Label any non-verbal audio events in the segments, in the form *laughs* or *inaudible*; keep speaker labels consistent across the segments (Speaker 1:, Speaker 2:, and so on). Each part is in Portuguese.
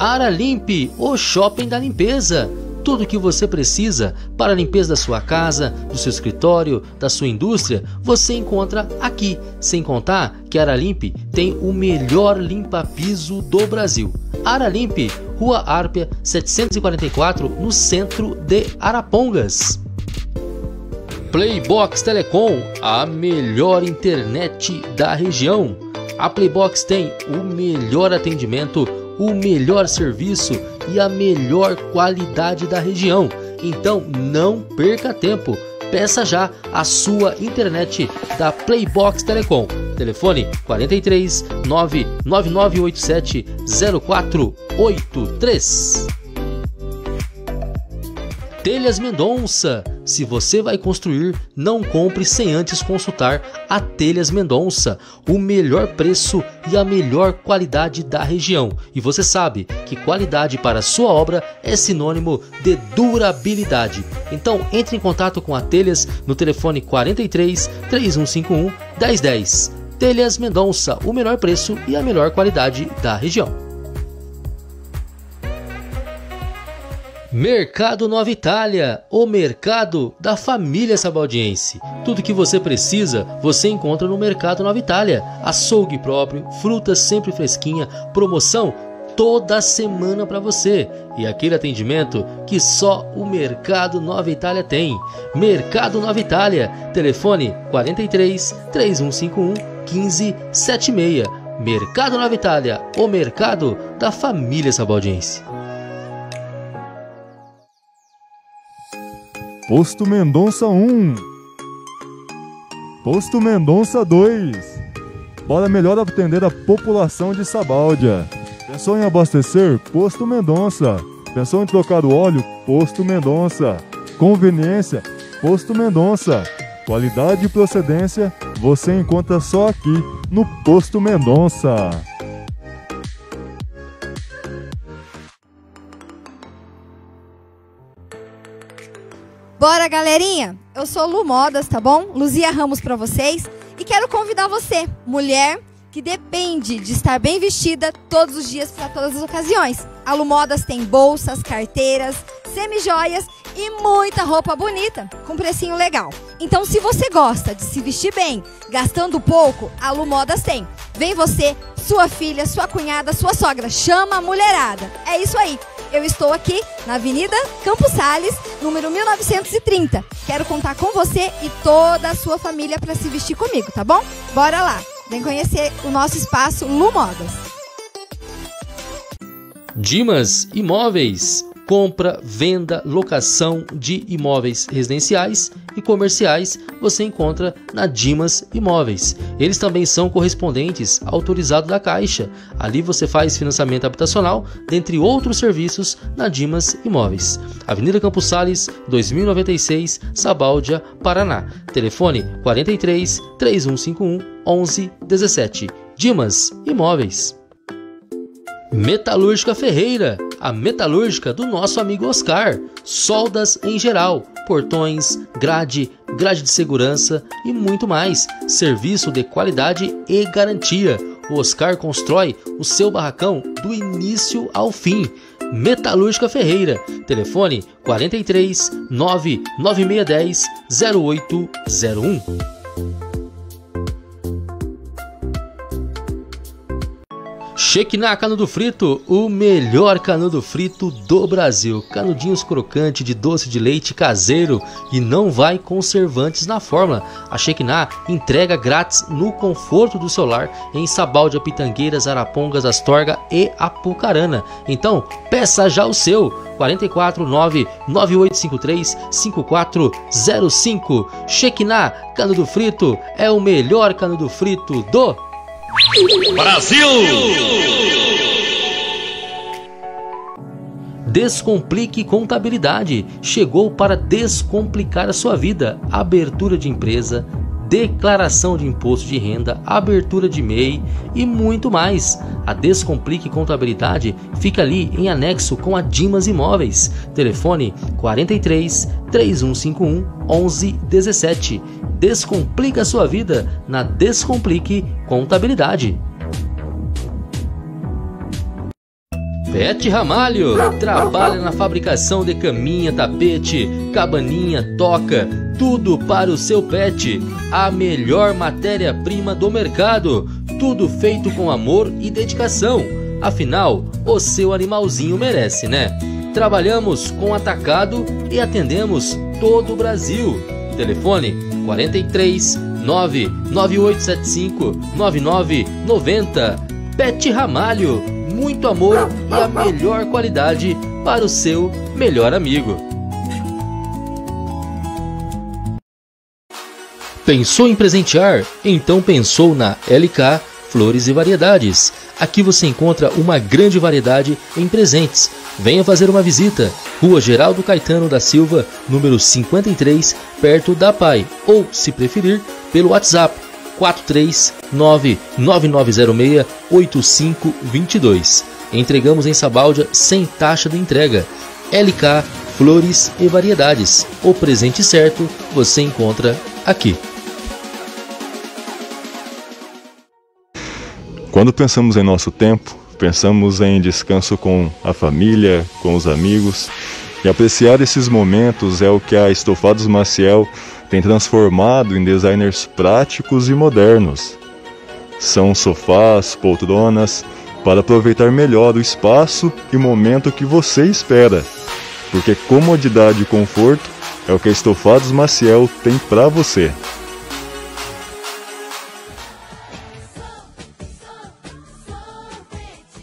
Speaker 1: Aralimpe, o shopping da limpeza. Tudo o que você precisa para a limpeza da sua casa, do seu escritório, da sua indústria, você encontra aqui. Sem contar que a Aralimpe tem o melhor limpa-piso do Brasil. Aralimpe, Rua Árpia 744, no centro de Arapongas. Playbox Telecom, a melhor internet da região. A Playbox tem o melhor atendimento o melhor serviço e a melhor qualidade da região. Então não perca tempo. Peça já a sua internet da Playbox Telecom. Telefone 43 99987 0483. Telhas Mendonça. Se você vai construir, não compre sem antes consultar a Telhas Mendonça, o melhor preço e a melhor qualidade da região. E você sabe que qualidade para sua obra é sinônimo de durabilidade. Então entre em contato com a Telhas no telefone 43 3151 1010. Telhas Mendonça, o melhor preço e a melhor qualidade da região. Mercado Nova Itália, o mercado da família sabaldiense. Tudo que você precisa, você encontra no Mercado Nova Itália. Açougue próprio, frutas sempre fresquinha, promoção toda semana para você. E aquele atendimento que só o Mercado Nova Itália tem. Mercado Nova Itália, telefone 43 3151 1576. Mercado Nova Itália, o mercado da família sabaldiense.
Speaker 2: Posto Mendonça 1 Posto Mendonça 2 Para melhor atender a população de Sabáudia. Pensou em abastecer? Posto Mendonça. Pensou em trocar o óleo? Posto Mendonça. Conveniência? Posto Mendonça. Qualidade e procedência você encontra só aqui no Posto Mendonça.
Speaker 3: Bora, galerinha? Eu sou Lu Modas, tá bom? Luzia Ramos para vocês e quero convidar você, mulher que depende de estar bem vestida todos os dias para todas as ocasiões. A Lu Modas tem bolsas, carteiras, semi-joias e muita roupa bonita com precinho legal. Então, se você gosta de se vestir bem, gastando pouco, a Lu Modas tem. Vem você, sua filha, sua cunhada, sua sogra, chama a mulherada. É isso aí. Eu estou aqui na Avenida Campos Sales, número 1930. Quero contar com você e toda a sua família para se vestir comigo, tá bom? Bora lá. Vem conhecer o nosso espaço Lu Modas.
Speaker 1: Dimas Imóveis compra, venda, locação de imóveis residenciais e comerciais você encontra na Dimas Imóveis. Eles também são correspondentes autorizados da Caixa. Ali você faz financiamento habitacional, dentre outros serviços, na Dimas Imóveis. Avenida Campos Sales, 2096, Sabáudia, Paraná. Telefone 43 3151 1117. Dimas Imóveis. Metalúrgica Ferreira, a metalúrgica do nosso amigo Oscar. Soldas em geral, portões, grade, grade de segurança e muito mais. Serviço de qualidade e garantia. O Oscar constrói o seu barracão do início ao fim. Metalúrgica Ferreira. Telefone 43 99610 0801. Shekinah Canudo Frito, o melhor canudo frito do Brasil. Canudinhos crocante de doce de leite caseiro e não vai conservantes na fórmula. A Shekinah entrega grátis no conforto do seu lar em Sabaldia, Pitangueiras, Arapongas, Astorga e Apucarana. Então, peça já o seu. 449 9853 5405. Shekinah Canudo Frito é o melhor canudo frito do Brasil! Descomplique Contabilidade. Chegou para descomplicar a sua vida. Abertura de empresa, declaração de imposto de renda, abertura de MEI e muito mais. A Descomplique Contabilidade fica ali em anexo com a Dimas Imóveis. Telefone 43 3151 1117. Descomplica sua vida na Descomplique Contabilidade. Pet Ramalho trabalha na fabricação de caminha, tapete, cabaninha, toca, tudo para o seu pet. A melhor matéria-prima do mercado, tudo feito com amor e dedicação. Afinal, o seu animalzinho merece, né? Trabalhamos com atacado e atendemos todo o Brasil. Telefone 43 99875 9990. Pet Ramalho muito amor e a melhor qualidade para o seu melhor amigo. Pensou em presentear? Então pensou na LK Flores e Variedades. Aqui você encontra uma grande variedade em presentes. Venha fazer uma visita. Rua Geraldo Caetano da Silva, número 53, perto da PAI. Ou, se preferir, pelo WhatsApp 439-9906-8522. Entregamos em Sabáudia sem taxa de entrega. LK Flores e Variedades. O presente certo você encontra aqui.
Speaker 2: Quando pensamos em nosso tempo, pensamos em descanso com a família, com os amigos. E apreciar esses momentos é o que a Estofados Maciel tem transformado em designers práticos e modernos. São sofás, poltronas, para aproveitar melhor o espaço e momento que você espera, porque comodidade e conforto é o que a Estofados Maciel tem para você.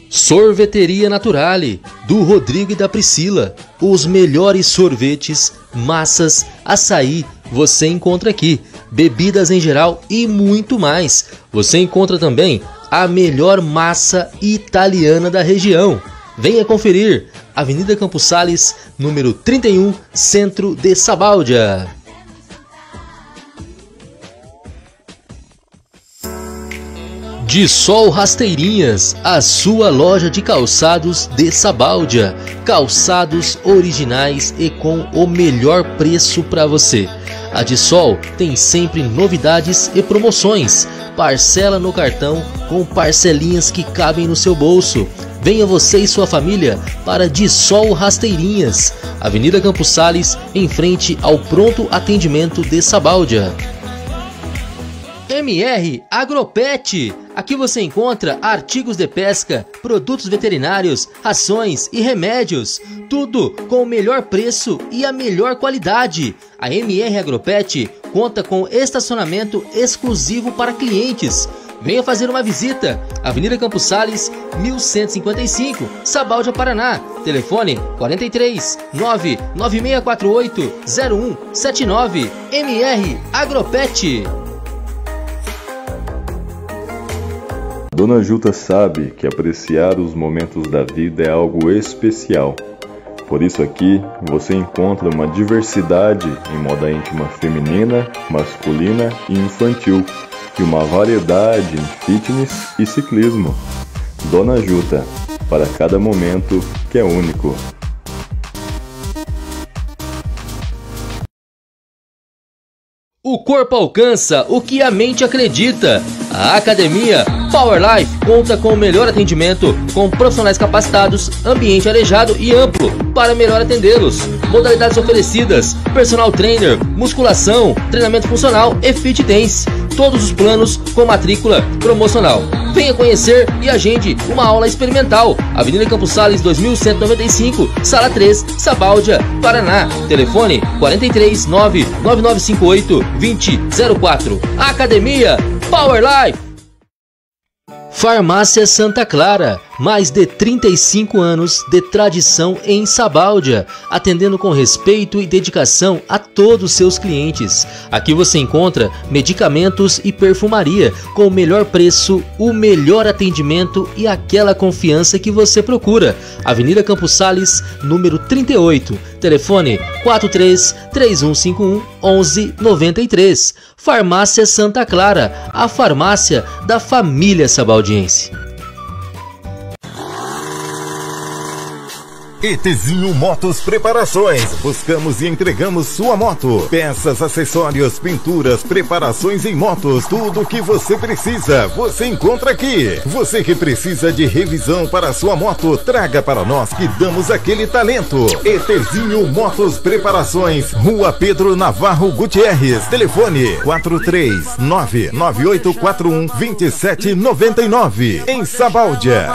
Speaker 1: Sorveteria Naturale, do Rodrigo e da Priscila. Os melhores sorvetes, massas, açaí, você encontra aqui. Bebidas em geral e muito mais. Você encontra também a melhor massa italiana da região. Venha conferir. Avenida Campos Sales, número 31, Centro de Sabáudia. De Sol Rasteirinhas, a sua loja de calçados de Sabáudia. Calçados originais e com o melhor preço para você. A de Sol tem sempre novidades e promoções. Parcela no cartão com parcelinhas que cabem no seu bolso. Venha você e sua família para De Sol Rasteirinhas, Avenida Campos Sales, em frente ao pronto atendimento de Sabáudia. MR Agropet. Aqui você encontra artigos de pesca, produtos veterinários, rações e remédios. Tudo com o melhor preço e a melhor qualidade. A MR Agropet conta com estacionamento exclusivo para clientes. Venha fazer uma visita. Avenida Campos Sales, 1155, Sabáudia, Paraná. Telefone 43 99648 0179. MR Agropet.
Speaker 2: Dona Juta sabe que apreciar os momentos da vida é algo especial. Por isso aqui você encontra uma diversidade em moda íntima feminina, masculina e infantil, e uma variedade em fitness e ciclismo. Dona Juta, para cada momento que é único.
Speaker 1: O corpo alcança o que a mente acredita. A academia Power Life conta com o melhor atendimento, com profissionais capacitados, ambiente arejado e amplo para melhor atendê-los. Modalidades oferecidas: personal trainer, musculação, treinamento funcional e fit dance. Todos os planos com matrícula promocional. Venha conhecer e agende uma aula experimental. Avenida Campos Sales 2195, Sala 3, Sabáudia, Paraná. Telefone 43 99958 2004. Academia Power Life. Farmácia Santa Clara, mais de 35 anos de tradição em Sabáudia, atendendo com respeito e dedicação a todos seus clientes. Aqui você encontra medicamentos e perfumaria com o melhor preço, o melhor atendimento e aquela confiança que você procura. Avenida Campos Sales, número 38. Telefone 43 3151 1193. Farmácia Santa Clara, a farmácia da família sabaldiense.
Speaker 4: ETzinho Motos Preparações. Buscamos e entregamos sua moto. Peças, acessórios, pinturas, preparações em motos. Tudo o que você precisa, você encontra aqui. Você que precisa de revisão para sua moto, traga para nós que damos aquele talento. ETzinho Motos Preparações. Rua Pedro Navarro Gutierrez. Telefone 43998412799. Em Sabáudia.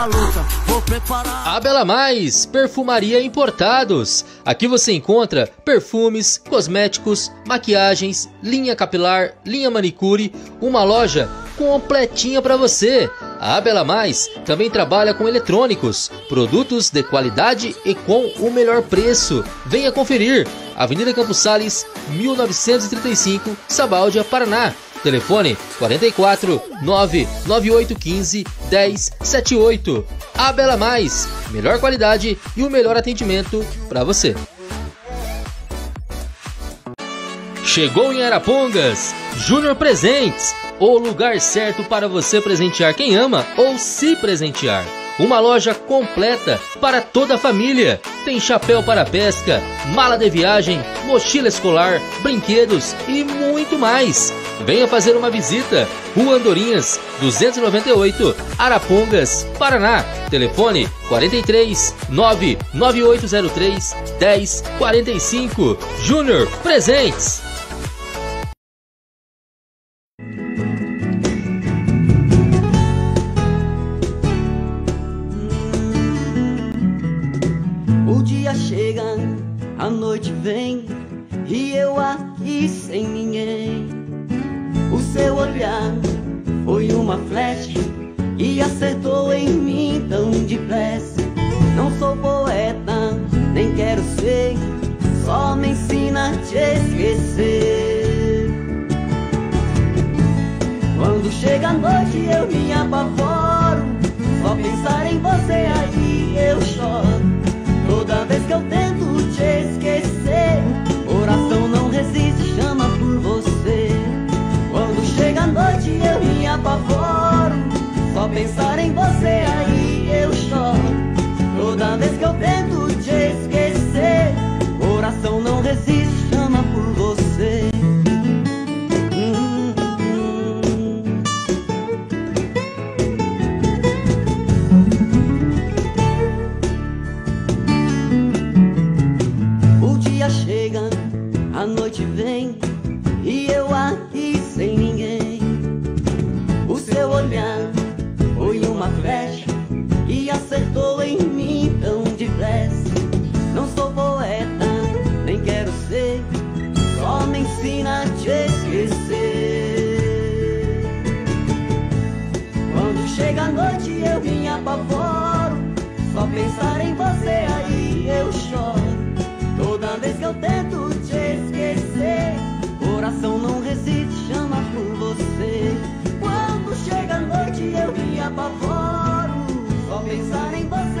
Speaker 1: Abela Mais, Perfumaria Importados. Aqui você encontra perfumes, cosméticos, maquiagens, linha capilar, linha manicure, uma loja completinha para você. A Abela Mais também trabalha com eletrônicos, produtos de qualidade e com o melhor preço. Venha conferir. Avenida Campos Sales, 1935, Sabáudia, Paraná. Telefone 44 99815 1078. A Bela Mais, melhor qualidade e o melhor atendimento para você. Chegou em Arapongas, Júnior Presentes, o lugar certo para você presentear quem ama ou se presentear. Uma loja completa para toda a família. Tem chapéu para pesca, mala de viagem, mochila escolar, brinquedos e muito mais. Venha fazer uma visita. Rua Andorinhas, 298, Arapongas, Paraná. Telefone 43 99803 1045. Júnior Presentes.
Speaker 5: A noite vem e eu aqui sem ninguém. O seu olhar foi uma flecha e acertou em mim tão depressa. Não sou poeta, nem quero ser, só me ensina a te esquecer. Quando chega a noite eu me apavoro, só pensar em você aí eu choro. Toda vez que eu tento te esquecer, coração não resiste, chama por você. Quando chega a noite eu me apavoro, só pensar em você aí eu choro. Toda vez que eu tento te esquecer, coração não resiste, chama por você. Uma flecha e acertou em mim tão depressa. Não sou poeta, nem quero ser, só me ensina a te esquecer. Quando chega a noite eu me apavoro, só pensar em você aí eu choro. Toda vez que eu tento te esquecer, coração não resiste, chama por você. Eu me apavoro, só pensar em você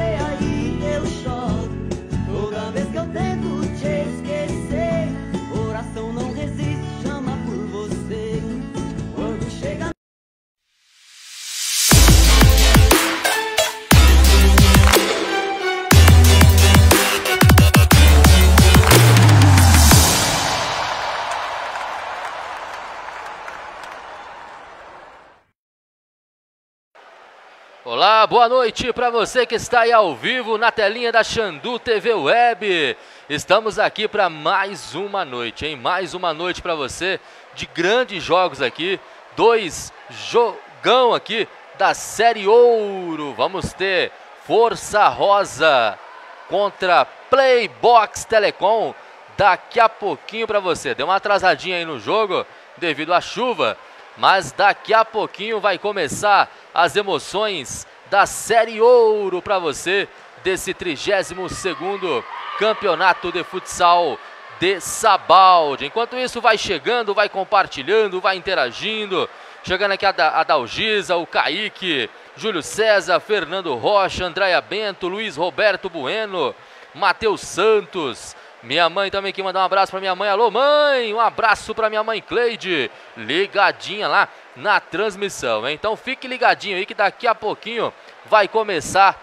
Speaker 1: Olá, boa noite para você que está aí ao vivo na telinha da Xandu TV Web. Estamos aqui para mais uma noite, hein? Mais uma noite para você de grandes jogos aqui, dois jogão aqui da Série Ouro. Vamos ter Força Rosa contra Playbox Telecom daqui a pouquinho para você. Deu uma atrasadinha aí no jogo devido à chuva, mas daqui a pouquinho vai começar as emoções da Série Ouro para você desse 32º Campeonato de Futsal de Sabaldi. Enquanto isso vai chegando, vai compartilhando, vai interagindo. Chegando aqui a, da, a Dalgisa, o Kaique, Júlio César, Fernando Rocha, Andréia Bento, Luiz Roberto Bueno, Matheus Santos, minha mãe também que mandar um abraço para minha mãe. Alô, mãe! Um abraço para minha mãe Cleide. Ligadinha lá na transmissão. Hein? Então fique ligadinho aí que daqui a pouquinho vai começar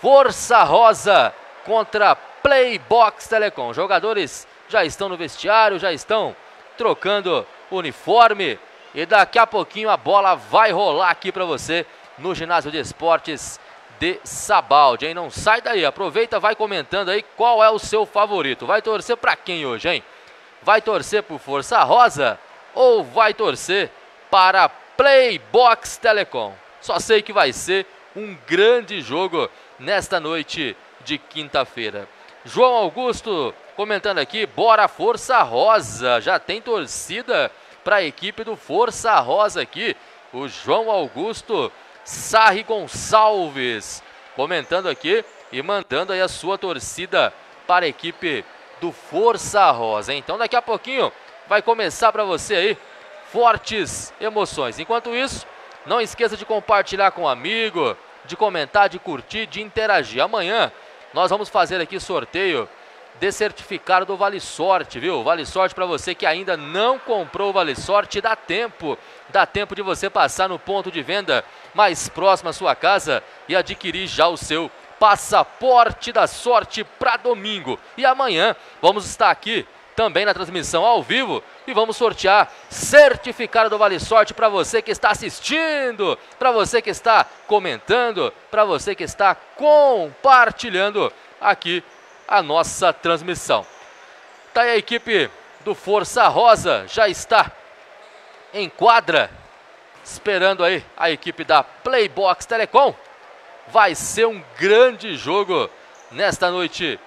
Speaker 1: Força Rosa contra Playbox Telecom. Jogadores já estão no vestiário, já estão trocando uniforme e daqui a pouquinho a bola vai rolar aqui para você no ginásio de esportes de Sabaldi, hein? Não sai daí, aproveita, vai comentando aí qual é o seu favorito. Vai torcer para quem hoje, hein? Vai torcer por Força Rosa ou vai torcer para Playbox Telecom? Só sei que vai ser um grande jogo nesta noite de quinta-feira. João Augusto comentando aqui, bora Força Rosa, já tem torcida para a equipe do Força Rosa aqui. O João Augusto Sarri Gonçalves comentando aqui e mandando aí a sua torcida para a equipe do Força Rosa. Então daqui a pouquinho vai começar para você aí fortes emoções. Enquanto isso, não esqueça de compartilhar com um amigo, de comentar, de curtir, de interagir. Amanhã nós vamos fazer aqui sorteio de certificado do Vale Sorte, viu? Vale Sorte para você que ainda não comprou o Vale Sorte, dá tempo. Dá tempo de você passar no ponto de venda mais próximo à sua casa e adquirir já o seu passaporte da sorte para domingo. E amanhã vamos estar aqui também na transmissão ao vivo e vamos sortear certificado do Vale Sorte para você que está assistindo, para você que está comentando, para você que está compartilhando aqui a nossa transmissão. Tá aí a equipe do Força Rosa já está em quadra, esperando aí a equipe da Playbox Telecom. Vai ser um grande jogo nesta noite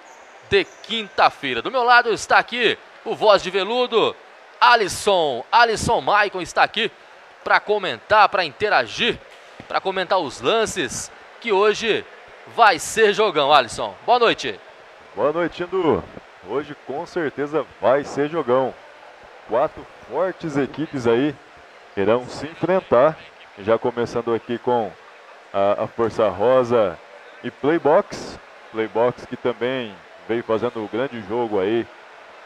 Speaker 1: de quinta-feira. Do meu lado está aqui o voz de veludo, Alisson. Alisson Maicon está aqui para comentar, para interagir, para comentar os lances que hoje vai ser jogão, Alisson. Boa noite.
Speaker 2: Boa noite, Indu. Hoje com certeza vai ser jogão. Quatro fortes equipes aí irão se enfrentar. Já começando aqui com a, a Força Rosa e Playbox. Playbox que também veio fazendo um grande jogo aí,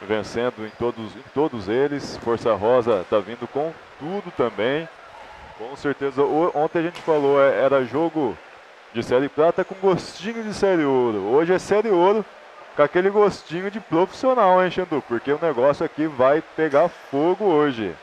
Speaker 2: vencendo em todos, em todos eles. Força Rosa está vindo com tudo também. Com certeza, ontem a gente falou, é, era jogo de Série Prata com gostinho de Série Ouro. Hoje é Série Ouro com aquele gostinho de profissional, hein, Xandu? Porque o negócio aqui vai pegar fogo hoje.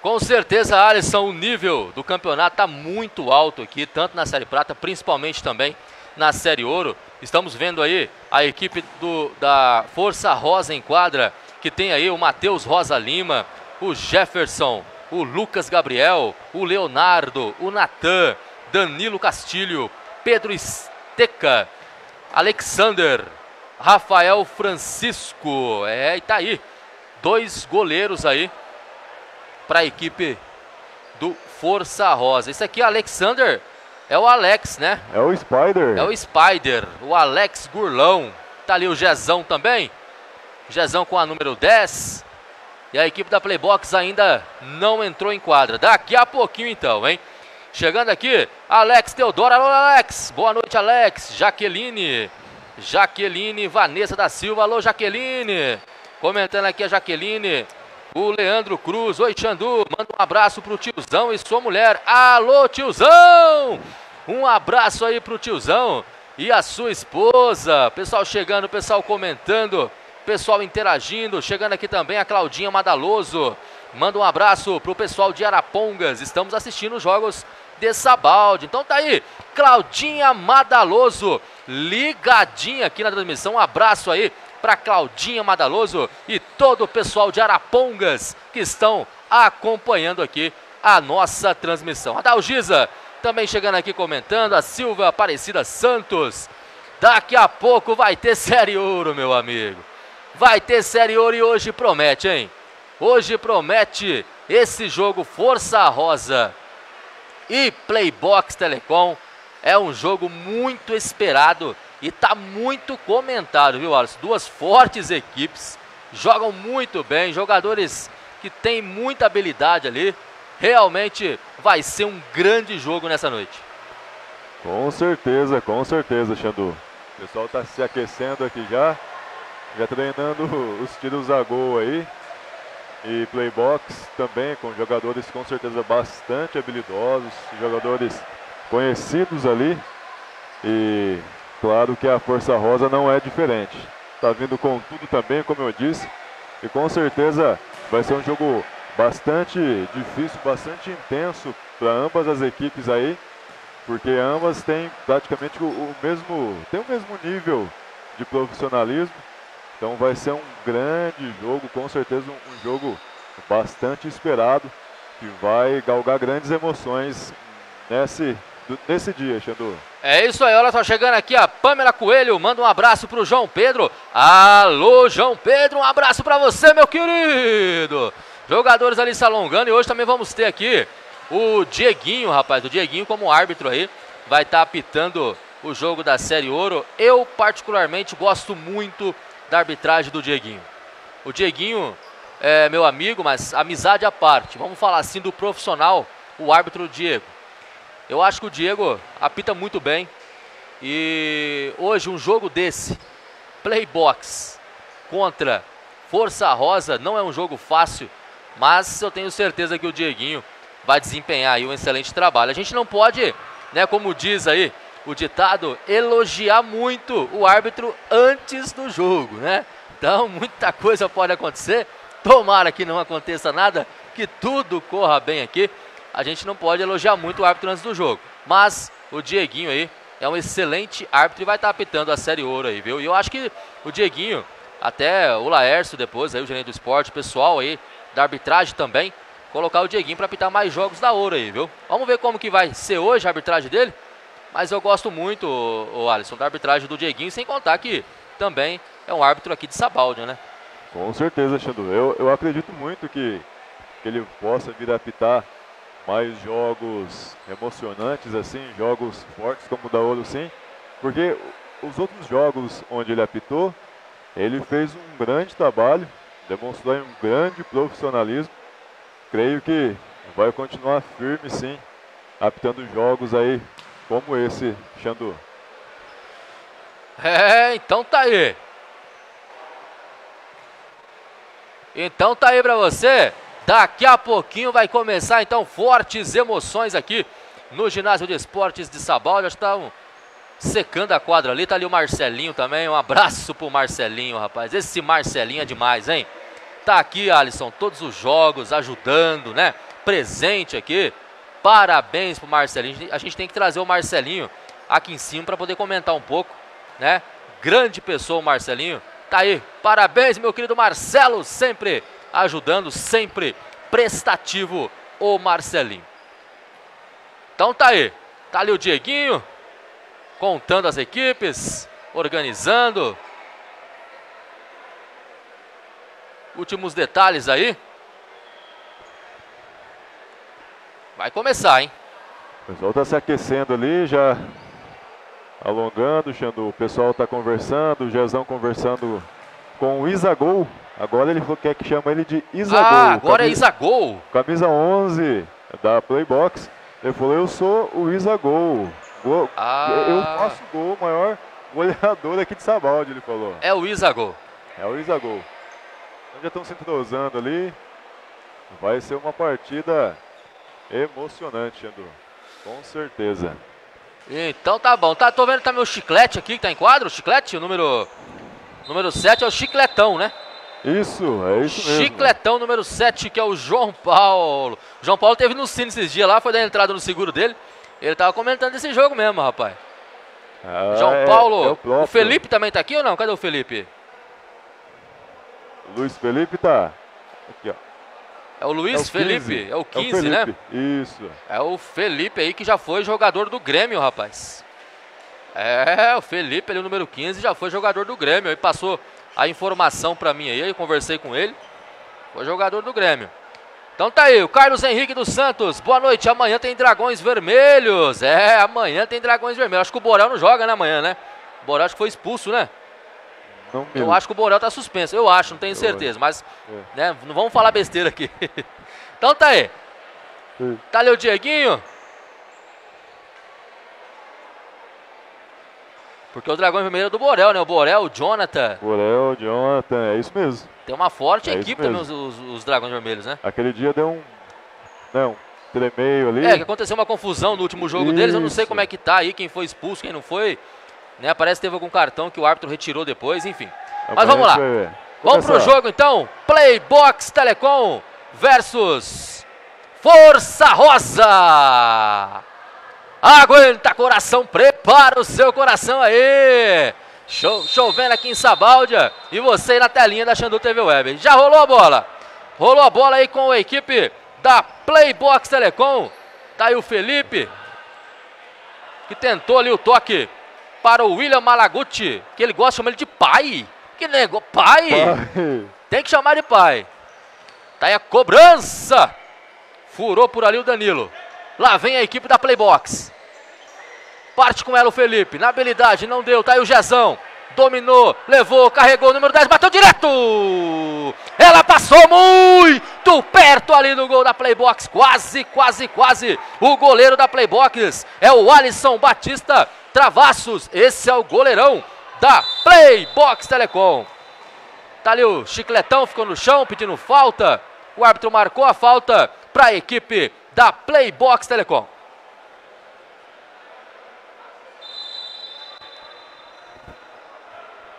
Speaker 1: Com certeza, Alisson, o nível do campeonato está muito alto aqui, tanto na Série Prata, principalmente também na Série Ouro. Estamos vendo aí a equipe do, da Força Rosa em quadra, que tem aí o Matheus Rosa Lima, o Jefferson, o Lucas Gabriel, o Leonardo, o Natan, Danilo Castilho, Pedro Esteca, Alexander, Rafael Francisco. É, e tá aí. Dois goleiros aí para a equipe do Força Rosa. Esse aqui, Alexander, é o Alex, né?
Speaker 2: É o Spider.
Speaker 1: É o Spider, o Alex Gurlão. Tá ali o Jezão também. Jezão com a número 10. E a equipe da Playbox ainda não entrou em quadra. Daqui a pouquinho então, hein? Chegando aqui, Alex Teodoro. Alô, Alex. Boa noite, Alex. Jaqueline. Jaqueline Vanessa da Silva. Alô, Jaqueline. Comentando aqui a Jaqueline. O Leandro Cruz. Oi, Xandu. Manda um abraço pro tiozão e sua mulher. Alô, tiozão! Um abraço aí pro tiozão e a sua esposa. Pessoal chegando, pessoal comentando, pessoal interagindo. Chegando aqui também a Claudinha Madaloso. Manda um abraço pro pessoal de Arapongas. Estamos assistindo os jogos de Sabalde. Então tá aí, Claudinha Madaloso, ligadinha aqui na transmissão. Um abraço aí para Claudinha Madaloso e todo o pessoal de Arapongas que estão acompanhando aqui a nossa transmissão. A Dalgisa também chegando aqui comentando, a Silva Aparecida Santos. Daqui a pouco vai ter Série Ouro, meu amigo. Vai ter Série Ouro e hoje promete, hein? Hoje promete esse jogo Força Rosa e Playbox Telecom. É um jogo muito esperado e tá muito comentado, viu, Alisson? Duas fortes equipes, jogam muito bem, jogadores que têm muita habilidade ali. Realmente vai ser um grande jogo nessa noite.
Speaker 2: Com certeza, com certeza, Xandu. O pessoal está se aquecendo aqui já, já treinando *laughs* os tiros a gol aí. E playbox também com jogadores com certeza bastante habilidosos, jogadores conhecidos ali. E claro que a Força Rosa não é diferente. Está vindo com tudo também, como eu disse, e com certeza vai ser um jogo bastante difícil, bastante intenso para ambas as equipes aí, porque ambas têm praticamente o, o mesmo, tem o mesmo nível de profissionalismo. Então vai ser um grande jogo, com certeza um, um jogo bastante esperado, que vai galgar grandes emoções nesse, nesse dia, Xandu.
Speaker 1: É isso aí, olha só, chegando aqui a Pamela Coelho, manda um abraço pro João Pedro. Alô, João Pedro, um abraço para você, meu querido. Jogadores ali se alongando e hoje também vamos ter aqui o Dieguinho, rapaz, o Dieguinho como árbitro aí, vai estar tá apitando o jogo da Série Ouro. Eu particularmente gosto muito da arbitragem do Dieguinho. O Dieguinho é meu amigo, mas amizade à parte. Vamos falar assim do profissional, o árbitro Diego. Eu acho que o Diego apita muito bem. E hoje um jogo desse, Playbox contra Força Rosa, não é um jogo fácil, mas eu tenho certeza que o Dieguinho vai desempenhar aí um excelente trabalho. A gente não pode, né, como diz aí o ditado, elogiar muito o árbitro antes do jogo, né? Então, muita coisa pode acontecer. Tomara que não aconteça nada, que tudo corra bem aqui. A gente não pode elogiar muito o árbitro antes do jogo. Mas o Dieguinho aí é um excelente árbitro e vai estar apitando a Série Ouro aí, viu? E eu acho que o Dieguinho, até o Laércio depois, aí, o gerente do esporte, o pessoal aí da arbitragem também, colocar o Dieguinho para apitar mais jogos da Ouro aí, viu? Vamos ver como que vai ser hoje a arbitragem dele. Mas eu gosto muito, o, Alisson, da arbitragem do Dieguinho, sem contar que também é um árbitro aqui de Sabaldi, né?
Speaker 2: Com certeza, Xandu. Eu, eu acredito muito que, que ele possa vir a apitar mais jogos emocionantes, assim, jogos fortes como o da Ouro, sim. Porque os outros jogos onde ele apitou, ele fez um grande trabalho, demonstrou um grande profissionalismo. Creio que vai continuar firme, sim, apitando jogos aí como esse, Xandu.
Speaker 1: É, então tá aí. Então tá aí pra você. Daqui a pouquinho vai começar então fortes emoções aqui no ginásio de esportes de Sabal. Já estão secando a quadra ali. Tá ali o Marcelinho também. Um abraço pro Marcelinho, rapaz. Esse Marcelinho é demais, hein? Tá aqui, Alisson, todos os jogos ajudando, né? Presente aqui. Parabéns pro Marcelinho. A gente tem que trazer o Marcelinho aqui em cima para poder comentar um pouco, né? Grande pessoa o Marcelinho. Tá aí. Parabéns, meu querido Marcelo, sempre ajudando, sempre prestativo o Marcelinho. Então tá aí. Tá ali o Dieguinho contando as equipes, organizando. Últimos detalhes aí. Vai começar, hein?
Speaker 2: O pessoal está se aquecendo ali, já alongando, Xandu. O pessoal está conversando, o Jezão conversando com o Isagol. Agora ele quer que chama ele de Isagol.
Speaker 1: Ah, agora camisa, é Isagol.
Speaker 2: Camisa 11 da Playbox. Ele falou, eu sou o Isagol. Ah. Eu faço gol, o maior goleador aqui de Sabaldi, ele falou.
Speaker 1: É o Isagol.
Speaker 2: É o Isagol. Então já estão se entrosando ali. Vai ser uma partida Emocionante, Andor. Com certeza.
Speaker 1: Então tá bom. Tá, tô vendo também o chiclete aqui que tá em quadro. O chiclete, o número, número 7 é o chicletão, né?
Speaker 2: Isso, é isso mesmo.
Speaker 1: Chicletão número 7, que é o João Paulo. O João Paulo teve no Cine esses dias lá, foi dar entrada no seguro dele. Ele tava comentando esse jogo mesmo, rapaz. Ah, João é, Paulo. É o, o, Felipe também tá aqui ou não? Cadê o Felipe?
Speaker 2: Luiz Felipe tá. Aqui, ó.
Speaker 1: É o Luiz é o Felipe, é o 15, é o né?
Speaker 2: Isso.
Speaker 1: É o Felipe aí que já foi jogador do Grêmio, rapaz. É, o Felipe, ele o número 15, já foi jogador do Grêmio. Aí passou a informação para mim aí, eu conversei com ele. Foi jogador do Grêmio. Então tá aí, o Carlos Henrique dos Santos. Boa noite. Amanhã tem Dragões Vermelhos. É, amanhã tem Dragões Vermelhos. Acho que o Borel não joga, né, amanhã, né? O Borel acho que foi expulso, né? Não eu acho que o Borel tá suspenso. Eu acho, não tenho certeza. Mas, é. né, não vamos falar besteira aqui. *laughs* então tá aí. Sim. Tá ali o Dieguinho. Porque o Dragão Vermelho é do Borel, né? O Borel, o Jonathan.
Speaker 2: Borel, Jonathan, é isso mesmo.
Speaker 1: Tem uma forte é equipe também, os, os, os, Dragões Vermelhos, né?
Speaker 2: Aquele dia deu um. Não, tremeio ali.
Speaker 1: É, que aconteceu uma confusão no último jogo isso. deles. Eu não sei como é que tá aí, quem foi expulso, quem não foi. Né? Parece que teve algum cartão que o árbitro retirou depois, enfim. Mas vamos lá. Vamos pro jogo então. Playbox Telecom versus Força Rosa. Aguenta coração, prepara o seu coração aí. Show, chovendo aqui em Sabáudia e você aí na telinha da Xandu TV Web. Já rolou a bola? Rolou a bola aí com a equipe da Playbox Telecom. Tá aí o Felipe que tentou ali o toque para o William Malaguti, que ele gosta de chamar ele de pai. Que negócio, pai?
Speaker 2: Pai.
Speaker 1: Tem que chamar de pai. Tá aí a cobrança. Furou por ali o Danilo. Lá vem a equipe da Playbox. Parte com ela o Felipe. Na habilidade, não deu. Tá aí o Jezão. Dominou, levou, carregou o número 10, bateu direto! Ela passou muito perto ali no gol da Playbox. Quase, quase, quase. O goleiro da Playbox é o Alisson Batista Travassos. Esse é o goleirão da Playbox Telecom. Tá ali o chicletão, ficou no chão pedindo falta. O árbitro marcou a falta para a equipe da Playbox Telecom.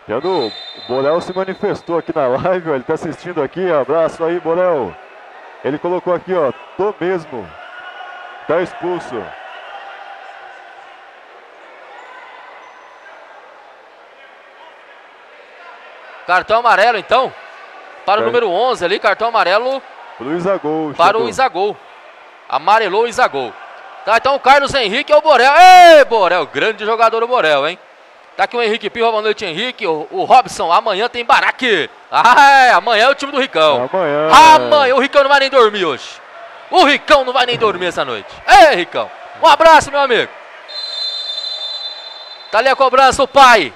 Speaker 2: Janu, o Borel se manifestou aqui na live, ó, ele tá assistindo aqui, abraço aí, Borel. Ele colocou aqui, ó, tô mesmo. Tá expulso.
Speaker 1: Cartão amarelo então. Para o
Speaker 2: É.
Speaker 1: número 11 ali, cartão amarelo
Speaker 2: Pro Isagol.
Speaker 1: para o Isagol. Amarelou o Isagol. Tá, então o Carlos Henrique é o Borel. Ei, Borel, grande jogador o Borel, hein? Tá aqui o Henrique Pio, boa noite, Henrique. O, o Robson, amanhã tem baraque. Ah, é, amanhã é o time do Ricão.
Speaker 2: Amanhã.
Speaker 1: Amanhã o Ricão não vai nem dormir hoje. O Ricão não vai nem dormir essa noite. Ei, Ricão. Um abraço, meu amigo. Tá ali a cobrança, o pai.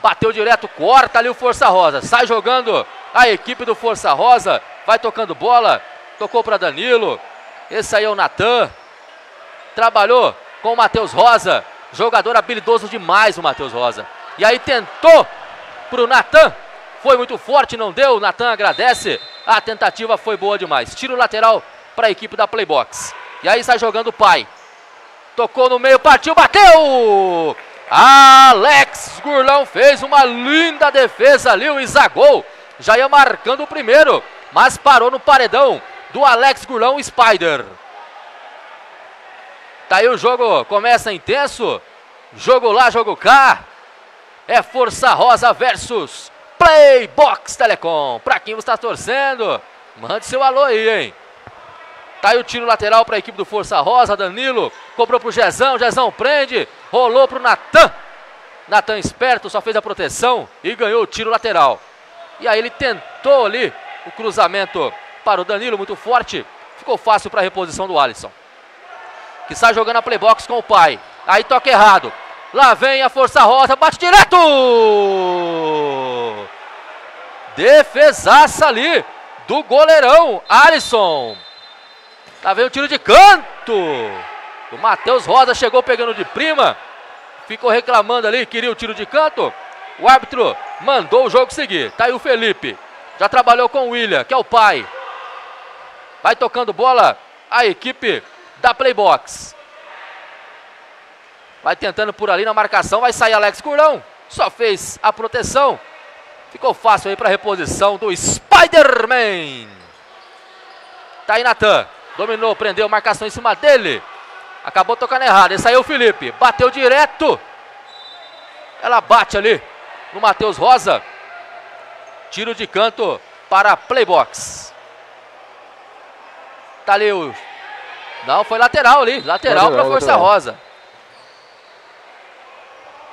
Speaker 1: Bateu direto, corta ali o Força Rosa. Sai jogando a equipe do Força Rosa. Vai tocando bola. Tocou para Danilo. Esse aí é o Natan. Trabalhou com o Matheus Rosa. Jogador habilidoso demais o Matheus Rosa. E aí tentou pro Natan. Foi muito forte, não deu. Natan agradece. A tentativa foi boa demais. Tiro lateral para a equipe da Playbox. E aí sai jogando o pai. Tocou no meio, partiu, bateu! Alex Gurlão fez uma linda defesa ali, o Isagol já ia marcando o primeiro, mas parou no paredão do Alex Gurlão Spider. Tá aí o jogo, começa intenso, jogo lá, jogo cá, é Força Rosa versus Playbox Telecom. Pra quem você está torcendo, mande seu alô aí, hein? Tá aí o tiro lateral para a equipe do Força Rosa, Danilo. Cobrou pro Jezão, Jezão prende. Rolou pro Natan. Natan esperto, só fez a proteção e ganhou o tiro lateral. E aí ele tentou ali o cruzamento para o Danilo, muito forte. Ficou fácil para a reposição do Alisson. Que sai jogando a playbox com o pai. Aí toca errado. Lá vem a Força Rosa, bate direto! Defesaça ali do goleirão Alisson. Lá vem o tiro de canto. O Matheus Rosa chegou pegando de prima. Ficou reclamando ali, queria o tiro de canto. O árbitro mandou o jogo seguir. Tá aí o Felipe. Já trabalhou com o William, que é o pai. Vai tocando bola a equipe da Playbox. Vai tentando por ali na marcação. Vai sair Alex Curão. Só fez a proteção. Ficou fácil aí para reposição do Spider-Man. Tá aí Natan. Dominou, prendeu, marcação em cima dele. Acabou tocando errado. Esse aí é o Felipe. Bateu direto. Ela bate ali no Matheus Rosa. Tiro de canto para a Playbox. Tá ali o. Não, foi lateral ali. Lateral, para
Speaker 2: Lateral,
Speaker 1: Força
Speaker 2: lateral.
Speaker 1: Rosa.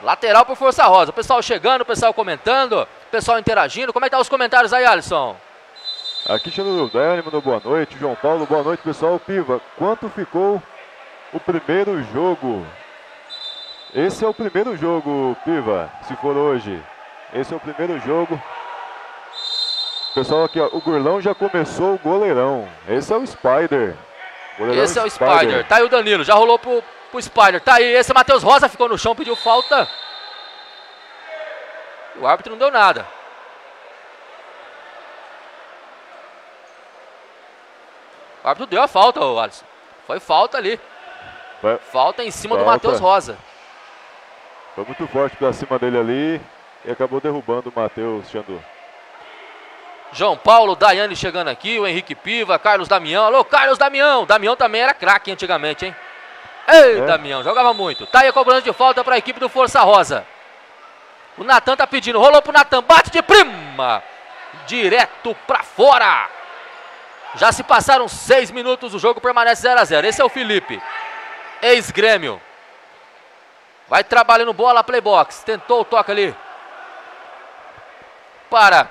Speaker 1: Lateral para Força Rosa. O pessoal chegando, o pessoal comentando, o pessoal interagindo. Como é que tá os comentários aí, Alisson?
Speaker 2: Aqui chegando o Dani, mandou boa noite. João Paulo, boa noite, pessoal. Piva, quanto ficou o primeiro jogo? Esse é o primeiro jogo, Piva, se for hoje. Esse é o primeiro jogo. Pessoal, aqui, ó, o Gurlão já começou o goleirão. Esse é o Spider. Goleirão
Speaker 1: Esse é o Spider. Tá aí o Danilo, já rolou pro, pro Spider. Tá aí, esse é Matheus Rosa, ficou no chão, pediu falta. O árbitro não deu nada. O árbitro deu a falta, ô Alisson. Foi falta ali.
Speaker 2: Vai-
Speaker 1: Falta em cima do
Speaker 2: Falta.
Speaker 1: Matheus Rosa.
Speaker 2: Foi muito forte pra cima dele ali e acabou derrubando o Matheus Xandu.
Speaker 1: João Paulo, Daiane chegando aqui, o Henrique Piva, Carlos Damião. Alô, Carlos Damião. Damião também era craque antigamente, hein? Ei,
Speaker 2: É.
Speaker 1: Damião, jogava muito. Tá aí a cobrança de falta para a equipe do Força Rosa. O Natan tá pedindo, rolou pro Natan, bate de prima. Direto pra fora. Já se passaram seis minutos, o jogo permanece 0 a 0 Esse é o Felipe, ex-grêmio. Vai trabalhando bola, playbox. Tentou o toque ali. Para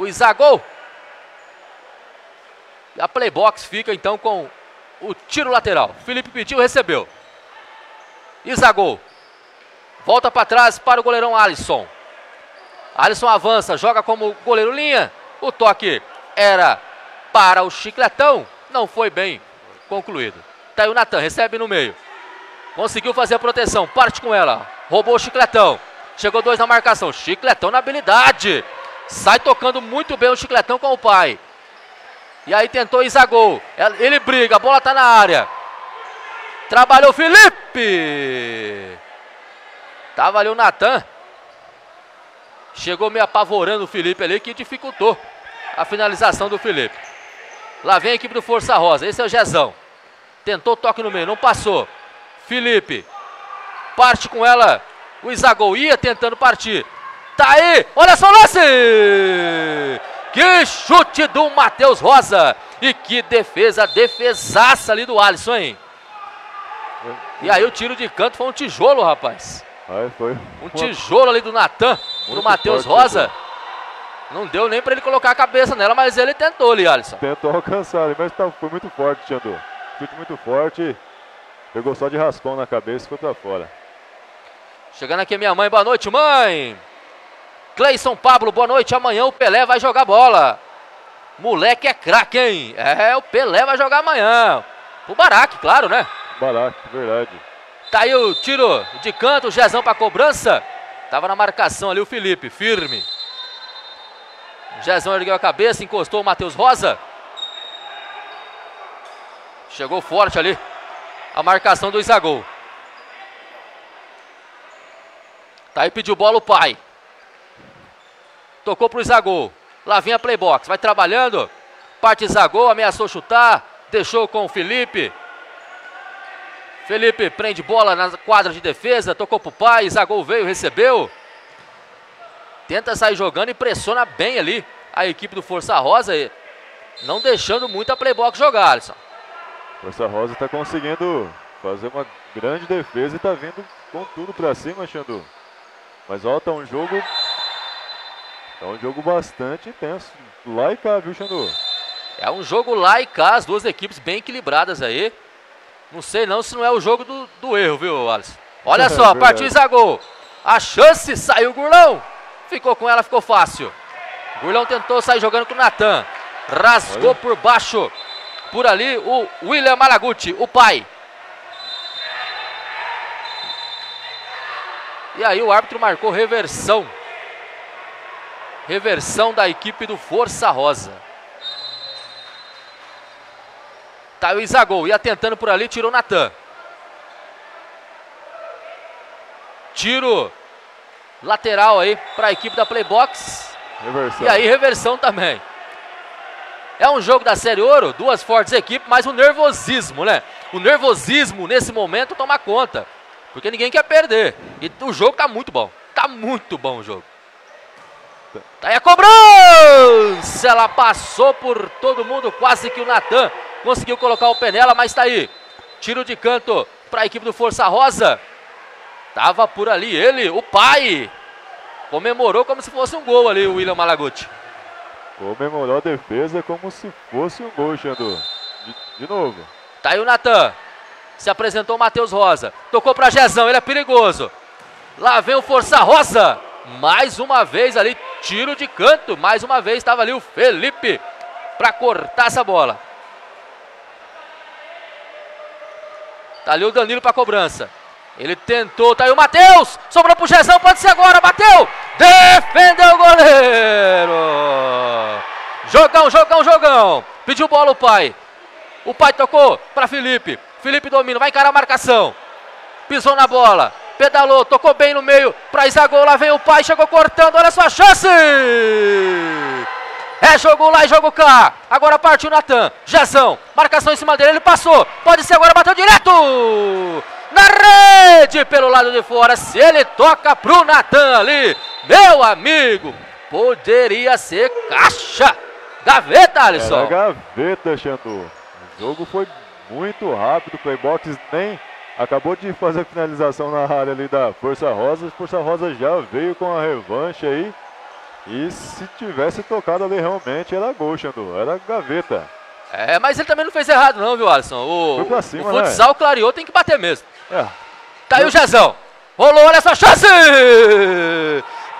Speaker 1: o Isagol. E a playbox fica então com o tiro lateral. Felipe pediu, recebeu. Isagol. Volta para trás para o goleirão Alisson. Alisson avança, joga como goleiro linha. O toque era para o Chicletão. Não foi bem concluído. Tá aí o Natan, recebe no meio. Conseguiu fazer a proteção, parte com ela. Roubou o Chicletão. Chegou dois na marcação. Chicletão na habilidade. Sai tocando muito bem o Chicletão com o pai. E aí tentou Isagol. Ele briga, a bola tá na área. Trabalhou Felipe. Tava ali o Natan. Chegou meio apavorando o Felipe ali, que dificultou a finalização do Felipe. Lá vem a equipe do Força Rosa. Esse é o Jezão. Tentou toque no meio, não passou. Felipe. Parte com ela. O Isagol ia tentando partir. Tá aí, olha só o lance! Que chute do Matheus Rosa! E que defesa, defesaça ali do Alisson, hein? E aí o tiro de canto foi um tijolo, rapaz.
Speaker 2: Aí foi.
Speaker 1: Um tijolo ali do Natan pro Matheus Rosa. Não deu nem pra ele colocar a cabeça nela, mas ele tentou ali, Alisson.
Speaker 2: Tentou alcançar mas tá- foi muito forte, Xandu. Chute muito forte. Pegou só de raspão na cabeça e foi pra fora.
Speaker 1: Chegando aqui a minha mãe, boa noite, mãe. Cleison Pablo, boa noite. Amanhã o Pelé vai jogar bola. Moleque é craque, hein? É, o Pelé vai jogar amanhã. O Baraque, claro, né?
Speaker 2: Barato, verdade.
Speaker 1: Tá aí o tiro de canto, o Jezão pra cobrança. Tava na marcação ali o Felipe, firme. O Jezão ergueu a cabeça, encostou o Matheus Rosa. Chegou forte ali a marcação do Isagol. Tá aí, pediu bola o pai. Tocou pro Isagol. Lá vem a playbox, vai trabalhando. Parte Isagol, ameaçou chutar. Deixou com o Felipe. Felipe prende bola na quadra de defesa, tocou pro pai, Zagol veio, recebeu. Tenta sair jogando e pressiona bem ali a equipe do Força Rosa, não deixando muito a Playbox jogar, Alisson.
Speaker 2: Força Rosa tá conseguindo fazer uma grande defesa e tá vindo com tudo pra cima, Xandu. Mas tá um jogo. Tá um jogo bastante intenso. Lá e cá, viu, Xandu?
Speaker 1: É um jogo lá e cá, as duas equipes bem equilibradas aí. Não sei não se não é o jogo do, do erro, viu, Alisson? Olha *laughs* só,
Speaker 2: Verdade.
Speaker 1: partiu Zagol. A chance, saiu o Gurlão. Ficou com ela, ficou fácil. Gurlão tentou sair jogando com o Natan. Rasgou
Speaker 2: Olha.
Speaker 1: por baixo. Por ali o William Malaguti, o pai. E aí o árbitro marcou reversão. Reversão da equipe do Força Rosa. Tá o Isagol, ia tentando por ali, tirou Natan. Tiro lateral aí para a equipe da Playbox.
Speaker 2: Reversão.
Speaker 1: E aí, reversão também. É um jogo da Série Ouro, duas fortes equipes, mas o nervosismo, né? O nervosismo nesse momento toma conta. Porque ninguém quer perder. E o jogo tá muito bom. Tá muito bom o jogo. Tá aí a cobrança! Ela passou por todo mundo, quase que o Natan conseguiu colocar o pé nela, mas tá aí. Tiro de canto para a equipe do Força Rosa. Tava por ali ele, o pai. Comemorou como se fosse um gol ali, o William Malaguti.
Speaker 2: Comemorou a defesa como se fosse um gol, Xandu. De, de novo.
Speaker 1: Tá aí o Natan. Se apresentou o Matheus Rosa. Tocou pra Jezão, ele é perigoso. Lá vem o Força Rosa. Mais uma vez ali, tiro de canto. Mais uma vez estava ali o Felipe para cortar essa bola. Tá ali o Danilo para cobrança. Ele tentou, tá aí o Matheus. Sobrou pro Jezão, pode ser agora, bateu. Defendeu o goleiro. Jogão, jogão, jogão. Pediu bola o pai. O pai tocou para Felipe. Felipe domina, vai encarar a marcação. Pisou na bola. Pedalou, tocou bem no meio, pra Isagol, lá vem o pai, chegou cortando, olha só a chance! É jogo lá e jogo cá. Agora partiu Natan. Jezão. Marcação em cima dele. Ele passou. Pode ser agora. Bateu direto. Na rede pelo lado de fora. Se ele toca pro Natan ali. Meu amigo. Poderia ser caixa. Gaveta, Alisson.
Speaker 2: Era gaveta, Xandu. O jogo foi muito rápido. Playbox nem acabou de fazer a finalização na área ali da Força Rosa. Força Rosa já veio com a revanche aí. E se tivesse tocado ali realmente era gol, Xandu. Era gaveta.
Speaker 1: É, mas ele também não fez errado não, viu, Alisson? O,
Speaker 2: Foi cima,
Speaker 1: o futsal
Speaker 2: né?
Speaker 1: clareou, tem que bater mesmo.
Speaker 2: É.
Speaker 1: Tá aí o Jezão. Rolou, olha essa chance!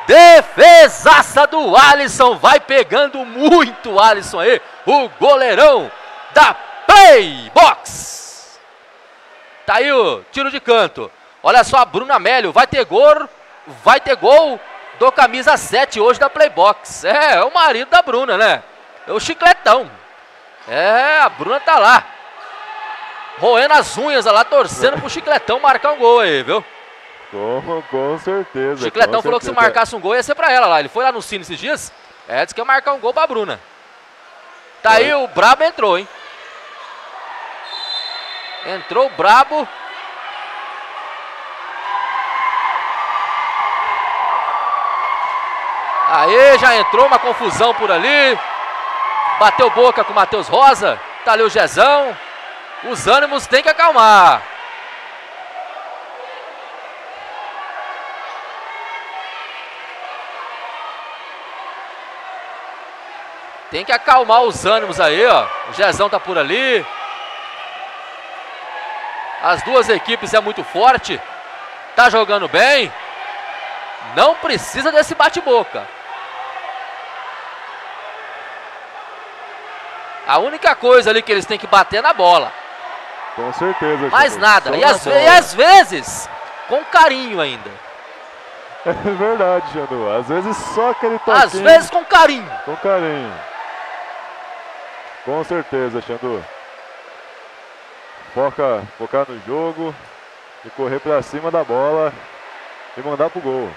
Speaker 1: Defesaça do Alisson. Vai pegando muito o Alisson aí. O goleirão da Playbox. Tá aí o tiro de canto. Olha só a Bruna Mélio. Vai ter gol. Vai ter gol do camisa 7 hoje da Playbox. É, é o marido da Bruna, né? É o chicletão. É, a Bruna tá lá. Roendo as unhas lá, torcendo pro chicletão marcar um gol aí, viu?
Speaker 2: Com, com certeza.
Speaker 1: O Chicletão
Speaker 2: com
Speaker 1: falou que se
Speaker 2: certeza.
Speaker 1: marcasse um gol ia ser pra ela lá. Ele foi lá no Cine esses dias. É, disse que ia marcar um gol pra Bruna. Tá aí o Brabo entrou, hein? Entrou Brabo. Aí já entrou uma confusão por ali. Bateu boca com o Matheus Rosa. Tá ali o Jezão. Os ânimos tem que acalmar. Tem que acalmar os ânimos aí, ó. O Jezão tá por ali. As duas equipes é muito forte. Tá jogando bem. Não precisa desse bate-boca. A única coisa ali que eles têm que bater é na bola.
Speaker 2: Com certeza.
Speaker 1: Mais nada. E às, e às vezes, com carinho ainda. *laughs*
Speaker 2: É verdade, Xandu. Às vezes só aquele toquinho.
Speaker 1: Às vezes com carinho.
Speaker 2: Com carinho. Com certeza, Xandu. Foca, focar no jogo e correr pra cima da bola e mandar pro gol.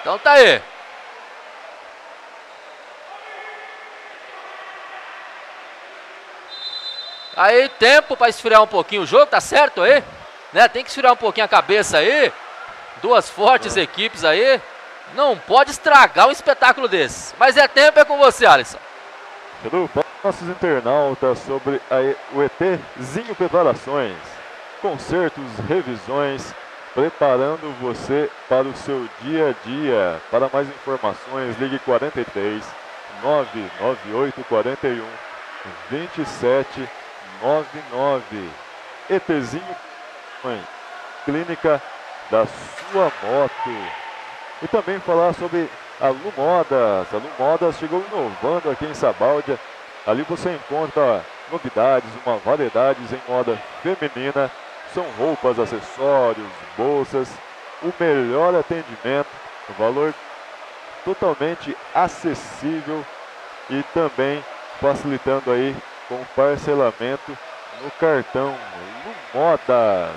Speaker 1: Então tá aí. Aí, tempo para esfriar um pouquinho o jogo, tá certo aí? Né? Tem que esfriar um pouquinho a cabeça aí. Duas fortes equipes aí. Não pode estragar um espetáculo desse. Mas é tempo, é com você, Alisson.
Speaker 2: Para nossos internautas sobre a o ETzinho Preparações. Concertos, revisões, preparando você para o seu dia a dia. Para mais informações, ligue 43 998 41 27 99. ETzinho Mãe, Clínica da sua moto. E também falar sobre a Lu Modas. A Lu Modas chegou inovando aqui em Sabáudia. Ali você encontra novidades, uma variedade em moda feminina. São roupas, acessórios, bolsas. O melhor atendimento, um valor totalmente acessível e também facilitando aí com parcelamento no cartão Lu Modas.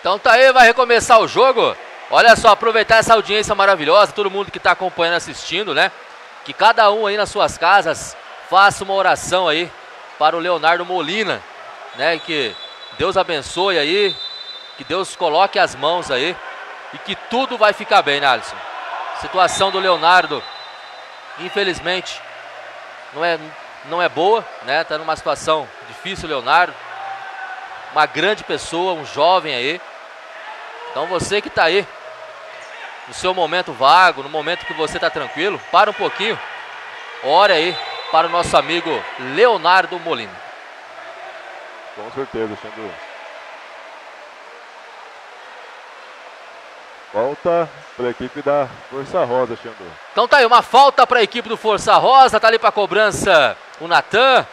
Speaker 1: Então tá aí, vai recomeçar o jogo. Olha só, aproveitar essa audiência maravilhosa, todo mundo que está acompanhando, assistindo, né? Que cada um aí nas suas casas faça uma oração aí para o Leonardo Molina, né? Que Deus abençoe aí, que Deus coloque as mãos aí e que tudo vai ficar bem, né, Alisson? Situação do Leonardo, infelizmente, não é, não é boa, né? Tá numa situação difícil, Leonardo. Uma grande pessoa, um jovem aí. Então você que está aí no seu momento vago, no momento que você está tranquilo, para um pouquinho, ore aí para o nosso amigo Leonardo Molina.
Speaker 2: Com certeza, Xandu. Volta para a equipe da Força Rosa, Xandu.
Speaker 1: Então tá aí, uma falta para a equipe do Força Rosa, tá ali para cobrança o Natan.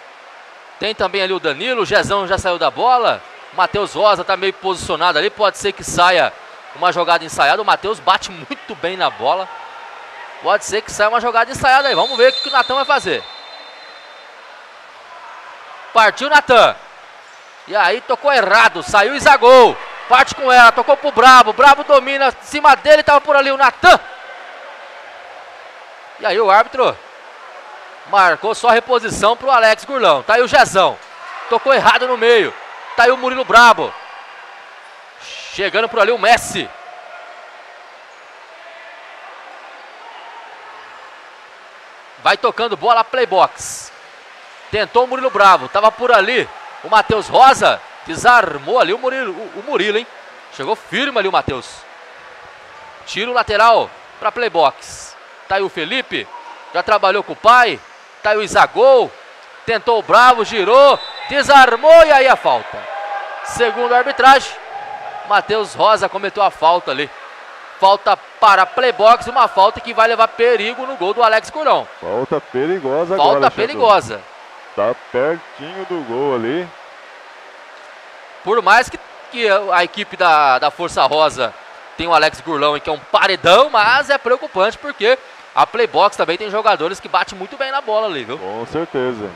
Speaker 1: Tem também ali o Danilo, o Jezão já saiu da bola. O Matheus Rosa tá meio posicionado ali, pode ser que saia uma jogada ensaiada. O Matheus bate muito bem na bola. Pode ser que saia uma jogada ensaiada aí. Vamos ver o que, o Natan vai fazer. Partiu Natan. E aí tocou errado, saiu Isagol. Parte com ela, tocou pro Brabo. Brabo domina, em cima dele tava por ali o Natan. E aí o árbitro marcou só reposição pro Alex Gurlão. Tá aí o Jezão. Tocou errado no meio. Tá aí o Murilo Brabo. Chegando por ali o Messi. Vai tocando bola playbox. Tentou o Murilo Bravo. Tava por ali o Matheus Rosa. Desarmou ali o Murilo, o, o Murilo, hein? Chegou firme ali o Matheus. Tiro lateral para playbox. Tá aí o Felipe. Já trabalhou com o pai. Tá aí o Isagol. Tentou o Bravo, girou. Desarmou e aí a falta. Segundo a arbitragem, Matheus Rosa cometeu a falta ali. Falta para playbox, uma falta que vai levar perigo no gol do Alex Curão.
Speaker 2: Falta perigosa
Speaker 1: falta
Speaker 2: agora.
Speaker 1: Falta perigosa.
Speaker 2: Tá pertinho do gol ali.
Speaker 1: Por mais que, que a equipe da, da Força Rosa tem o Alex Gurlão, que é um paredão, mas é preocupante porque a Playbox também tem jogadores que batem muito bem na bola ali, viu?
Speaker 2: Com certeza.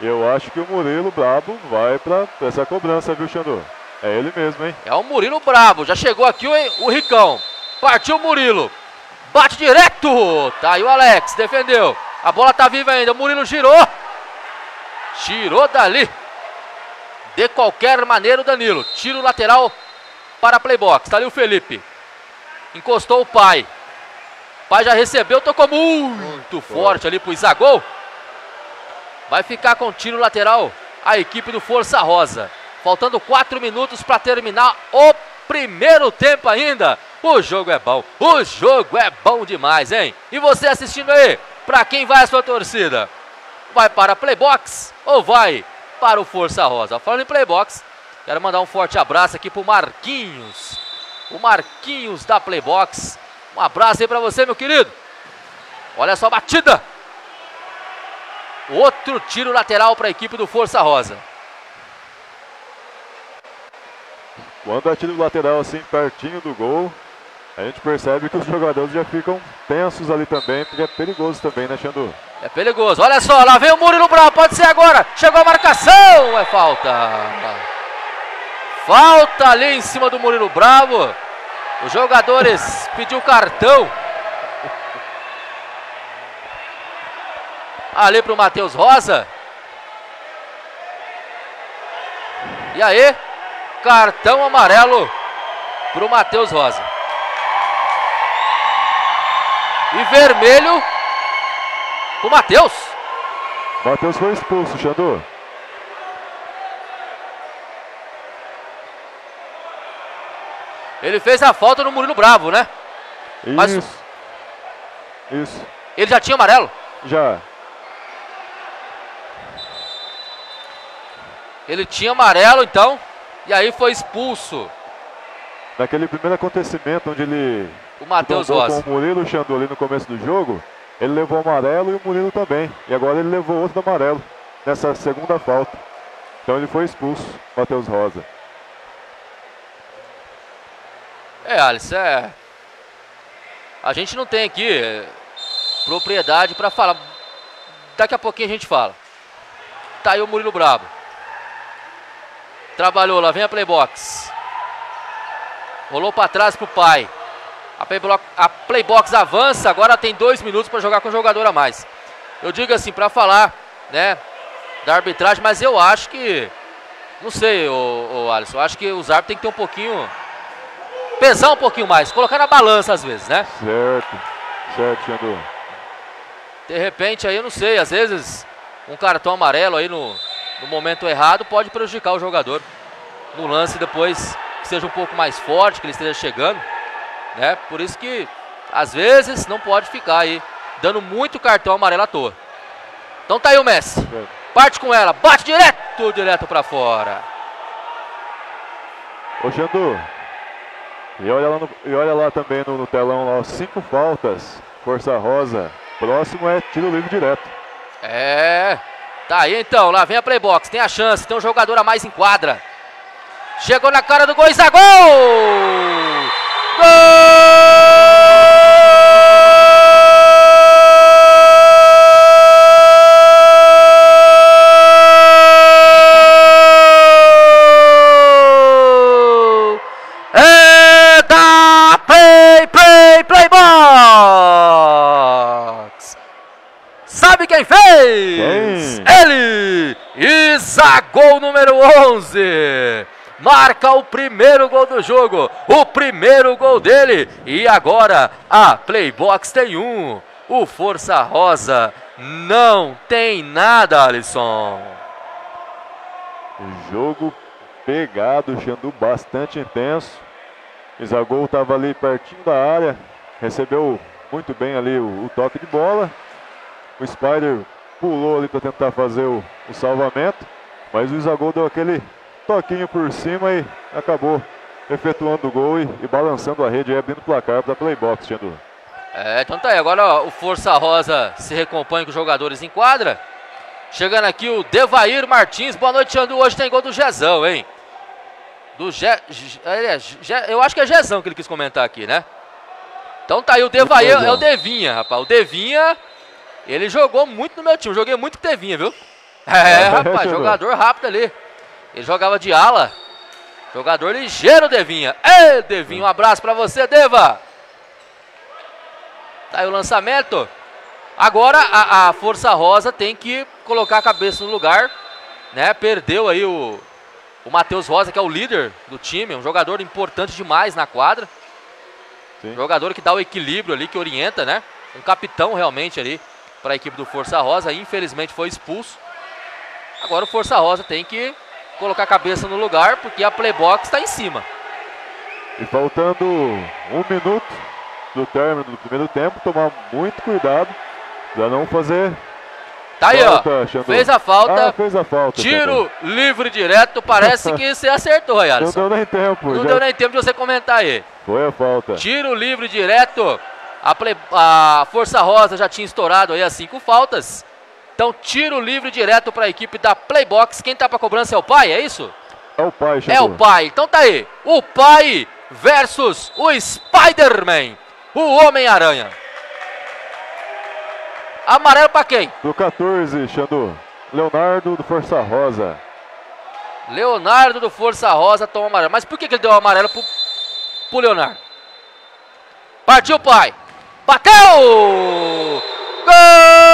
Speaker 2: Eu acho que o Murilo Brabo vai para essa cobrança, viu, Xandor? É ele mesmo, hein?
Speaker 1: É o Murilo Brabo. Já chegou aqui o, o Ricão. Partiu o Murilo. Bate direto. Tá aí o Alex. Defendeu. A bola tá viva ainda. O Murilo girou. Tirou dali. De qualquer maneira o Danilo. Tiro lateral para a playbox. Tá ali o Felipe. Encostou o pai. O pai já recebeu. Tocou muito forte ali pro Isagol. Vai ficar com tiro lateral a equipe do Força Rosa. Faltando 4 minutos para terminar o primeiro tempo ainda. O jogo é bom, o jogo é bom demais, hein? E você assistindo aí, para quem vai a sua torcida? Vai para Playbox ou vai para o Força Rosa? Falando em Playbox, quero mandar um forte abraço aqui pro Marquinhos. O Marquinhos da Playbox. Um abraço aí para você, meu querido. Olha só a batida. Outro tiro lateral para a equipe do Força Rosa.
Speaker 2: Quando é tiro lateral assim pertinho do gol, a gente percebe que os jogadores já ficam tensos ali também, porque é perigoso também, né, Xandu?
Speaker 1: É perigoso. Olha só, lá vem o Murilo Bravo, pode ser agora. Chegou a marcação, é falta. Falta ali em cima do Murilo Bravo. Os jogadores *laughs* pediu cartão. Ali para o Matheus Rosa. E aí, cartão amarelo para o Matheus Rosa. E vermelho para o Matheus.
Speaker 2: Matheus foi expulso, Xandu.
Speaker 1: Ele fez a falta no Murilo Bravo, né?
Speaker 2: Isso. Mas... Isso.
Speaker 1: Ele já tinha amarelo?
Speaker 2: Já.
Speaker 1: Ele tinha amarelo, então, e aí foi expulso.
Speaker 2: Naquele primeiro acontecimento onde ele
Speaker 1: o Matheus Rosa.
Speaker 2: com o Murilo Xandu ali no começo do jogo, ele levou amarelo e o Murilo também. E agora ele levou outro amarelo nessa segunda falta. Então ele foi expulso, Matheus Rosa.
Speaker 1: É, Alice, é. A gente não tem aqui é, propriedade para falar. Daqui a pouquinho a gente fala. Tá aí o Murilo Brabo. Trabalhou, lá vem a playbox. Rolou para trás pro pai. A playbox, a playbox avança, agora tem dois minutos para jogar com o jogador a mais. Eu digo assim, para falar, né, da arbitragem, mas eu acho que, não sei, o, Alisson, eu acho que os árbitros tem que ter um pouquinho, pesar um pouquinho mais, colocar na balança às vezes, né?
Speaker 2: Certo, certo, Xandu.
Speaker 1: De repente aí, eu não sei, às vezes um cartão amarelo aí no, no momento errado pode prejudicar o jogador. No lance depois que seja um pouco mais forte, que ele esteja chegando. Né? Por isso que às vezes não pode ficar aí dando muito cartão amarelo à toa. Então tá aí o Messi. Parte com ela, bate direto, direto para fora.
Speaker 2: Ô Xandu, e olha lá, no, e olha lá também no, no telão, lá, cinco faltas, Força Rosa. Próximo é tiro livre direto.
Speaker 1: É, Tá aí então, lá vem a playbox, tem a chance, tem um jogador a mais em quadra. Chegou na cara do gol, Isagol! Gol! Zagol número 11. Marca o primeiro gol do jogo. O primeiro gol dele. E agora a Playbox tem um. O Força Rosa não tem nada, Alisson.
Speaker 2: Jogo pegado, Xandu bastante intenso. Isagol estava ali pertinho da área, recebeu muito bem ali o, o toque de bola. O Spider pulou ali para tentar fazer o, o, salvamento, mas o Isagol deu aquele toquinho por cima e acabou efetuando o gol e, e balançando a rede e abrindo o placar para a Playbox, Xandu.
Speaker 1: É, então tá aí. Agora ó, o Força Rosa se recompõe com os jogadores em quadra. Chegando aqui o Devair Martins. Boa noite, Xandu. Hoje tem gol do Jezão, hein? Do Je... É, eu acho que é Jezão que ele quis comentar aqui, né? Então tá aí o Devair, é o Devinha, rapaz. O Devinha, ele jogou muito no meu time. Joguei muito com o Devinha, viu? É, rapaz, jogador rápido ali. Ele jogava de ala. Jogador ligeiro, Devinha. Ei, Devinha, um abraço pra você, Deva. Tá aí o lançamento. Agora a, a, Força Rosa tem que colocar a cabeça no lugar. Né? Perdeu aí o, o Matheus Rosa, que é o líder do time. Um jogador importante demais na quadra. Sim. Jogador que dá o equilíbrio ali, que orienta, né? Um capitão realmente ali para a equipe do Força Rosa. Infelizmente foi expulso. Agora o Força Rosa tem que colocar a cabeça no lugar, porque a Playbox está em cima.
Speaker 2: E faltando um minuto do término do primeiro tempo, tomar muito cuidado para não fazer.
Speaker 1: Tá aí, falta, ó. Xandu. Fez a falta.
Speaker 2: Ah, fez a falta.
Speaker 1: Tiro Xandu. livre direto. Parece que *laughs* você acertou, Alisson.
Speaker 2: Não deu nem tempo.
Speaker 1: Não já... deu nem tempo de você comentar aí.
Speaker 2: Foi a falta.
Speaker 1: Tiro livre direto. A, play... a Força Rosa já tinha estourado aí as cinco faltas. Então, tiro livre direto para a equipe da Playbox. Quem tá para cobrança é o pai, é isso?
Speaker 2: É o pai,
Speaker 1: Xandu. É o pai. Então tá aí. O pai versus o Spider-Man o Homem-Aranha. Amarelo para quem?
Speaker 2: Do 14, Xandu. Leonardo do Força Rosa.
Speaker 1: Leonardo do Força Rosa toma amarelo. Mas por que, que ele deu o amarelo pro, pro Leonardo? Partiu, pai. Bateu! Gol!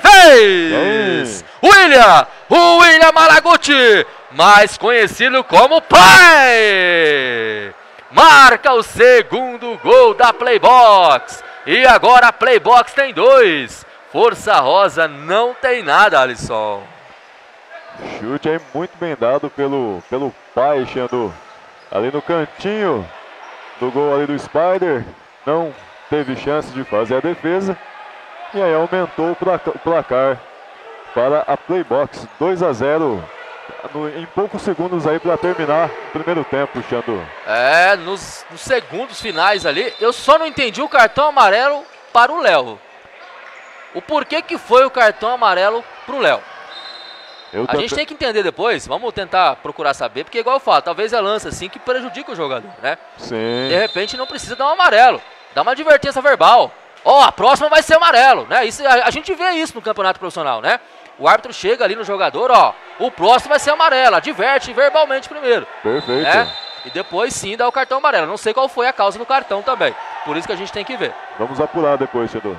Speaker 1: Fez! William! O William Malaguti, mais conhecido como Pai! Marca o segundo gol da Playbox. E agora a Playbox tem dois. Força Rosa não tem nada, Alisson.
Speaker 2: Chute aí muito bem dado pelo, pelo Pai, Xandu. Ali no cantinho do gol ali do Spider. Não teve chance de fazer a defesa. E aí aumentou o placar para a Playbox. 2 a 0 no, em poucos segundos aí para terminar o primeiro tempo, Xandu.
Speaker 1: É, nos, nos, segundos finais ali, eu só não entendi o cartão amarelo para o Léo. O porquê que foi o cartão amarelo para o Léo. a gente tem que entender depois, vamos tentar procurar saber, porque igual eu falo, talvez é lança assim que prejudica o jogador, né?
Speaker 2: Sim.
Speaker 1: De repente não precisa dar um amarelo, dá uma advertência verbal. Ó, oh, a próxima vai ser amarelo, né? Isso, a, a, gente vê isso no campeonato profissional, né? O árbitro chega ali no jogador, ó, o próximo vai ser amarelo, adverte verbalmente primeiro.
Speaker 2: Perfeito.
Speaker 1: Né? E depois sim dá o cartão amarelo. Não sei qual foi a causa do cartão também. Por isso que a gente tem que ver.
Speaker 2: Vamos apurar depois, Xedu.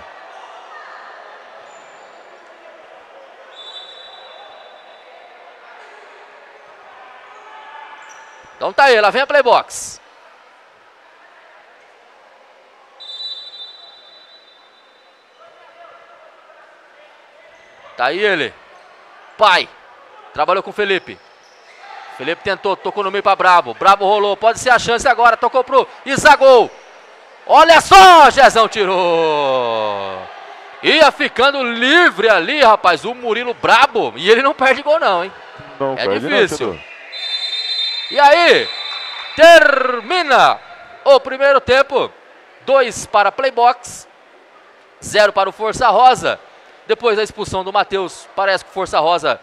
Speaker 1: Então tá aí, lá vem a playbox. Tá aí ele. Pai. Trabalhou com o Felipe. Felipe tentou, tocou no meio para Bravo. Bravo rolou, pode ser a chance agora. Tocou pro Isagol. Olha só, Jezão tirou. Ia ficando livre ali, rapaz. O Murilo brabo. E ele não perde gol, não, hein?
Speaker 2: Não
Speaker 1: é difícil. Não, e aí, termina o primeiro tempo. Dois para Playbox. Zero para o Força Rosa. Depois da expulsão do Matheus, parece que Força Rosa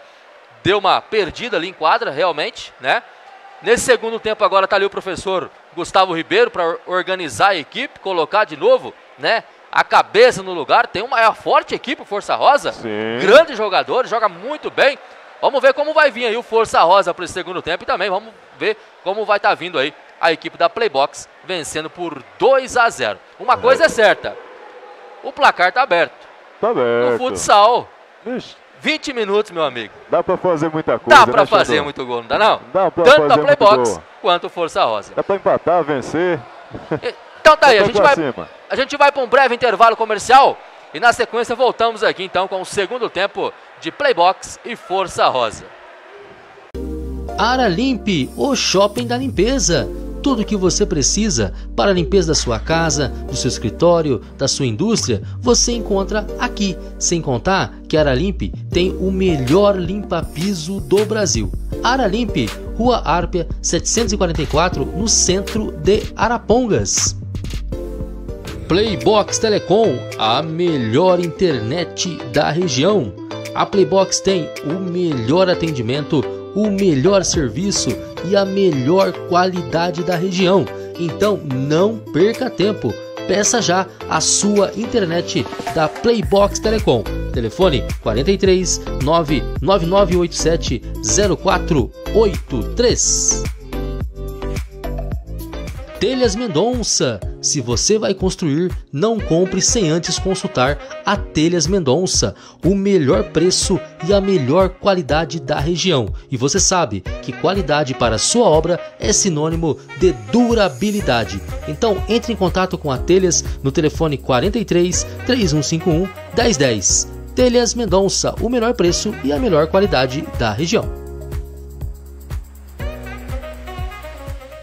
Speaker 1: deu uma perdida ali em quadra, realmente, né? Nesse segundo tempo agora está ali o professor Gustavo Ribeiro para organizar a equipe, colocar de novo, né? A cabeça no lugar, tem uma é uma forte equipe, Força Rosa.
Speaker 2: Sim.
Speaker 1: Grande jogador, joga muito bem. Vamos ver como vai vir aí o Força Rosa para esse segundo tempo e também vamos ver como vai estar tá vindo aí a equipe da Playbox vencendo por 2 a 0. Uma coisa é certa, o placar tá aberto.
Speaker 2: Tá aberto.
Speaker 1: No futsal.
Speaker 2: Vixe,
Speaker 1: 20 minutos, meu amigo.
Speaker 2: dá pra fazer muita coisa,
Speaker 1: Dá pra
Speaker 2: né,
Speaker 1: fazer muito gol, não dá não?
Speaker 2: Dá pra
Speaker 1: Tanto a
Speaker 2: fazer muito
Speaker 1: Playbox
Speaker 2: gol.
Speaker 1: quanto o Força Rosa.
Speaker 2: Dá pra empatar, vencer.
Speaker 1: Então tá aí, a gente
Speaker 2: pra
Speaker 1: vai,
Speaker 2: cima.
Speaker 1: a gente vai para um breve intervalo comercial e na sequência voltamos aqui então com o segundo tempo de Playbox e Força Rosa. Aralimpe, o shopping da limpeza. Tudo o que você precisa para a limpeza da sua casa, do seu escritório, da sua indústria, você encontra aqui. Sem contar que Aralimpe tem o melhor limpa-piso do Brasil. Aralimpe, Rua Árpia, 744, no centro de Arapongas. Playbox Telecom, a melhor internet da região. A Playbox tem o melhor atendimento, o melhor serviço e a melhor qualidade da região. Então não perca tempo. Peça já a sua internet da Playbox Telecom. Telefone 43 99987 0483. Telhas Mendonça. Se você vai construir, não compre sem antes consultar a Telhas Mendonça, o melhor preço e a melhor qualidade da região. E você sabe que qualidade para sua obra é sinônimo de durabilidade. Então entre em contato com a Telhas no telefone 43 3151 1010. Telhas Mendonça, o melhor preço e a melhor qualidade da região.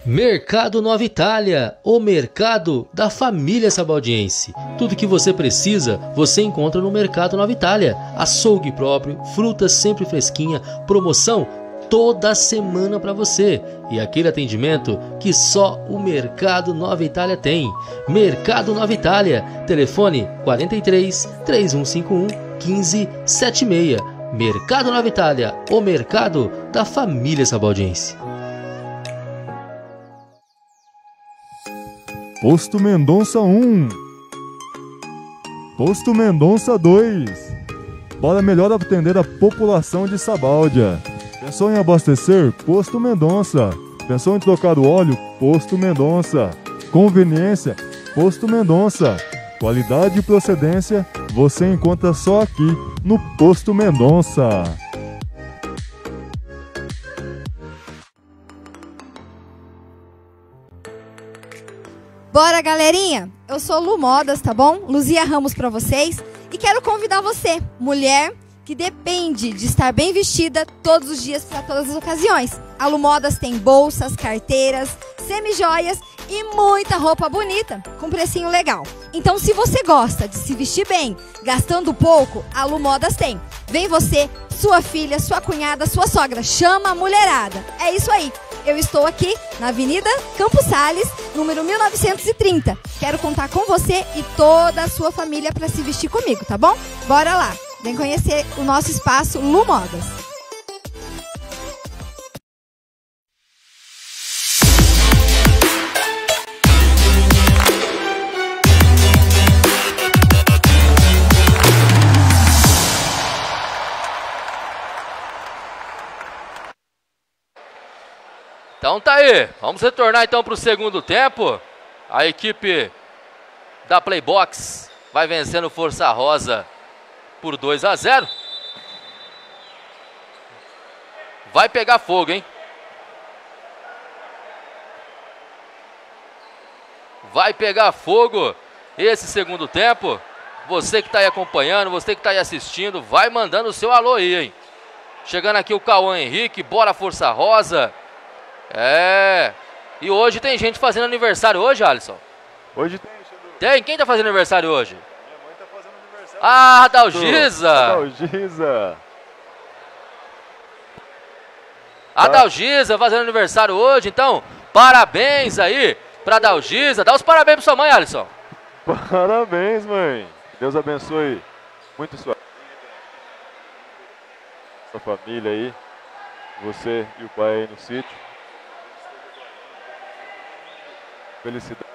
Speaker 1: Mercado Nova Itália, o mercado da família sabaldiense. Tudo que você precisa, você encontra no Mercado Nova Itália. Açougue próprio, frutas sempre fresquinha, promoção toda semana para você. E aquele atendimento que só o Mercado Nova Itália tem. Mercado Nova Itália, telefone 43 3151 1576. Mercado Nova Itália, o mercado da família sabaldiense.
Speaker 2: Posto Mendonça 1. Posto Mendonça 2. Para melhor atender a população de Sabáudia. Pensou em abastecer? Posto Mendonça. Pensou em trocar o óleo? Posto Mendonça. Conveniência? Posto Mendonça. Qualidade e procedência você encontra só aqui no Posto Mendonça.
Speaker 3: Bora, galerinha? Eu sou Lu Modas, tá bom? Luzia Ramos pra vocês. E quero convidar você, mulher que depende de estar bem vestida todos os dias para todas as ocasiões. A Lu Modas tem bolsas, carteiras, semijoias e muita roupa bonita com precinho legal. Então, se você gosta de se vestir bem, gastando pouco, a Lu Modas tem. Vem você, sua filha, sua cunhada, sua sogra, chama a mulherada. É isso aí. Eu estou aqui na Avenida Campos Sales, número 1930. Quero contar com você e toda a sua família para se vestir comigo, tá bom? Bora lá. Vem conhecer o nosso espaço Lu Modas.
Speaker 1: Então tá aí, vamos retornar então para o segundo tempo. A equipe da Playbox vai vencendo Força Rosa por 2 a 0. Vai pegar fogo, hein? Vai pegar fogo esse segundo tempo. Você que está aí acompanhando, você que está aí assistindo, vai mandando o seu alô aí, hein? Chegando aqui o Cauã Henrique, bora Força Rosa. É. E hoje tem gente fazendo aniversário hoje, Alisson?
Speaker 2: Hoje tem.
Speaker 1: Tem? Quem tá fazendo aniversário hoje?
Speaker 2: Minha mãe tá fazendo aniversário.
Speaker 1: Ah, Dalgisa!
Speaker 2: Dalgisa.
Speaker 1: A Dalgisa fazendo aniversário hoje, então, parabéns aí pra Dalgisa. Dá os parabéns pra sua mãe, Alisson.
Speaker 2: Parabéns, mãe. Deus abençoe muito sua sua família aí, você e o pai aí no sítio. Felicidade.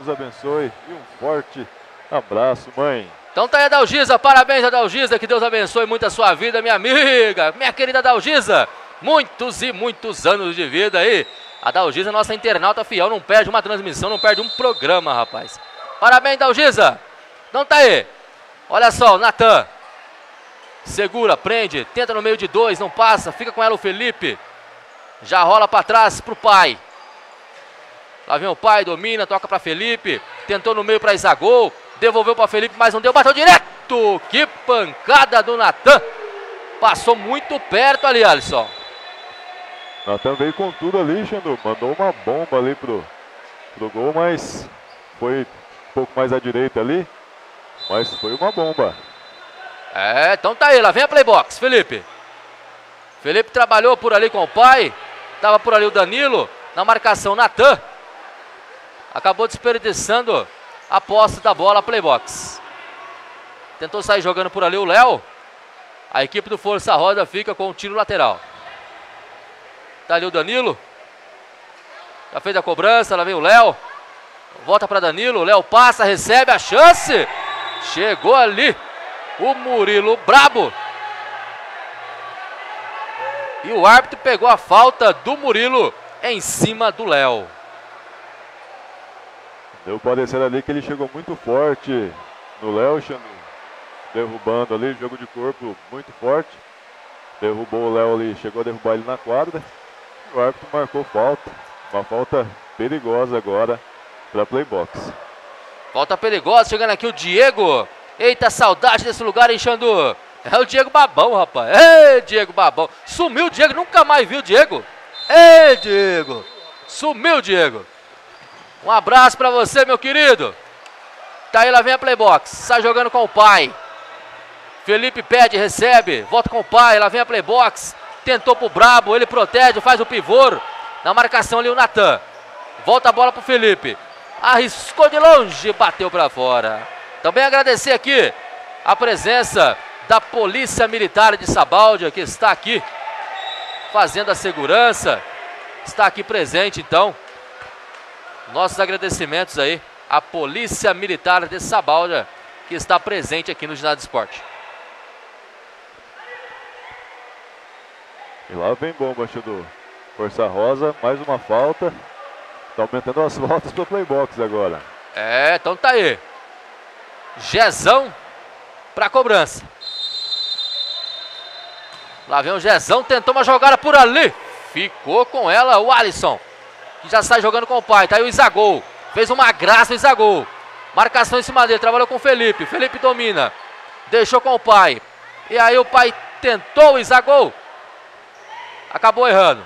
Speaker 2: Deus abençoe e um forte abraço, mãe.
Speaker 1: Então tá aí a Dalgisa, parabéns a Dalgisa, que Deus abençoe muito a sua vida, minha amiga, minha querida Dalgisa. Muitos e muitos anos de vida aí. A Dalgisa, nossa internauta fiel, não perde uma transmissão, não perde um programa, rapaz. Parabéns, Dalgisa. Então tá aí. Olha só, o Natan. Segura, prende, tenta no meio de dois, não passa, fica com ela o Felipe. Já rola para trás pro pai. Lá vem o pai, domina, toca para Felipe. Tentou no meio para Isagol. Devolveu para Felipe, mas não deu, bateu direto. Que pancada do Natan. Passou muito perto ali, Alisson.
Speaker 2: Natan veio com tudo ali, Xandu. Mandou uma bomba ali pro, pro gol, mas foi um pouco mais à direita ali. Mas foi uma bomba.
Speaker 1: É, então tá aí, lá vem a playbox, Felipe. Felipe trabalhou por ali com o pai. Tava por ali o Danilo. Na marcação, Natan. Acabou desperdiçando a posse da bola, playbox. Tentou sair jogando por ali o Léo. A equipe do Força Roda fica com o tiro lateral. Tá ali o Danilo. Já fez a cobrança, lá vem o Léo. Volta para Danilo, Léo passa, recebe a chance. Chegou ali o Murilo Brabo. E o árbitro pegou a falta do Murilo em cima do Léo.
Speaker 2: Deu parecer ali que ele chegou muito forte no Léo, derrubando ali, jogo de corpo muito forte. Derrubou o Léo ali, chegou a derrubar ele na quadra. O árbitro marcou falta. Uma falta perigosa agora para Playbox.
Speaker 1: Falta perigosa, chegando aqui o Diego. Eita, saudade desse lugar, hein, Xandu? É o Diego Babão, rapaz. Ei, Diego Babão. Sumiu o Diego, nunca mais viu o Diego. Ei, Diego. Sumiu o Diego. Um abraço para você, meu querido. Tá aí, lá vem a Playbox. Sai jogando com o pai. Felipe pede, recebe. Volta com o pai, lá vem a Playbox. Tentou pro Brabo, ele protege, faz o pivô. Na marcação ali o Natan. Volta a bola pro Felipe. Arriscou de longe, bateu para fora. Também agradecer aqui a presença da Polícia Militar de Sabáudia, que está aqui fazendo a segurança. Está aqui presente, então. Nossos agradecimentos aí à Polícia Militar de Sabáudia, que está presente aqui no Ginásio de Esporte.
Speaker 2: E lá vem bomba, do Força Rosa, mais uma falta. Está aumentando as *laughs* voltas para o playbox agora.
Speaker 1: É, então tá aí. Jezão para cobrança. Lá vem o Jezão, tentou uma jogada por ali. Ficou com ela o Alisson. Que já sai jogando com o pai. Tá aí o Isagol. Fez uma graça o Isagol. Marcação em cima dele. Trabalhou com o Felipe. Felipe domina. Deixou com o pai. E aí o pai tentou o Isagol. Acabou errando.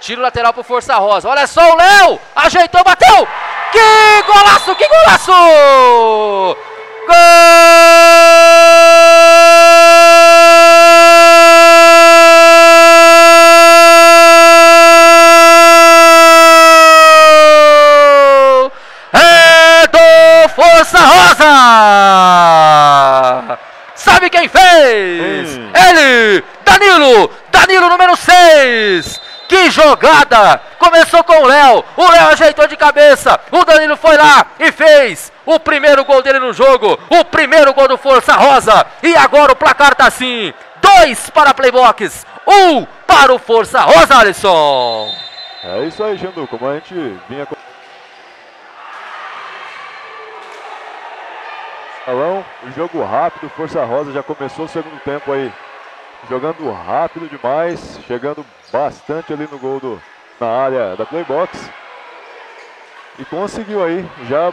Speaker 1: Tiro lateral pro Força Rosa. Olha só o Léo. Ajeitou, bateu. Que golaço, que golaço! Gol! É do Força Rosa! Sabe quem fez?
Speaker 2: Hum.
Speaker 1: Ele, Danilo, Danilo número 6. Que jogada! Começou com o Léo. O Léo ajeitou de cabeça. O Danilo foi lá e fez o primeiro gol dele no jogo. O primeiro gol do Força Rosa. E agora o placar tá assim: dois para Playbox, um para o Força Rosa, Alisson.
Speaker 2: É isso aí, Jandu. Como a gente vinha com. O jogo rápido, Força Rosa já começou o segundo tempo aí. Jogando rápido demais, chegando bastante ali no gol do, na área da Playbox. E conseguiu aí já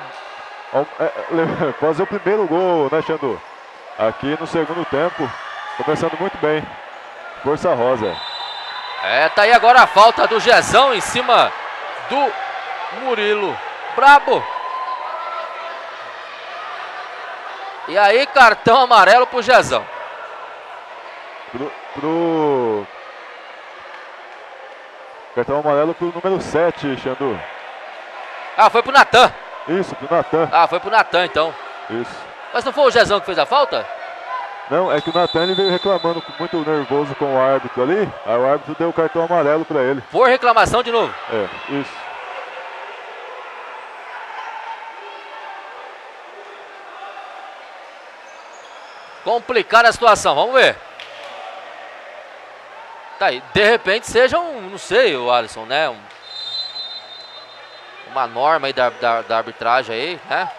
Speaker 2: é, é, *laughs* fazer o primeiro gol, né, Xandu? Aqui no segundo tempo, começando muito bem. Força Rosa.
Speaker 1: É, tá aí agora a falta do Jezão em cima do Murilo. Brabo. E aí, cartão amarelo pro Jezão
Speaker 2: pro, pro... Cartão amarelo pro número 7, Xandu.
Speaker 1: Ah, foi pro Natan.
Speaker 2: Isso, pro Natan.
Speaker 1: Ah, foi pro Natan então.
Speaker 2: Isso.
Speaker 1: Mas não foi o Jezão que fez a falta?
Speaker 2: Não, é que o Natan veio reclamando muito nervoso com o árbitro ali. Aí o árbitro deu o cartão amarelo para ele.
Speaker 1: foi reclamação de novo?
Speaker 2: É, isso.
Speaker 1: Complicar a situação, vamos ver. Tá aí. De repente seja um, não sei, o Alisson, né? Um, uma norma aí da, da, da arbitragem aí, né?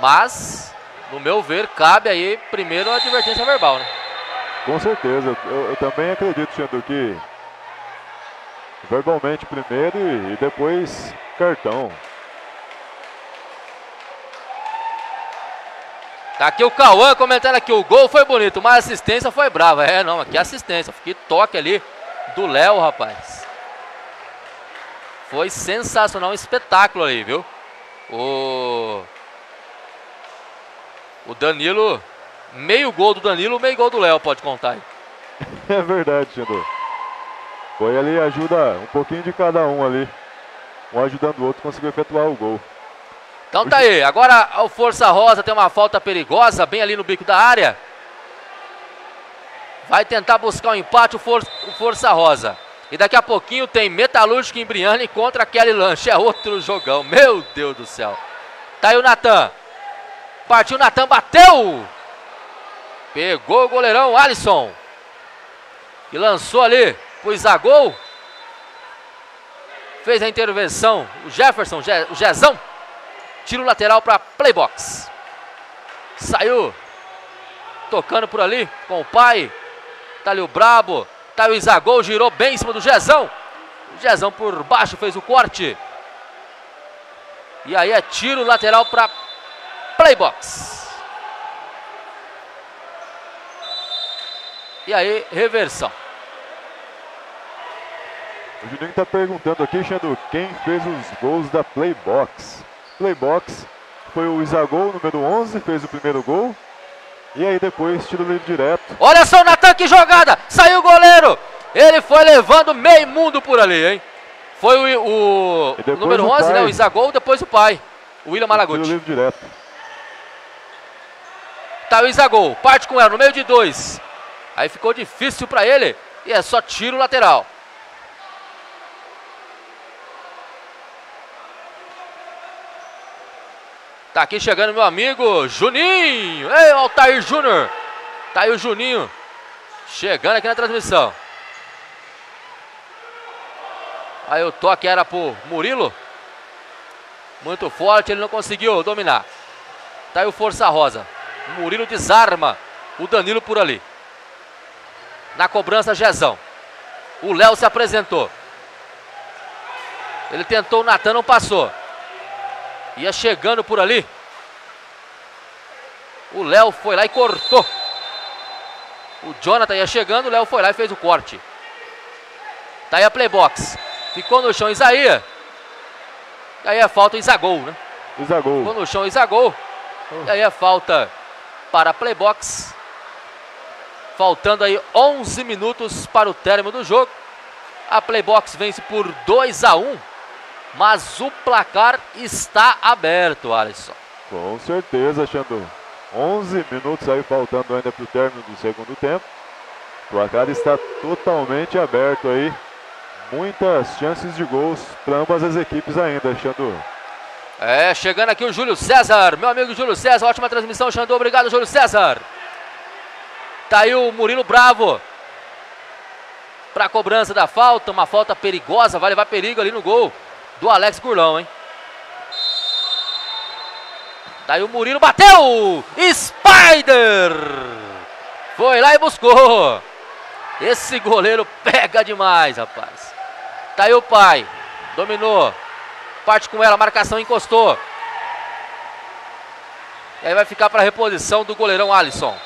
Speaker 1: Mas, no meu ver, cabe aí primeiro a advertência verbal, né?
Speaker 2: Com certeza, eu, eu também acredito, Xandu, que verbalmente primeiro e, e depois cartão.
Speaker 1: Tá aqui o Cauã comentando aqui, o gol foi bonito, mas a assistência foi brava. É, não, aqui a assistência, que toque ali do Léo, rapaz. Foi sensacional, um espetáculo aí, viu? O... O Danilo, meio gol do Danilo, meio gol do Léo, pode contar aí. *laughs*
Speaker 2: É verdade, Xandu. Foi ali, ajuda um pouquinho de cada um ali. Um ajudando o outro, conseguiu efetuar o gol.
Speaker 1: Então tá aí, agora o Força Rosa tem uma falta perigosa, bem ali no bico da área. Vai tentar buscar o um empate o, For o Força Rosa. E daqui a pouquinho tem Metalúrgico em Briane contra Kelly Lanche. É outro jogão, meu Deus do céu. Tá aí o Natan. Partiu o Natan, bateu. Pegou o goleirão Alisson. E lançou ali pro Isagol. Fez a intervenção o Jefferson, o Jezão. Tiro lateral para playbox. Saiu tocando por ali com o pai. Tá ali o Brabo. Tá o Isagol, girou bem em cima do Jezão. Jezão por baixo fez o corte. E aí é tiro lateral para playbox. E aí, reversão.
Speaker 2: O Juninho está perguntando aqui, Xandu, quem fez os gols da Playbox? Playbox foi o Isagol, número 11, fez o primeiro gol. E aí depois tiro livre direto.
Speaker 1: Olha só o Natan, que jogada! Saiu o goleiro! Ele foi levando meio mundo por ali, hein? Foi o, o, o número 11, pai. né? O Isagol, depois o pai. O William Malaguti.
Speaker 2: Tiro livre direto.
Speaker 1: Tá o Isagol, parte com ela no meio de dois. Aí ficou difícil para ele. E é só tiro lateral. Tá aqui chegando meu amigo Juninho. Ei, Altair Júnior. Tá aí o Juninho. Chegando aqui na transmissão. Aí o toque era pro Murilo. Muito forte, ele não conseguiu dominar. Tá aí o Força Rosa. Murilo desarma o Danilo por ali. Na cobrança, Jezão. O Léo se apresentou. Ele tentou o Natan, não passou. Ia chegando por ali. O Léo foi lá e cortou. O Jonathan ia chegando, o Léo foi lá e fez o corte. Tá aí a playbox. Ficou no chão Isaías. E aí a falta Isagol, né?
Speaker 2: Isagol.
Speaker 1: Ficou no chão Isagol. E aí a falta para a playbox. Faltando aí 11 minutos para o término do jogo. A playbox vence por 2 a 1 mas o placar está aberto, Alisson.
Speaker 2: Com certeza, Xandu. 11 minutos aí faltando ainda para o término do segundo tempo. O placar está totalmente aberto aí. Muitas chances de gols para ambas as equipes ainda, Xandu.
Speaker 1: É, chegando aqui o Júlio César, meu amigo Júlio César, ótima transmissão, Xandu, obrigado Júlio César. Tá aí o Murilo Bravo. Para a cobrança da falta, uma falta perigosa, vai levar perigo ali no gol do Alex Gurlão, hein? Daí o Murilo bateu! Spider! Foi lá e buscou. Esse goleiro pega demais, rapaz. Tá aí o pai. Dominou. Parte com ela, marcação encostou. E aí vai ficar para reposição do goleirão Alisson.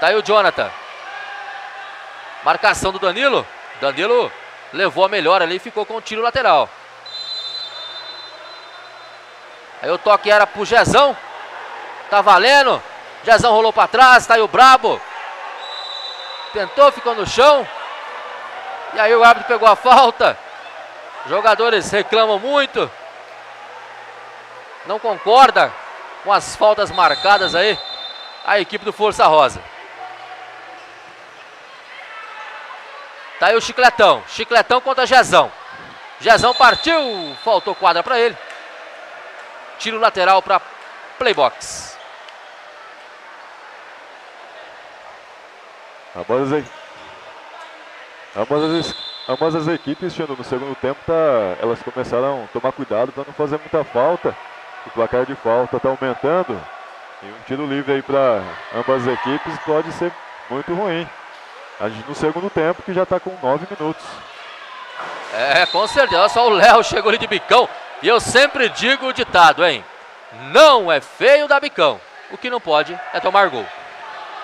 Speaker 1: Tá aí o Jonathan. Marcação do Danilo. Danilo levou a melhor ali e ficou com o tiro lateral. Aí o toque era pro Jezão. Tá valendo. Jezão rolou para trás, tá aí o Brabo. Tentou, ficou no chão. E aí o árbitro pegou a falta. Jogadores reclamam muito. Não concorda com as faltas marcadas aí. A equipe do Força Rosa. Tá aí o Chicletão. Chicletão contra Jezão. Jezão partiu. Faltou quadra para ele. Tiro lateral para Playbox.
Speaker 2: Ambas as, ambas as, ambas as equipes, no segundo tempo, tá, elas começaram a tomar cuidado para não fazer muita falta. O placar de falta está aumentando. E um tiro livre aí para ambas as equipes pode ser muito ruim. A gente no segundo tempo que já está com nove minutos.
Speaker 1: É, com certeza. Olha só o Léo chegou ali de bicão. E eu sempre digo o ditado, hein? Não é feio dar bicão. O que não pode é tomar gol.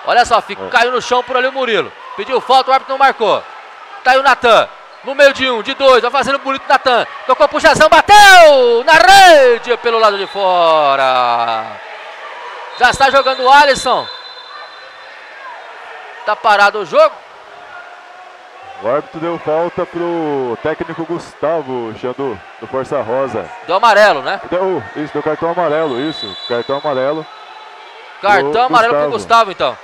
Speaker 1: Olha só, fica, é. caiu no chão por ali o Murilo. Pediu falta, o árbitro não marcou. Tá aí o Natan. No meio de um, de dois, vai fazendo bonito Natan. Tocou pro Jazão, bateu na rede pelo lado de fora. Já está jogando o Alisson. Tá parado o jogo.
Speaker 2: O árbitro deu falta pro técnico Gustavo, Xandu, do Força Rosa.
Speaker 1: Deu amarelo, né?
Speaker 2: Deu, isso, deu cartão amarelo, isso. Cartão amarelo.
Speaker 1: Cartão amarelo Gustavo. pro Gustavo, então.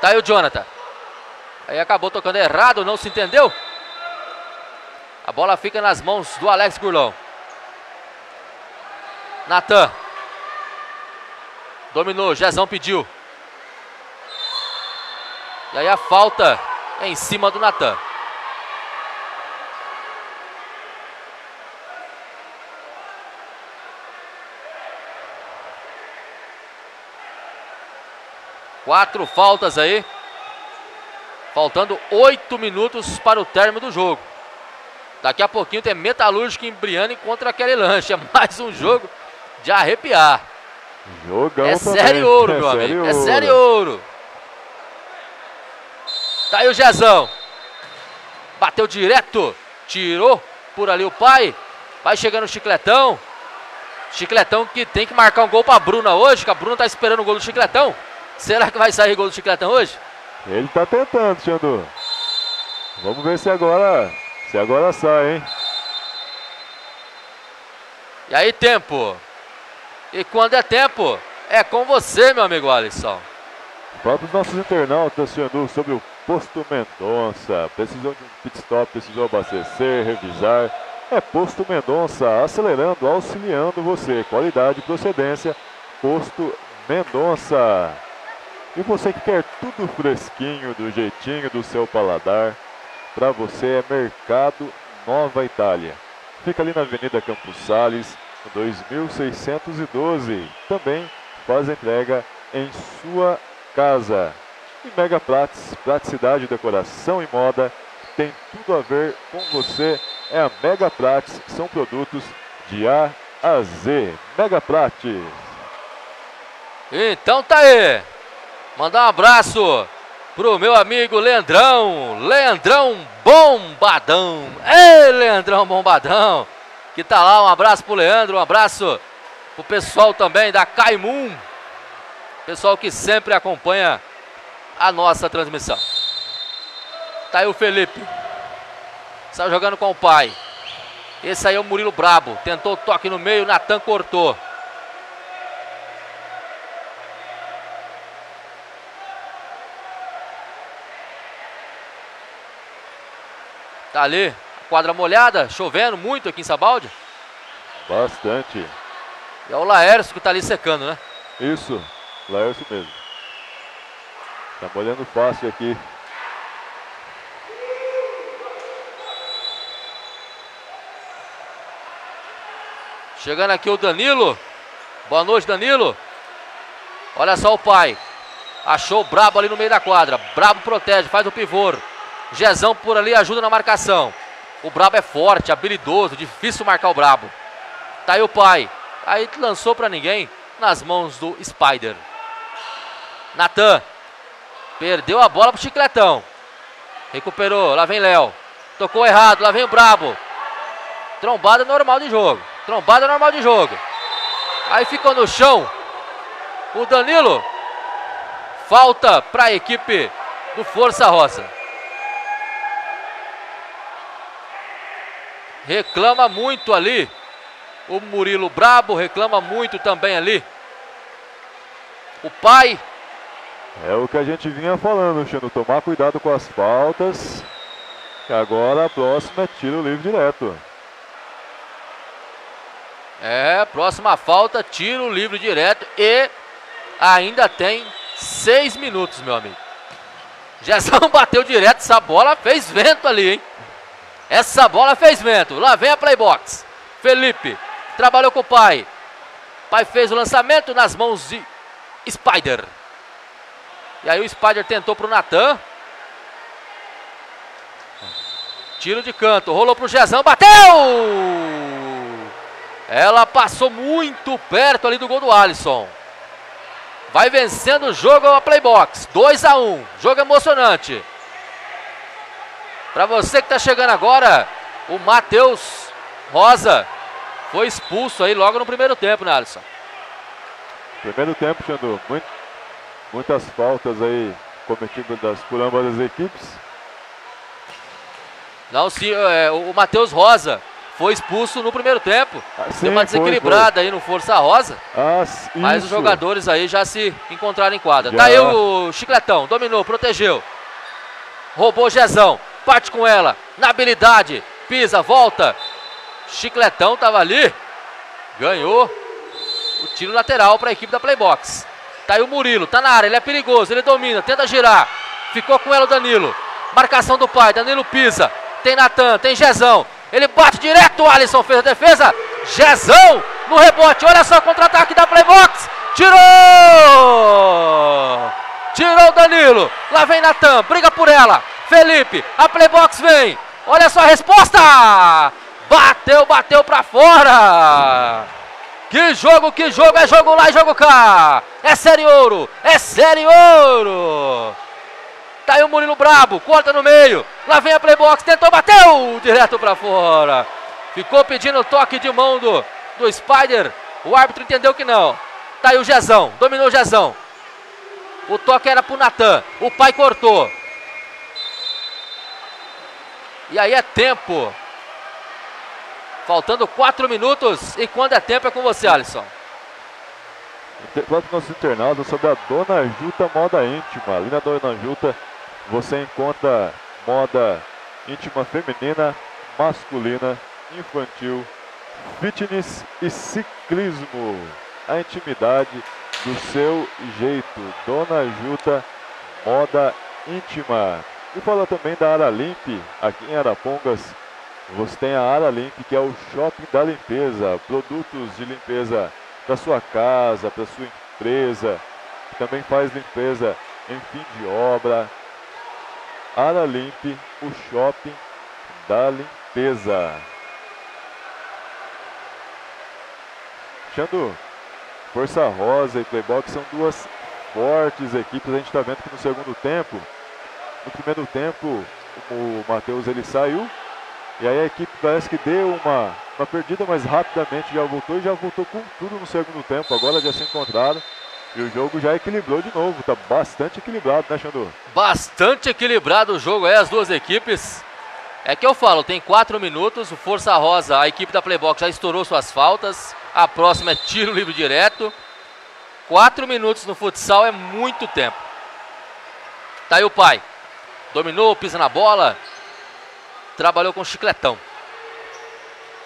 Speaker 1: Tá aí o Jonathan. Aí acabou tocando errado, não se entendeu? A bola fica nas mãos do Alex Gurlão. Natan. Dominou, Jezão pediu. E aí a falta é em cima do Natan. Quatro faltas aí. Faltando oito minutos para o término do jogo. Daqui a pouquinho tem Metalúrgico em Briane contra aquele lanche. *laughs* É mais um jogo de arrepiar.
Speaker 2: Jogão
Speaker 1: é sério ouro, *laughs* meu é amigo. Sério é sério ouro. Aí o Jezão. Bateu direto. Tirou por ali o pai. Vai chegando o Chicletão. Chicletão que tem que marcar um gol pra Bruna hoje, que a Bruna tá esperando o gol do Chicletão. Será que vai sair gol do Chicletão hoje?
Speaker 2: Ele tá tentando, Xandu. Vamos ver se agora, se agora sai, hein?
Speaker 1: E aí, tempo. E quando é tempo, é com você, meu amigo Alisson.
Speaker 2: Fala para os nossos internautas, Xandu, sobre o Posto Mendonça. Precisou de um pit stop, precisou abastecer, revisar. É Posto Mendonça, acelerando, auxiliando você. Qualidade procedência. Posto Mendonça. E você que quer tudo fresquinho, do jeitinho do seu paladar, para você é Mercado Nova Itália. Fica ali na Avenida Campos Sales, 2612. Também faz entrega em sua casa. E Mega Prats, praticidade, decoração e moda, tem tudo a ver com você. É a Mega Prats, são produtos de A a Z. Mega Prats.
Speaker 1: Então tá aí. Mandar um abraço pro meu amigo Leandrão. Leandrão Bombadão. Ei, Leandrão Bombadão. Que tá lá. Um abraço pro Leandro. Um abraço pro pessoal também da Caimum. Pessoal que sempre acompanha a nossa transmissão. Tá aí o Felipe. Saiu jogando com o pai. Esse aí é o Murilo Brabo. Tentou toque no meio, Natan cortou. Tá ali, quadra molhada, chovendo muito aqui em Sabaldi.
Speaker 2: Bastante.
Speaker 1: E é o Laércio que tá ali secando, né?
Speaker 2: Isso, Laércio mesmo. Tá molhando fácil aqui.
Speaker 1: Chegando aqui o Danilo. Boa noite, Danilo. Olha só o pai. Achou o Brabo ali no meio da quadra. Brabo protege, faz o pivô. Jezão por ali ajuda na marcação. O Brabo é forte, habilidoso, difícil marcar o Brabo. Tá aí o pai. Aí lançou para ninguém nas mãos do Spider. Natan. Perdeu a bola pro Chicletão. Recuperou, lá vem Léo. Tocou errado, lá vem o Brabo. Trombada normal de jogo. Trombada normal de jogo. Aí ficou no chão. O Danilo. Falta para a equipe do Força Rosa. reclama muito ali. O Murilo Brabo reclama muito também ali. O pai.
Speaker 2: É o que a gente vinha falando, Xano. Tomar cuidado com as faltas. Que agora a próxima é tiro livre direto.
Speaker 1: É, próxima falta, tiro livre direto e ainda tem seis minutos, meu amigo. Jezão *laughs* bateu direto, essa bola fez vento ali, hein? Essa bola fez vento. Lá vem a playbox. Felipe trabalhou com o pai. Pai fez o lançamento nas mãos de Spider. E aí o Spider tentou pro Natan. Tiro de canto, rolou pro Jezão, bateu! Ela passou muito perto ali do gol do Alisson. Vai vencendo o jogo a Playbox. 2 a 1 um. Jogo emocionante. Para você que está chegando agora, o Matheus Rosa foi expulso aí logo no primeiro tempo, né, Alisson?
Speaker 2: Primeiro tempo, Xandu. Muito, muitas faltas aí cometidas das, por ambas as equipes.
Speaker 1: Não, sim, é, o Matheus Rosa foi expulso no primeiro tempo.
Speaker 2: Ah,
Speaker 1: Deu
Speaker 2: sim,
Speaker 1: uma
Speaker 2: foi,
Speaker 1: desequilibrada
Speaker 2: foi.
Speaker 1: aí no Força Rosa.
Speaker 2: Ah,
Speaker 1: Mas os jogadores aí já se encontraram em quadra.
Speaker 2: Já.
Speaker 1: Tá aí o Chicletão, dominou, protegeu. Roubou Jezão, parte com ela, na habilidade, pisa, volta. Chicletão tava ali, ganhou o tiro lateral para a equipe da Playbox. Tá aí o Murilo, tá na área, ele é perigoso, ele domina, tenta girar. Ficou com ela o Danilo. Marcação do pai, Danilo pisa. Tem Natan, tem Jezão. Ele bate direto, o Alisson fez a defesa. Jezão no rebote, olha só o contra-ataque da Playbox. Tirou! Tirou o Danilo. Lá vem Natan, briga por ela. Felipe, a Playbox vem. Olha só a resposta! Bateu, bateu pra fora! Que jogo, que jogo, é jogo lá e jogo cá! É sério ouro, é sério ouro! Tá aí o Murilo Brabo, corta no meio. Lá vem a Playbox, tentou, bateu! Direto pra fora. Ficou pedindo toque de mão do, do Spider. O árbitro entendeu que não. Tá aí o Jezão, dominou o Jezão. O toque era pro Natan. O pai cortou. E aí é tempo. Faltando 4 minutos. E quando é tempo é com você, Alisson.
Speaker 2: Do nosso internado sobre a Dona Juta Moda Íntima. Ali na Dona Juta você encontra moda íntima feminina, masculina, infantil, fitness e ciclismo. A intimidade do seu jeito. Dona Juta Moda Íntima. E fala também da Aralimp, aqui em Arapongas. Você tem a Aralimp, que é o shopping da limpeza. Produtos de limpeza para sua casa, para sua empresa. Também faz limpeza em fim de obra. Aralimp, o shopping da limpeza. Xandu, Força Rosa e Playbox são duas fortes equipes. A gente está vendo que no segundo tempo, no primeiro tempo, o Matheus ele saiu e aí a equipe parece que deu uma, uma perdida, mas rapidamente já voltou e já voltou com tudo no segundo tempo. Agora já se encontraram e o jogo já equilibrou de novo. Tá bastante equilibrado, né, Xandu?
Speaker 1: Bastante equilibrado o jogo aí, as duas equipes. É que eu falo, tem quatro minutos, o Força Rosa, a equipe da Playbox já estourou suas faltas. A próxima é tiro livre direto. Quatro minutos no futsal é muito tempo. Tá aí o pai. Dominou, pisa na bola. Trabalhou com o Chicletão.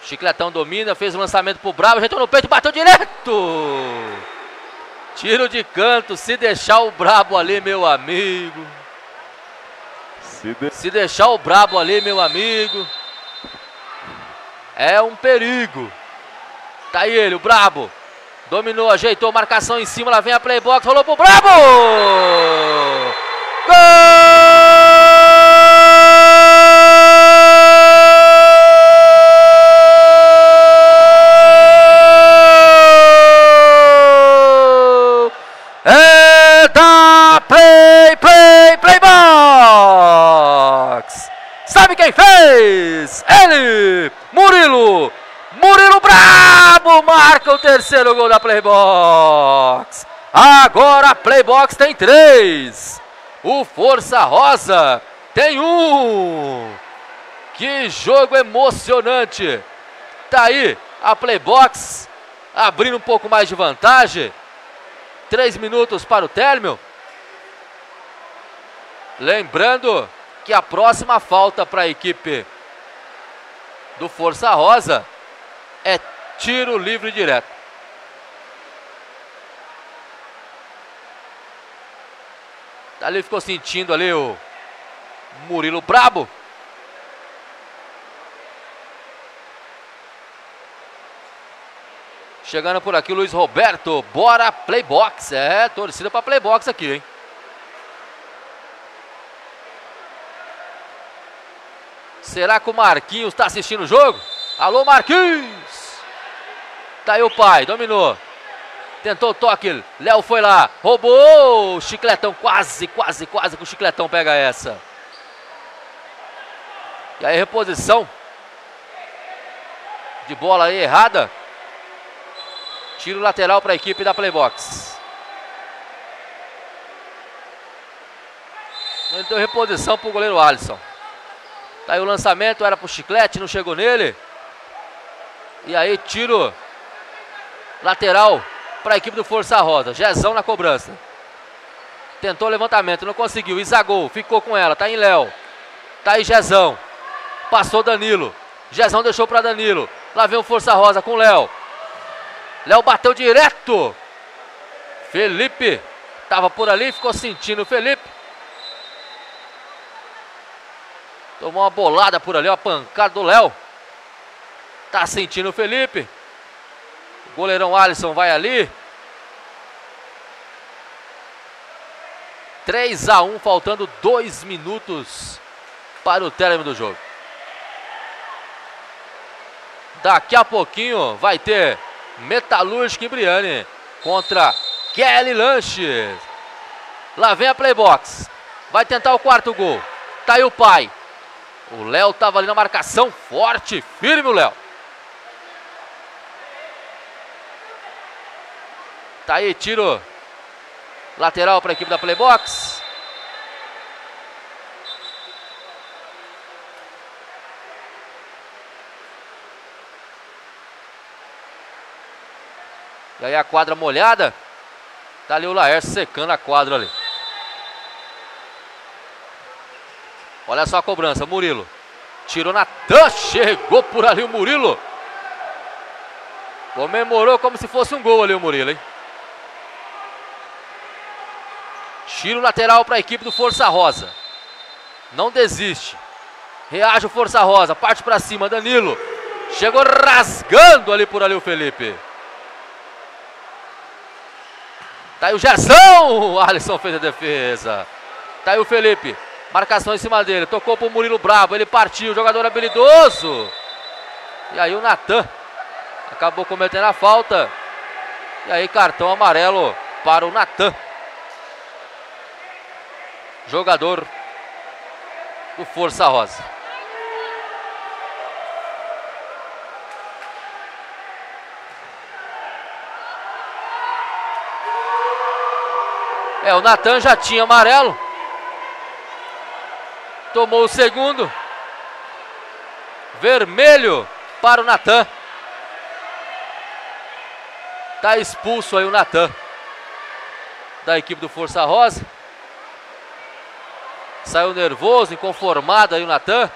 Speaker 1: Chicletão domina, fez o lançamento pro Bravo, ajeitou no peito, bateu direto. Tiro de canto, se deixar o Brabo ali, meu amigo.
Speaker 2: Se de...
Speaker 1: Se deixar o Brabo ali, meu amigo. É um perigo. Tá aí ele, o Brabo. Dominou, ajeitou, marcação em cima, lá vem a playbox, rolou pro Brabo! Gol! Quem fez? Ele, Murilo! Murilo Brabo marca o terceiro gol da Playbox. Agora a Playbox tem três. O Força Rosa tem um. Que jogo emocionante. Tá aí a Playbox abrindo um pouco mais de vantagem. Três minutos para o término. Lembrando que a próxima falta para a equipe do Força Rosa é Tiro livre direto. Ali ficou sentindo ali o Murilo Brabo. Chegando por aqui o Luiz Roberto. Bora playbox. É, torcida para playbox aqui, hein? Será que o Marquinhos está assistindo o jogo? Alô, Marquinhos! Tá aí o pai, dominou. Tentou o toque, Léo foi lá, roubou chicletão, quase, quase, quase que o chicletão pega essa. E aí reposição de bola aí errada. Tiro lateral para a equipe da Playbox. Então reposição para o goleiro Alisson. Aí o lançamento, era pro chiclete, não chegou nele. E aí tiro lateral para a equipe do Força Rosa. Jezão na cobrança. Tentou levantamento, não conseguiu. Isagou, ficou com ela. Tá em Léo. Tá aí Jezão. Passou Danilo. Jezão deixou para Danilo. Lá vem o Força Rosa com Léo. Léo bateu direto. Felipe estava por ali, ficou sentindo o Felipe. Tomou uma bolada por ali, uma pancada do Léo. Tá sentindo o Felipe. O goleirão Alisson vai ali. 3 a 1, faltando 2 minutos para o término do jogo. Daqui a pouquinho vai ter Metalúrgica e Briane contra Kelly Lanches. Lá vem a playbox. Vai tentar o quarto gol. Tá aí o pai. O Léo tava ali na marcação forte, firme o Léo. Tá aí, tiro lateral para a equipe da Playbox. E aí a quadra molhada. Tá ali o Laércio secando a quadra ali. Olha só a cobrança, Murilo. Tirou na tan, chegou por ali o Murilo. Comemorou como se fosse um gol ali o Murilo, hein? Tiro lateral para a equipe do Força Rosa. Não desiste. Reage o Força Rosa, parte para cima, Danilo. Chegou rasgando ali por ali o Felipe. Tá aí o Gerson. O *laughs* Alisson fez a defesa. Tá aí o Felipe. Marcação em cima dele. Tocou pro Murilo Bravo. Ele partiu. Jogador habilidoso. E aí o Natan acabou cometendo a falta. E aí cartão amarelo para o Natan. Jogador do Força Rosa. É, o Natan já tinha amarelo. Tomou o segundo. Vermelho para o Natan. Está expulso aí o Natan. Da equipe do Força Rosa. Saiu nervoso, inconformado aí o Natan.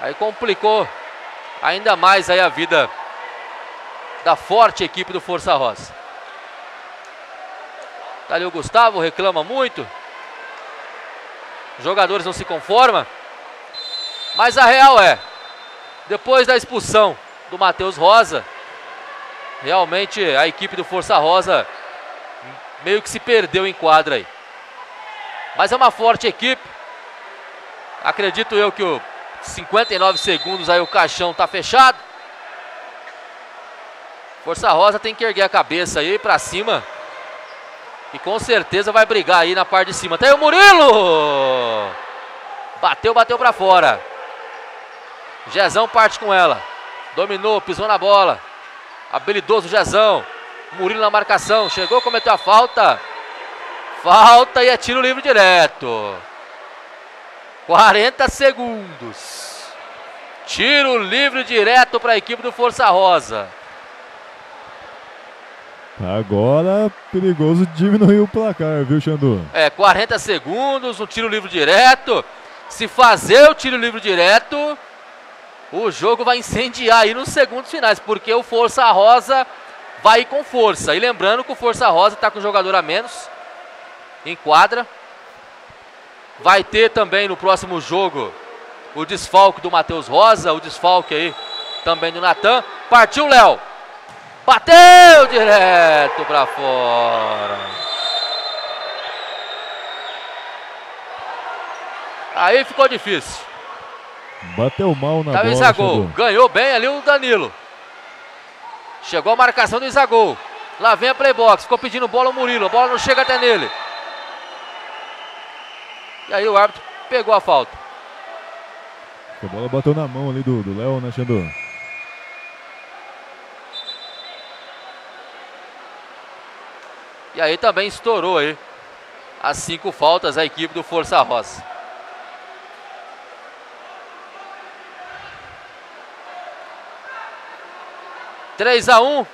Speaker 1: Aí complicou ainda mais aí a vida da forte equipe do Força Rosa. Tá ali o Gustavo, reclama muito. Os jogadores não se conformam. Mas a real é, depois da expulsão do Matheus Rosa, realmente a equipe do Força Rosa meio que se perdeu em quadra aí. Mas é uma forte equipe. Acredito eu que o 59 segundos aí o caixão tá fechado. Força Rosa tem que erguer a cabeça aí para cima. E com certeza vai brigar aí na parte de cima. Tem o Murilo! Bateu, bateu para fora. Jezão parte com ela. Dominou, pisou na bola. Habilidoso Jezão. Murilo na marcação. Chegou, cometeu a falta. Falta e é tiro livre direto. 40 segundos. Tiro livre direto para a equipe do Força Rosa.
Speaker 2: Agora, perigoso diminuir o placar, viu, Xandu?
Speaker 1: É, 40 segundos, um tiro livre direto.
Speaker 6: Se fazer o tiro livre direto, o jogo vai incendiar aí nos segundos finais, porque o Força Rosa vai com força. E lembrando que o Força Rosa está com jogador a menos em quadra. Vai ter também no próximo jogo o desfalque do Matheus Rosa, o desfalque aí também do Natan. Partiu Léo. Bateu direto para fora. Aí ficou difícil.
Speaker 2: Bateu mal na
Speaker 6: o
Speaker 2: bola.
Speaker 6: Isagol. Ganhou bem ali o Danilo. Chegou a marcação do Isagol. Lá vem a playbox. Ficou pedindo bola o Murilo. A bola não chega até nele. E aí o árbitro pegou a falta.
Speaker 2: A bola bateu na mão ali do Léo, né, Xandão?
Speaker 6: E aí também estourou aí as cinco faltas a equipe do Força Rosa. Três a um.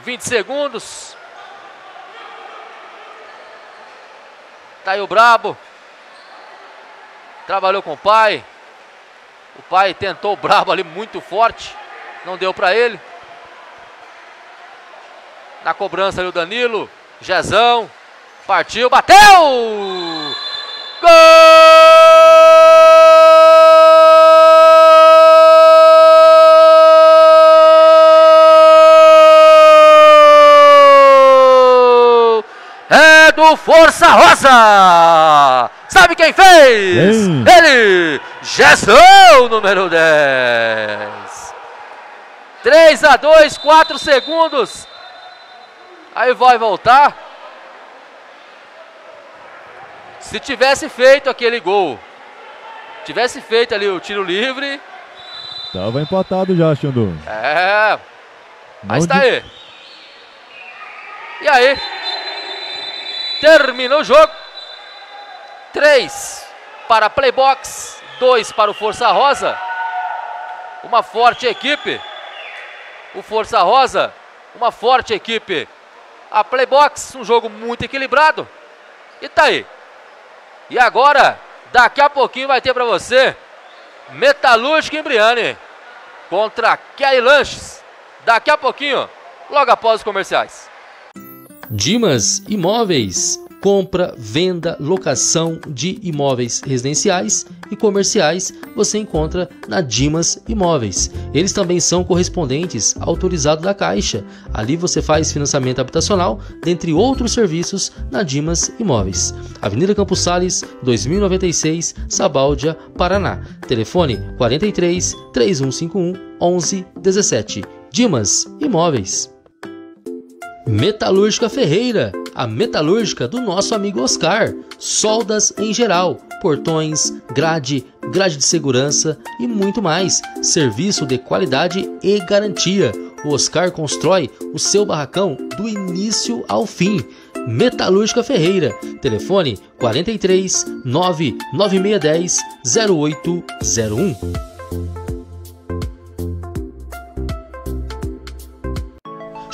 Speaker 6: 20 segundos. Tá aí o Brabo. Trabalhou com o pai. O pai tentou o Brabo ali muito forte. Não deu para ele. Na cobrança ali o Danilo. Jezão. Partiu, bateu! Gol! É do Força Rosa! Sabe quem fez? Ele! Jezão, número 10. 3 a 2, 4 segundos. Aí vai voltar. Se tivesse feito aquele gol, tivesse feito ali o tiro livre,
Speaker 2: Tava empatado já, Xandão.
Speaker 6: é. Mas
Speaker 2: Não
Speaker 6: tá
Speaker 2: de-
Speaker 6: aí. E aí? Terminou o jogo. 3 para Playbox, 2 para o Força Rosa. Uma forte equipe. O Força Rosa, uma forte equipe. A Playbox, um jogo muito equilibrado. E tá aí. E agora, daqui a pouquinho vai ter para você Metalúrgica Embriane contra Kelly Lanches. Daqui a pouquinho, logo após os comerciais.
Speaker 1: Dimas Imóveis. Compra, venda, locação de imóveis residenciais e comerciais você encontra na Dimas Imóveis. Eles também são correspondentes autorizados da Caixa. Ali você faz financiamento habitacional, dentre outros serviços, na Dimas Imóveis. Avenida Campos Sales, 2096, Sabáudia, Paraná. Telefone 43 3151 1117. Dimas Imóveis. Metalúrgica Ferreira, a metalúrgica do nosso amigo Oscar. Soldas em geral, portões, grade, grade de segurança e muito mais. Serviço de qualidade e garantia. O Oscar constrói o seu barracão do início ao fim. Metalúrgica Ferreira. Telefone 43 99610 0801.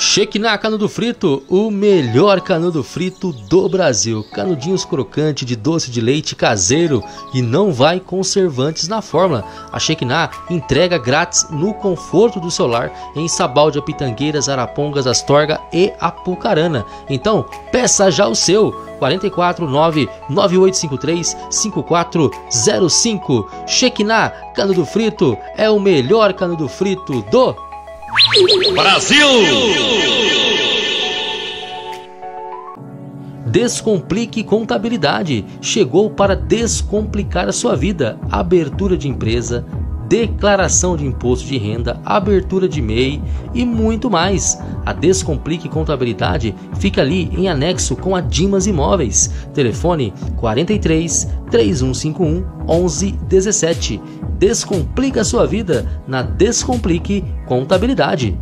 Speaker 1: Shekinah Canudo Frito, o melhor canudo frito do Brasil. Canudinhos crocante de doce de leite caseiro e não vai conservantes na fórmula. A Shekinah entrega grátis no conforto do seu lar em Sabáldia, Pitangueiras, Arapongas, Astorga e Apucarana. Então, peça já o seu. 449 9853 5405. Shekinah Canudo Frito é o melhor canudo frito do Descomplique Contabilidade. Chegou para descomplicar a sua vida. Abertura de empresa, declaração de imposto de renda, abertura de MEI e muito mais. A Descomplique Contabilidade fica ali em anexo com a Dimas Imóveis. Telefone 43 3151 1117. Descomplica sua vida na Descomplique Contabilidade.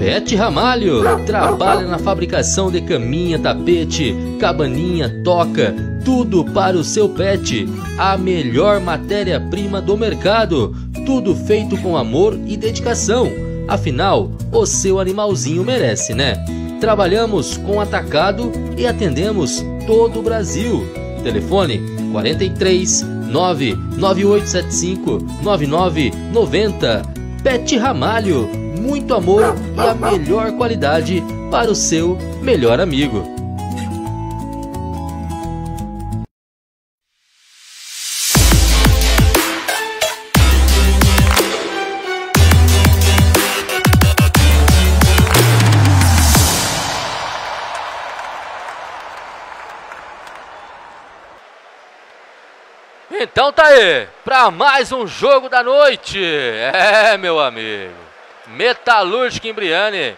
Speaker 1: Pet Ramalho trabalha na fabricação de caminha, tapete, cabaninha, toca, tudo para o seu pet. A melhor matéria-prima do mercado, tudo feito com amor e dedicação. Afinal, o seu animalzinho merece, né?
Speaker 7: Trabalhamos com atacado e atendemos todo o Brasil. Telefone 43 99875 9990. Pet Ramalho, muito amor e a melhor qualidade para o seu melhor amigo.
Speaker 1: Então tá aí, para mais um jogo da noite. É, meu amigo. Metalúrgica Embriane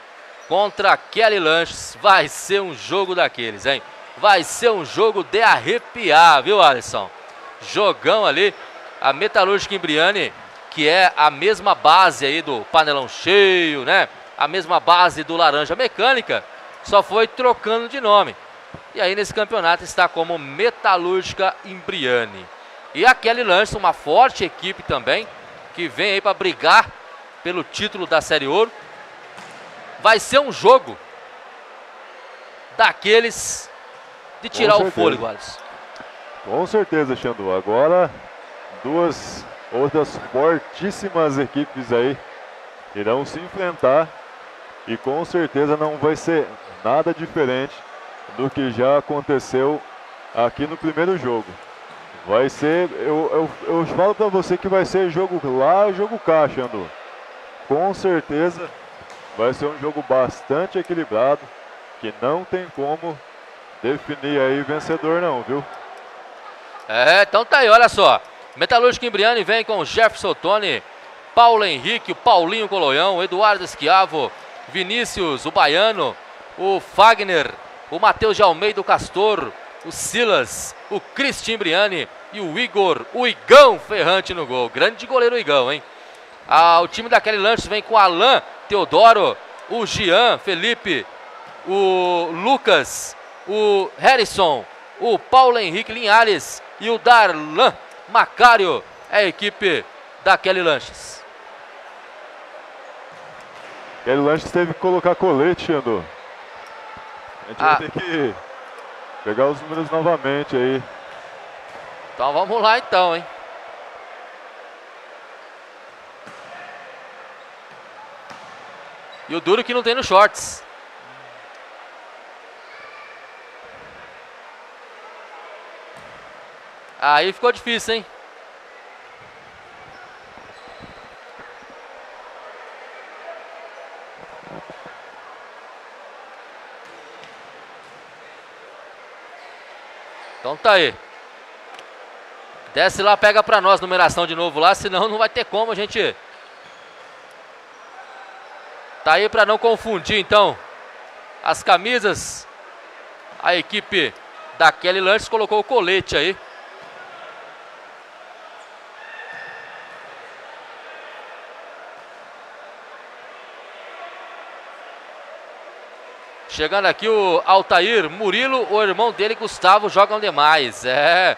Speaker 1: contra Kelly Lanches. Vai ser um jogo daqueles, hein? Vai ser um jogo de arrepiar, viu, Alisson? Jogão ali. A Metalúrgica Embriane, que é a mesma base aí do panelão cheio, né? A mesma base do Laranja Mecânica, só foi trocando de nome. E aí nesse campeonato está como Metalúrgica Embriane. E a Kelly Lanches, uma forte equipe também, que vem aí para brigar pelo título da Série Ouro. Vai ser um jogo daqueles de tirar o fôlego, Alisson.
Speaker 2: Com certeza, Xandu. Agora, duas outras fortíssimas equipes aí irão se enfrentar e com certeza não vai ser nada diferente do que já aconteceu aqui no primeiro jogo. Vai ser, eu, eu, eu falo para você que vai ser jogo lá, jogo cá, Xandu. Com certeza vai ser um jogo bastante equilibrado, que não tem como definir aí vencedor não, viu?
Speaker 1: É, então tá aí, olha só. Metalúrgico Embriane vem com Jefferson Tony, Paulo Henrique, o Paulinho Coloião, Eduardo Esquiavo, Vinícius, o Baiano, o Fagner, o Matheus de Almeida, o Castor, o Silas, o Cristian Briani e o Igor, o Igão Ferrante no gol. Grande goleiro Igão, hein? Ah, o time da Kelly Lanches vem com Alain Teodoro, o Gian Felipe, o Lucas, o Harrison, o Paulo Henrique Linhares e o Darlan Macário. É a equipe da Kelly Lanches.
Speaker 2: Kelly Lanches teve que colocar colete, Andor. A gente ah. vai ter que Pegar os números novamente aí.
Speaker 1: Então vamos lá então, hein? E o duro que não tem no shorts. Aí ficou difícil, hein? Então tá aí. Desce lá, pega pra nós numeração de novo lá, senão não vai ter como a gente. Tá aí pra não confundir então as camisas. A equipe da Kelly Lanches colocou o colete aí. Chegando aqui o Altair Murilo, o irmão dele, Gustavo, jogam demais. É.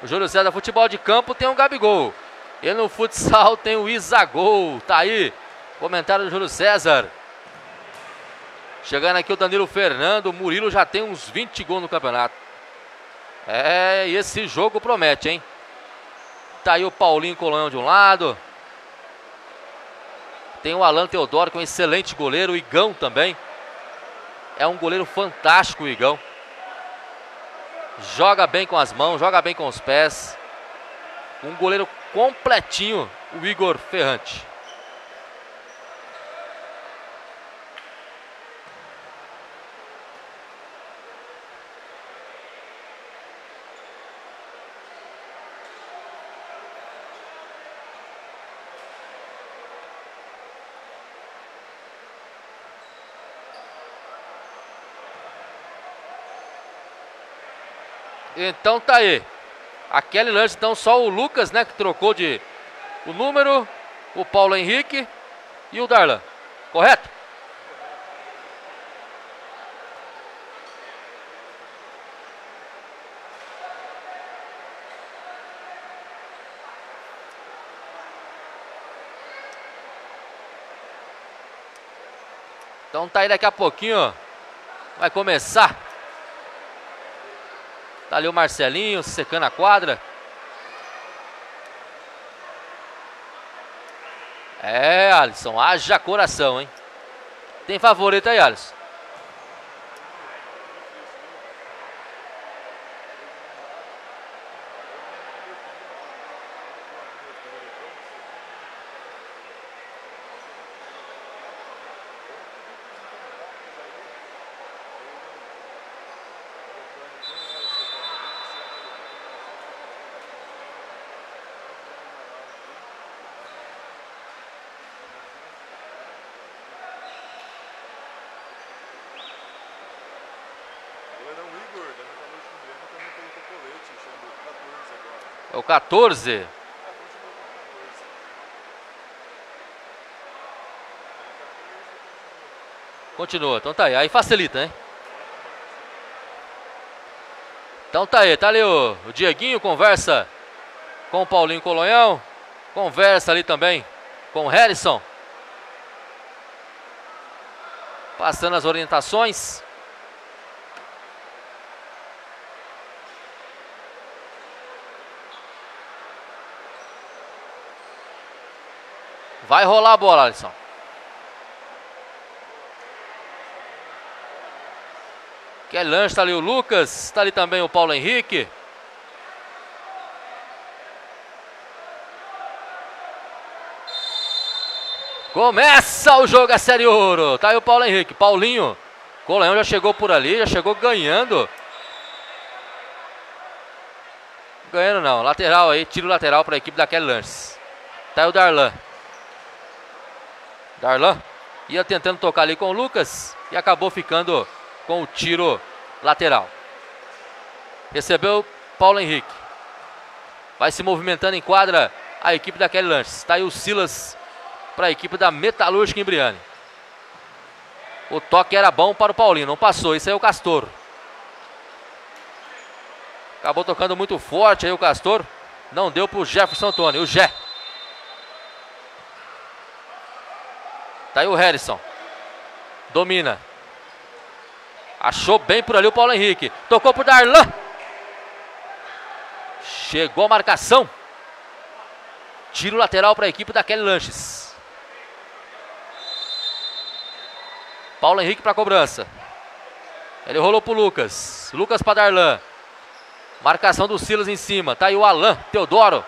Speaker 1: O Júlio César Futebol de Campo tem o um Gabigol. E no futsal tem o Isagol. Tá aí. Comentário do Júlio César. Chegando aqui o Danilo Fernando. O Murilo já tem uns 20 gols no campeonato. É, esse jogo promete, hein? Tá aí o Paulinho Colonhão de um lado. Tem o Alan Teodoro, que é um excelente goleiro. O Igão também. É um goleiro fantástico, o Igão. Joga bem com as mãos, joga bem com os pés. Um goleiro completinho, o Igor Ferrante. Então tá aí. Aquele lance, então só o Lucas, né, que trocou de o número, o Paulo Henrique e o Darlan. Correto? Então tá aí daqui a pouquinho, Vai começar. Tá ali o Marcelinho secando a quadra. É, Alisson, haja coração, hein? Tem favorito aí, Alisson?
Speaker 6: Goleirão Igor, da Metalúrgica Indiana, também colocou colete, chama 14 agora.
Speaker 1: É o 14. Continua, então tá aí. Aí facilita, hein? Então tá aí, tá ali o, o Dieguinho, conversa com o Paulinho Colonhão. Conversa ali também com o Harrison. Passando as orientações. Vai rolar a bola, Alisson. Quer lanche, tá ali o Lucas, tá ali também o Paulo Henrique. Começa o jogo a série ouro. Tá aí o Paulo Henrique, Paulinho. Coleão já chegou por ali, já chegou ganhando. Ganhando não, lateral aí, tiro lateral para a equipe daquele Lanches. Tá aí o Darlan. Darlan ia tentando tocar ali com o Lucas e acabou ficando com o tiro lateral. Recebeu Paulo Henrique. Vai se movimentando em quadra a equipe daquele Lanches. Está aí o Silas para a equipe da Metalúrgica Embriane. O toque era bom para o Paulinho, não passou. Isso aí é o Castor. Acabou tocando muito forte aí o Castor. Não deu para o Jefferson Antônio. O Jé. Tá aí o Harrison. Domina. Achou bem por ali o Paulo Henrique. Tocou pro Darlan. Chegou a marcação. Tiro lateral para a equipe da Kelly Lanches. Paulo Henrique para cobrança. Ele rolou pro Lucas. Lucas para Darlan. Marcação do Silas em cima. Tá aí o Alan Teodoro.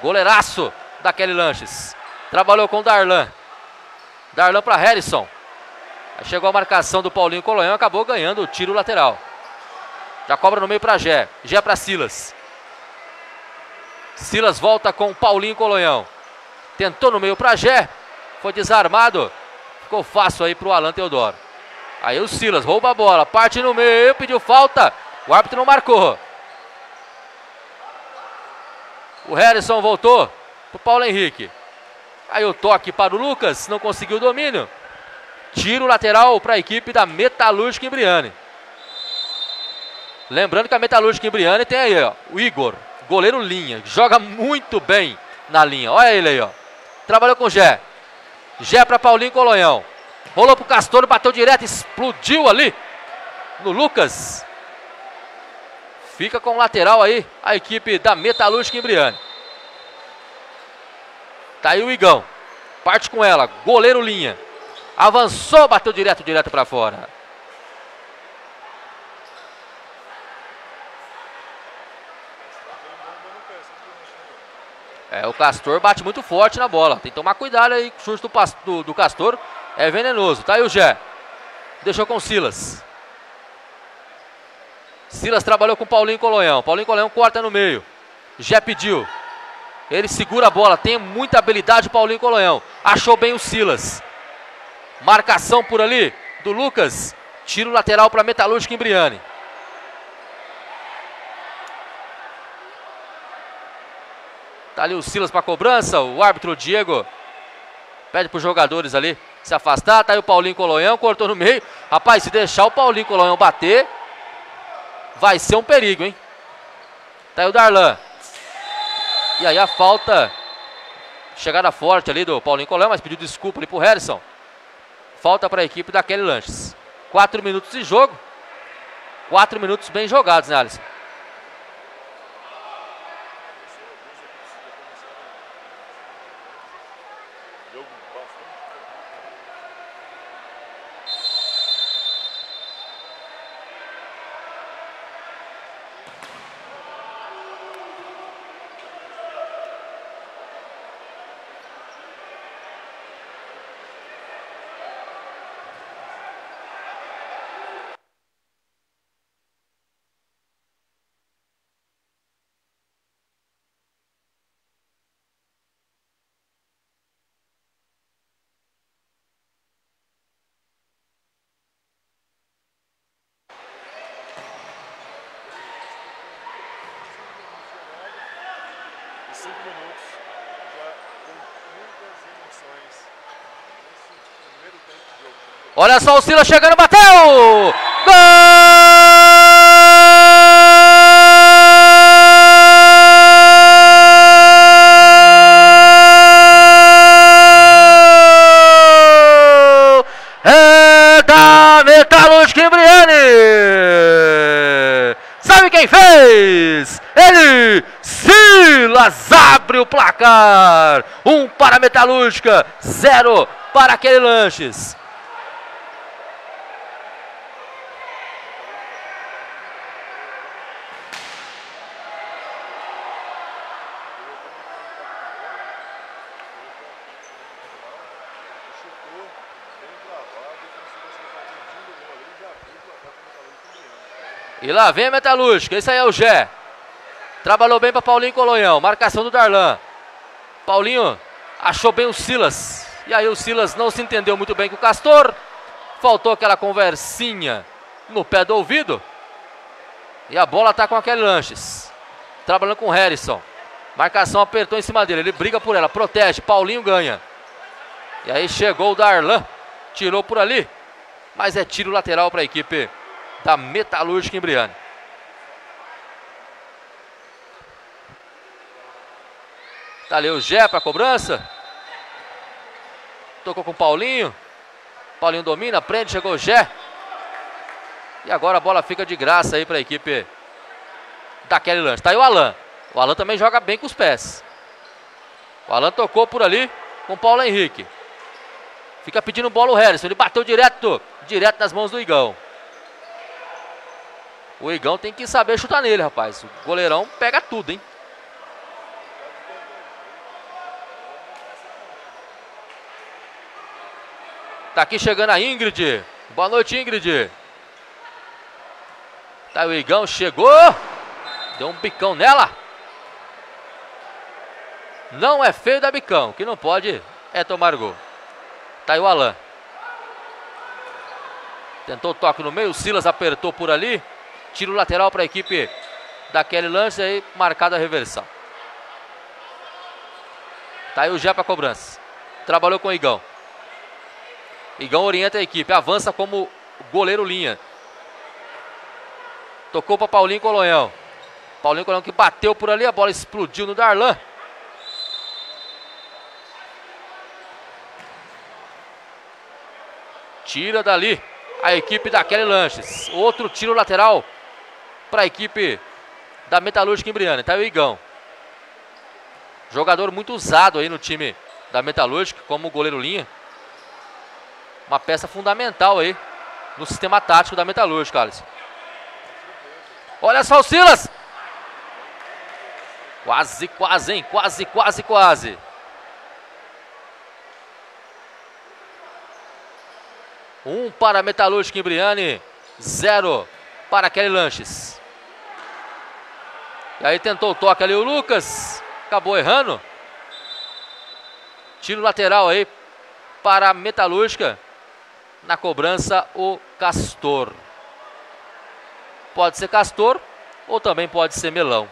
Speaker 1: Goleiraço da Kelly Lanches. Trabalhou com o Darlan. Darlan para Harrison. Aí chegou a marcação do Paulinho Colonhão, acabou ganhando o tiro lateral. Já cobra no meio para Gé. Gé para Silas. Silas volta com Paulinho Colonhão. Tentou no meio para Gé. Foi desarmado. Ficou fácil aí para o Alan Teodoro. Aí o Silas rouba a bola. Parte no meio, pediu falta. O árbitro não marcou. O Harrison voltou para o Paulo Henrique. Aí o toque para o Lucas, não conseguiu o domínio. Tiro lateral para a equipe da Metalúrgica Embriane. Lembrando que a Metalúrgica Embriane tem aí, ó, o Igor, goleiro linha, joga muito bem na linha. Olha ele aí, ó. Trabalhou com o Gé. Gé para Paulinho Colonhão. Rolou pro Castor, bateu direto, explodiu ali no Lucas. Fica com o lateral aí a equipe da Metalúrgica Embriane. Tá aí o Igão. Parte com ela. Goleiro linha. Avançou, bateu direto, direto para fora. É, o Castor bate muito forte na bola. Tem que tomar cuidado aí. O chute do, do, do Castor é venenoso. Tá aí o Gé. Deixou com o Silas. Silas trabalhou com o Paulinho Colonhão. Paulinho Colonhão corta no meio. Gé pediu. Ele segura a bola. Tem muita habilidade o Paulinho Colonhão. Achou bem o Silas. Marcação por ali do Lucas. Tiro lateral para Metalúrgica Embriane. Tá ali o Silas para cobrança. O árbitro Diego pede para os jogadores ali se afastar. Tá aí o Paulinho Colonhão, cortou no meio. Rapaz, se deixar o Paulinho Colonhão bater, vai ser um perigo, hein? Tá aí o Darlan. E aí a falta, chegada forte ali do Paulinho Colonhão, mas pediu desculpa ali pro Harrison. Falta para a equipe da Kelly Lanches. Quatro minutos de jogo. Quatro minutos bem jogados, né, Alisson? Olha só o Silas chegando, bateu! Gol! É da Metalúrgica Embriane! Sabe quem fez? Ele, Silas, abre o placar. Um para a Metalúrgica, zero para aquele Lanches.
Speaker 6: Chutou bem travado e conseguiu acertar quentinho do gol ali. Já abriu o placar para o Metalúrgica Embriano.
Speaker 1: E lá vem a Metalúrgica, esse aí é o Gé. Trabalhou bem para Paulinho Colonhão, marcação do Darlan. Paulinho achou bem o Silas. E aí o Silas não se entendeu muito bem com o Castor. Faltou aquela conversinha no pé do ouvido. E a bola tá com aquele Lanches. Trabalhando com o Harrison. Marcação apertou em cima dele. Ele briga por ela, protege. Paulinho ganha. E aí chegou o Darlan. Tirou por ali. Mas é tiro lateral para a equipe da Metalúrgica Embriane. Tá ali o Gé para cobrança. Tocou com o Paulinho. Paulinho domina, prende, chegou o Gé. E agora a bola fica de graça aí para a equipe daquele lance. Tá aí o Alan. O Alan também joga bem com os pés. O Alan tocou por ali com o Paulo Henrique. Fica pedindo bola o Harrison. Ele bateu direto, direto nas mãos do Igão. O Igão tem que saber chutar nele, rapaz. O goleirão pega tudo, hein? Tá aqui chegando a Ingrid. Boa noite, Ingrid. Tá o Igão, chegou. Deu um bicão nela. Não é feio da bicão. Que não pode é tomar gol. Tá aí o Alan. Tentou o toque no meio. O Silas apertou por ali. Tiro lateral para a equipe daquele lance aí. Marcada a reversão. Tá aí o Jé para cobrança. Trabalhou com o Igão. Igão orienta a equipe. Avança como goleiro linha. Tocou para Paulinho Colonhão. Paulinho Colonhão que bateu por ali. A bola explodiu no Darlan. Tira dali a equipe daquele Lanches. Outro tiro lateral para a equipe da Metalúrgica Embriana. Tá o Igão. Jogador muito usado aí no time da Metalúrgica, como goleiro linha. Uma peça fundamental aí no sistema tático da Metalúrgica, Alisson. Olha só o Silas! Quase, quase, hein? Quase, quase, quase. Um para a Metalúrgica Embriane, zero para Kelly Lanches. E aí tentou o toque ali o Lucas, acabou errando. Tiro lateral aí para a Metalúrgica. Na cobrança, o Castor. Pode ser Castor ou também pode ser Melão.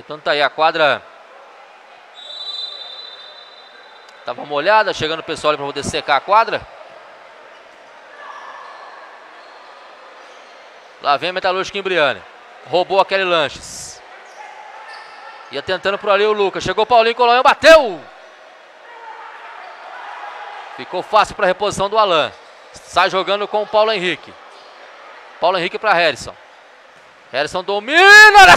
Speaker 1: Então tá aí a quadra. Tava molhada, chegando o pessoal para poder secar a quadra. Lá vem a Metalúrgica Imbriane. Roubou aquele Lanches. Ia tentando por ali o Lucas. Chegou o Paulinho Colonhão, bateu! Ficou fácil para a reposição do Alan. Sai jogando com o Paulo Henrique. Paulo Henrique para Harrison. Harrison domina,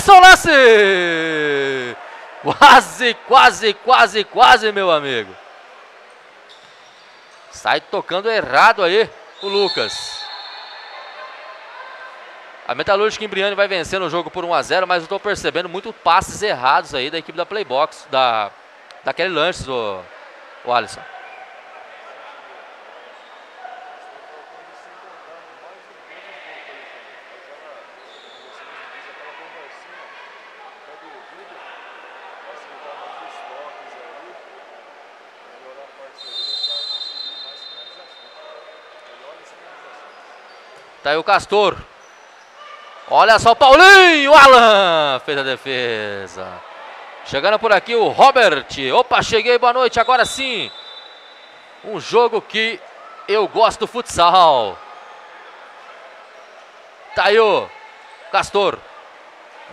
Speaker 1: o lance! Quase, quase, quase, quase, meu amigo. Sai tocando errado aí o Lucas. A Metalúrgica Imbriane vai vencendo o jogo por 1 a 0 mas eu estou percebendo muito passes errados aí da equipe da Playbox, da, daquele lanches, o, o Alisson. Tá aí o Castor. Olha só o Paulinho, Alan fez a defesa. Chegando por aqui o Robert. Opa, cheguei, boa noite, agora sim. Um jogo que eu gosto do futsal. Tá aí o Castor.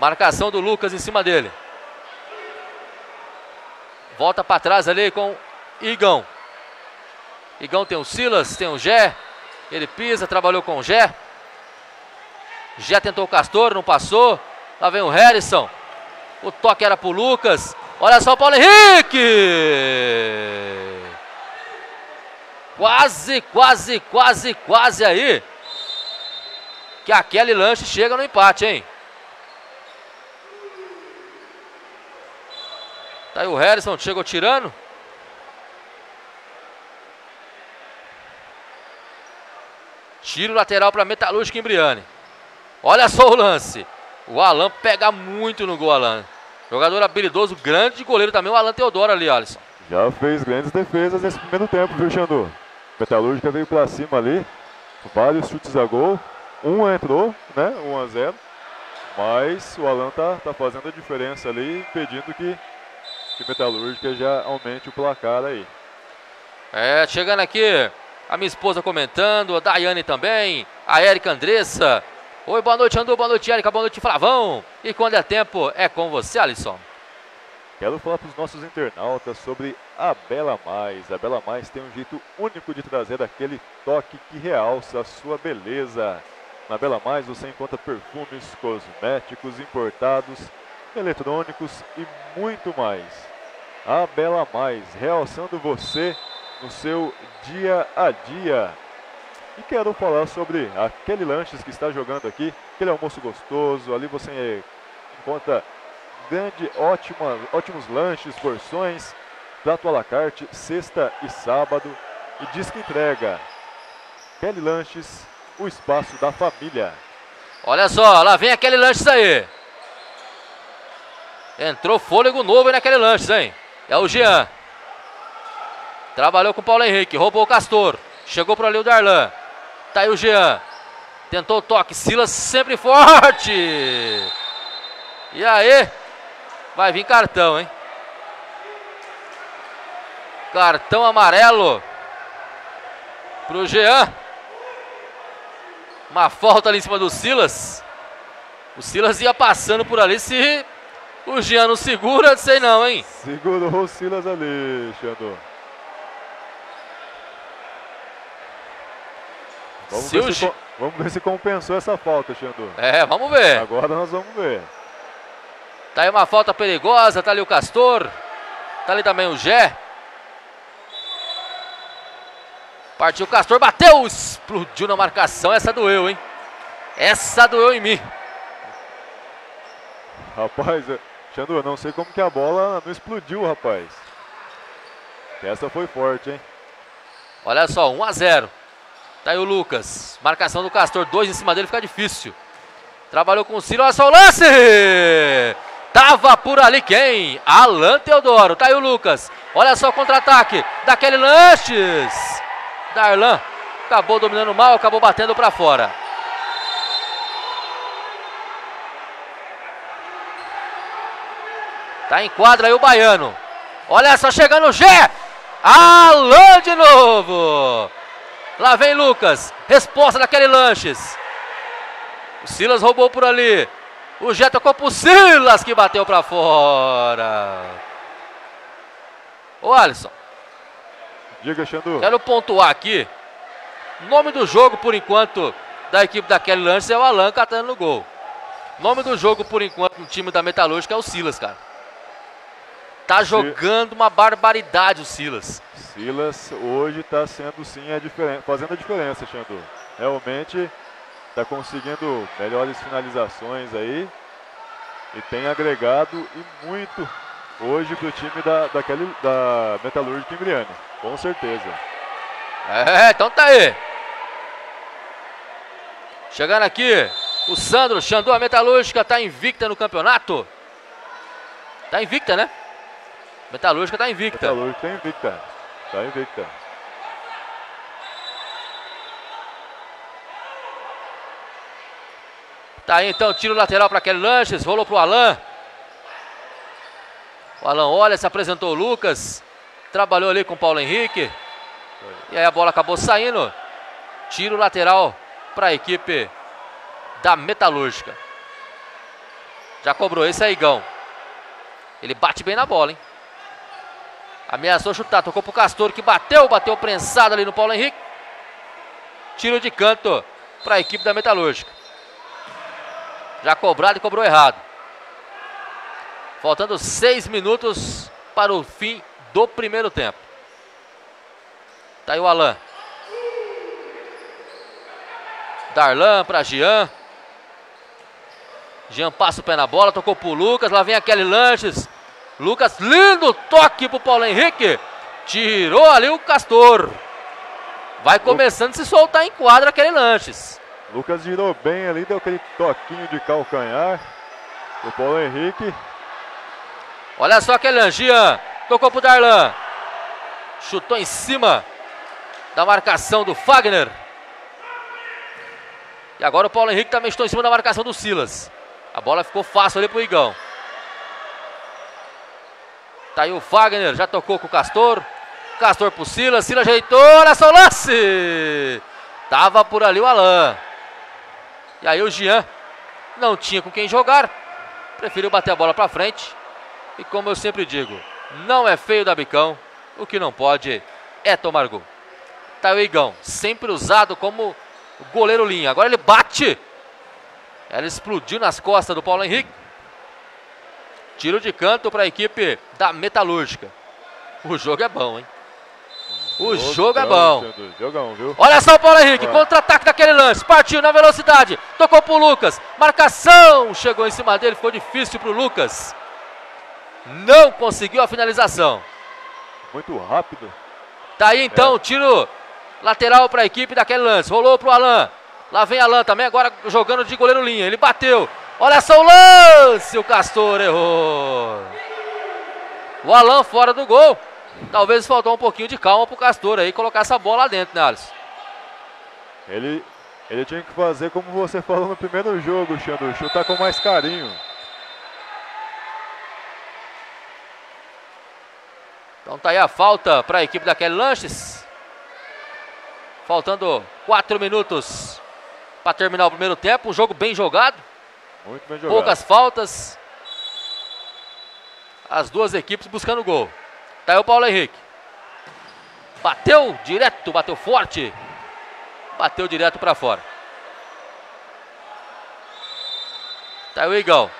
Speaker 1: Marcação do Lucas em cima dele. Volta para trás ali com Igão. Igão tem o Silas, tem o Gé. Ele pisa, trabalhou com o Gé. Já tentou o Castor, não passou. Lá vem o Harrison. O toque era pro Lucas. Olha só o Paulo Henrique. Quase, quase, quase, quase aí. Que aquele lanche chega no empate, hein? Tá aí o Harrison, chegou tirando. Tiro lateral para Metalúrgica Embriane. Olha só o lance. O Alan pega muito no gol, Alan. Jogador habilidoso, grande goleiro também, o Alan Teodoro ali, Alisson.
Speaker 2: Já fez grandes defesas nesse primeiro tempo, viu, Xandu? Metalúrgica veio pra cima ali. Vários chutes a gol. Um entrou, né? 1 a 0. Mas o Alan tá, tá fazendo a diferença ali, impedindo que, que Metalúrgica já aumente o placar aí.
Speaker 1: É, chegando aqui, a minha esposa comentando, a Daiane também, a Érica Andressa, Oi, boa noite, Andu, boa noite, Érica, boa noite, Flavão. E quando é tempo, é com você, Alisson.
Speaker 2: Quero falar para os nossos internautas sobre a Bela Mais. A Bela Mais tem um jeito único de trazer aquele toque que realça a sua beleza. Na Bela Mais você encontra perfumes, cosméticos importados, eletrônicos e muito mais. A Bela Mais, realçando você no seu dia a dia. E quero falar sobre aquele lanches que está jogando aqui, aquele almoço gostoso, ali você encontra grande, ótima, ótimos lanches, porções, prato à la carte, sexta e sábado, e diz que entrega. Kelly Lanches, o espaço da família.
Speaker 1: Olha só, lá vem aquele lanches aí. Entrou fôlego novo aí naquele lanches, hein? É o Jean. Trabalhou com o Paulo Henrique, roubou o Castor. Chegou para ali o Darlan. Tá aí o Jean. Tentou o toque. Silas sempre forte. E aí? Vai vir cartão, hein? Cartão amarelo. Pro Jean. Uma falta ali em cima do Silas. O Silas ia passando por ali. Se o Jean não segura, não sei não, hein?
Speaker 2: Segurou o Silas ali, Xandor. Vamos ver, se, vamos ver, se, compensou essa falta, Xandu.
Speaker 1: É, vamos ver.
Speaker 2: Agora nós vamos ver.
Speaker 1: Tá aí uma falta perigosa, tá ali o Castor. Tá ali também o Gé. Partiu o Castor, bateu, explodiu na marcação. Essa doeu, hein? Essa doeu em mim.
Speaker 2: Rapaz, Xandu, eu não sei como que a bola não explodiu, rapaz. Essa foi forte, hein?
Speaker 1: Olha só, 1 a 0. Tá aí o Lucas. Marcação do Castor. Dois em cima dele fica difícil. Trabalhou com o Ciro. Olha só o lance! Tava por ali quem? Alan Teodoro. Tá aí o Lucas. Olha só o contra-ataque daquele Lanches. Darlan acabou dominando mal, acabou batendo para fora. Tá em quadra aí o Baiano. Olha só chegando o Gé. Alan de novo. Lá vem Lucas. Resposta daquele Lanches. O Silas roubou por ali. O Jé tocou pro Silas que bateu para fora. Ô Alisson.
Speaker 2: Diga, Xandu.
Speaker 1: Quero pontuar aqui. Nome do jogo, por enquanto, da equipe da Kelly Lanches é o Alan catando no gol. Nome do jogo, por enquanto, no time da Metalúrgica é o Silas, cara. Tá jogando uma barbaridade o Silas.
Speaker 2: Silas hoje está sendo sim a diferença, fazendo a diferença, Xandu. Realmente está conseguindo melhores finalizações aí e tem agregado e muito hoje para o time da, daquele, da Metalúrgica Imbriane, com certeza.
Speaker 1: É, então tá aí. Chegando aqui, o Sandro Xandu, a Metalúrgica tá invicta no campeonato. Tá invicta, né? Metalúrgica tá invicta.
Speaker 2: Metalúrgica tá invicta. Tá invicta.
Speaker 1: Tá aí então, tiro lateral para aquele Lanches, rolou pro Alan. O Alan olha, se apresentou o Lucas. Trabalhou ali com o Paulo Henrique. E aí a bola acabou saindo. Tiro lateral para a equipe da Metalúrgica. Já cobrou esse aí, Igão. Ele bate bem na bola, hein? Ameaçou chutar, tocou pro Castor que bateu, bateu prensado ali no Paulo Henrique. Tiro de canto para a equipe da Metalúrgica. Já cobrado e cobrou errado. Faltando seis minutos para o fim do primeiro tempo. Tá aí o Alan. Darlan para Jean. Jean passa o pé na bola, tocou pro Lucas. Lá vem aquele Lanches. Lucas, lindo toque pro Paulo Henrique. Tirou ali o Castor. Vai começando a se soltar em quadra aquele Lanches.
Speaker 2: Lucas girou bem ali, deu aquele toquinho de calcanhar. O Paulo Henrique.
Speaker 1: Olha só aquele Jean. Tocou pro Darlan. Chutou em cima da marcação do Fagner. E agora o Paulo Henrique também estou em cima da marcação do Silas. A bola ficou fácil ali pro Igão. Tá aí o Fagner, já tocou com o Castor. Castor pro Silas, Silas ajeitou, olha só o lance! Tava por ali o Alain. E aí o Jean não tinha com quem jogar. Preferiu bater a bola para frente. E como eu sempre digo, não é feio da bicão. O que não pode é tomar gol. Tá o Igão, sempre usado como goleiro linha. Agora ele bate. Ela explodiu nas costas do Paulo Henrique. Tiro de canto para a equipe da Metalúrgica. O jogo é bom, hein? O
Speaker 2: Jogão,
Speaker 1: jogo é bom.
Speaker 2: Xandu, Jogão, viu?
Speaker 1: Olha só o Paulo Henrique, contra-ataque daquele lance. Partiu na velocidade. Tocou pro Lucas. Marcação. Chegou em cima dele, ficou difícil pro Lucas. Não conseguiu a finalização.
Speaker 2: Muito rápido.
Speaker 1: Tá aí então, tiro lateral para a equipe daquele lance. Rolou pro Alan. Lá vem Alan também, agora jogando de goleiro linha. Ele bateu. Olha só o lance. O Castor errou. O Alan fora do gol. Talvez faltou um pouquinho de calma pro Castor aí colocar essa bola lá dentro, né, Alisson?
Speaker 2: Ele, ele tinha que fazer como você falou no primeiro jogo, Xandu. Chutar com mais carinho.
Speaker 1: Então tá aí a falta para a equipe daquele Lanches. Faltando 4 minutos para terminar o primeiro tempo. Um jogo bem jogado.
Speaker 2: Muito bem jogado.
Speaker 1: Poucas faltas. As duas equipes buscando gol. Tá aí o Paulo Henrique. Bateu direto, bateu forte. Bateu direto para fora. Tá aí o Igão.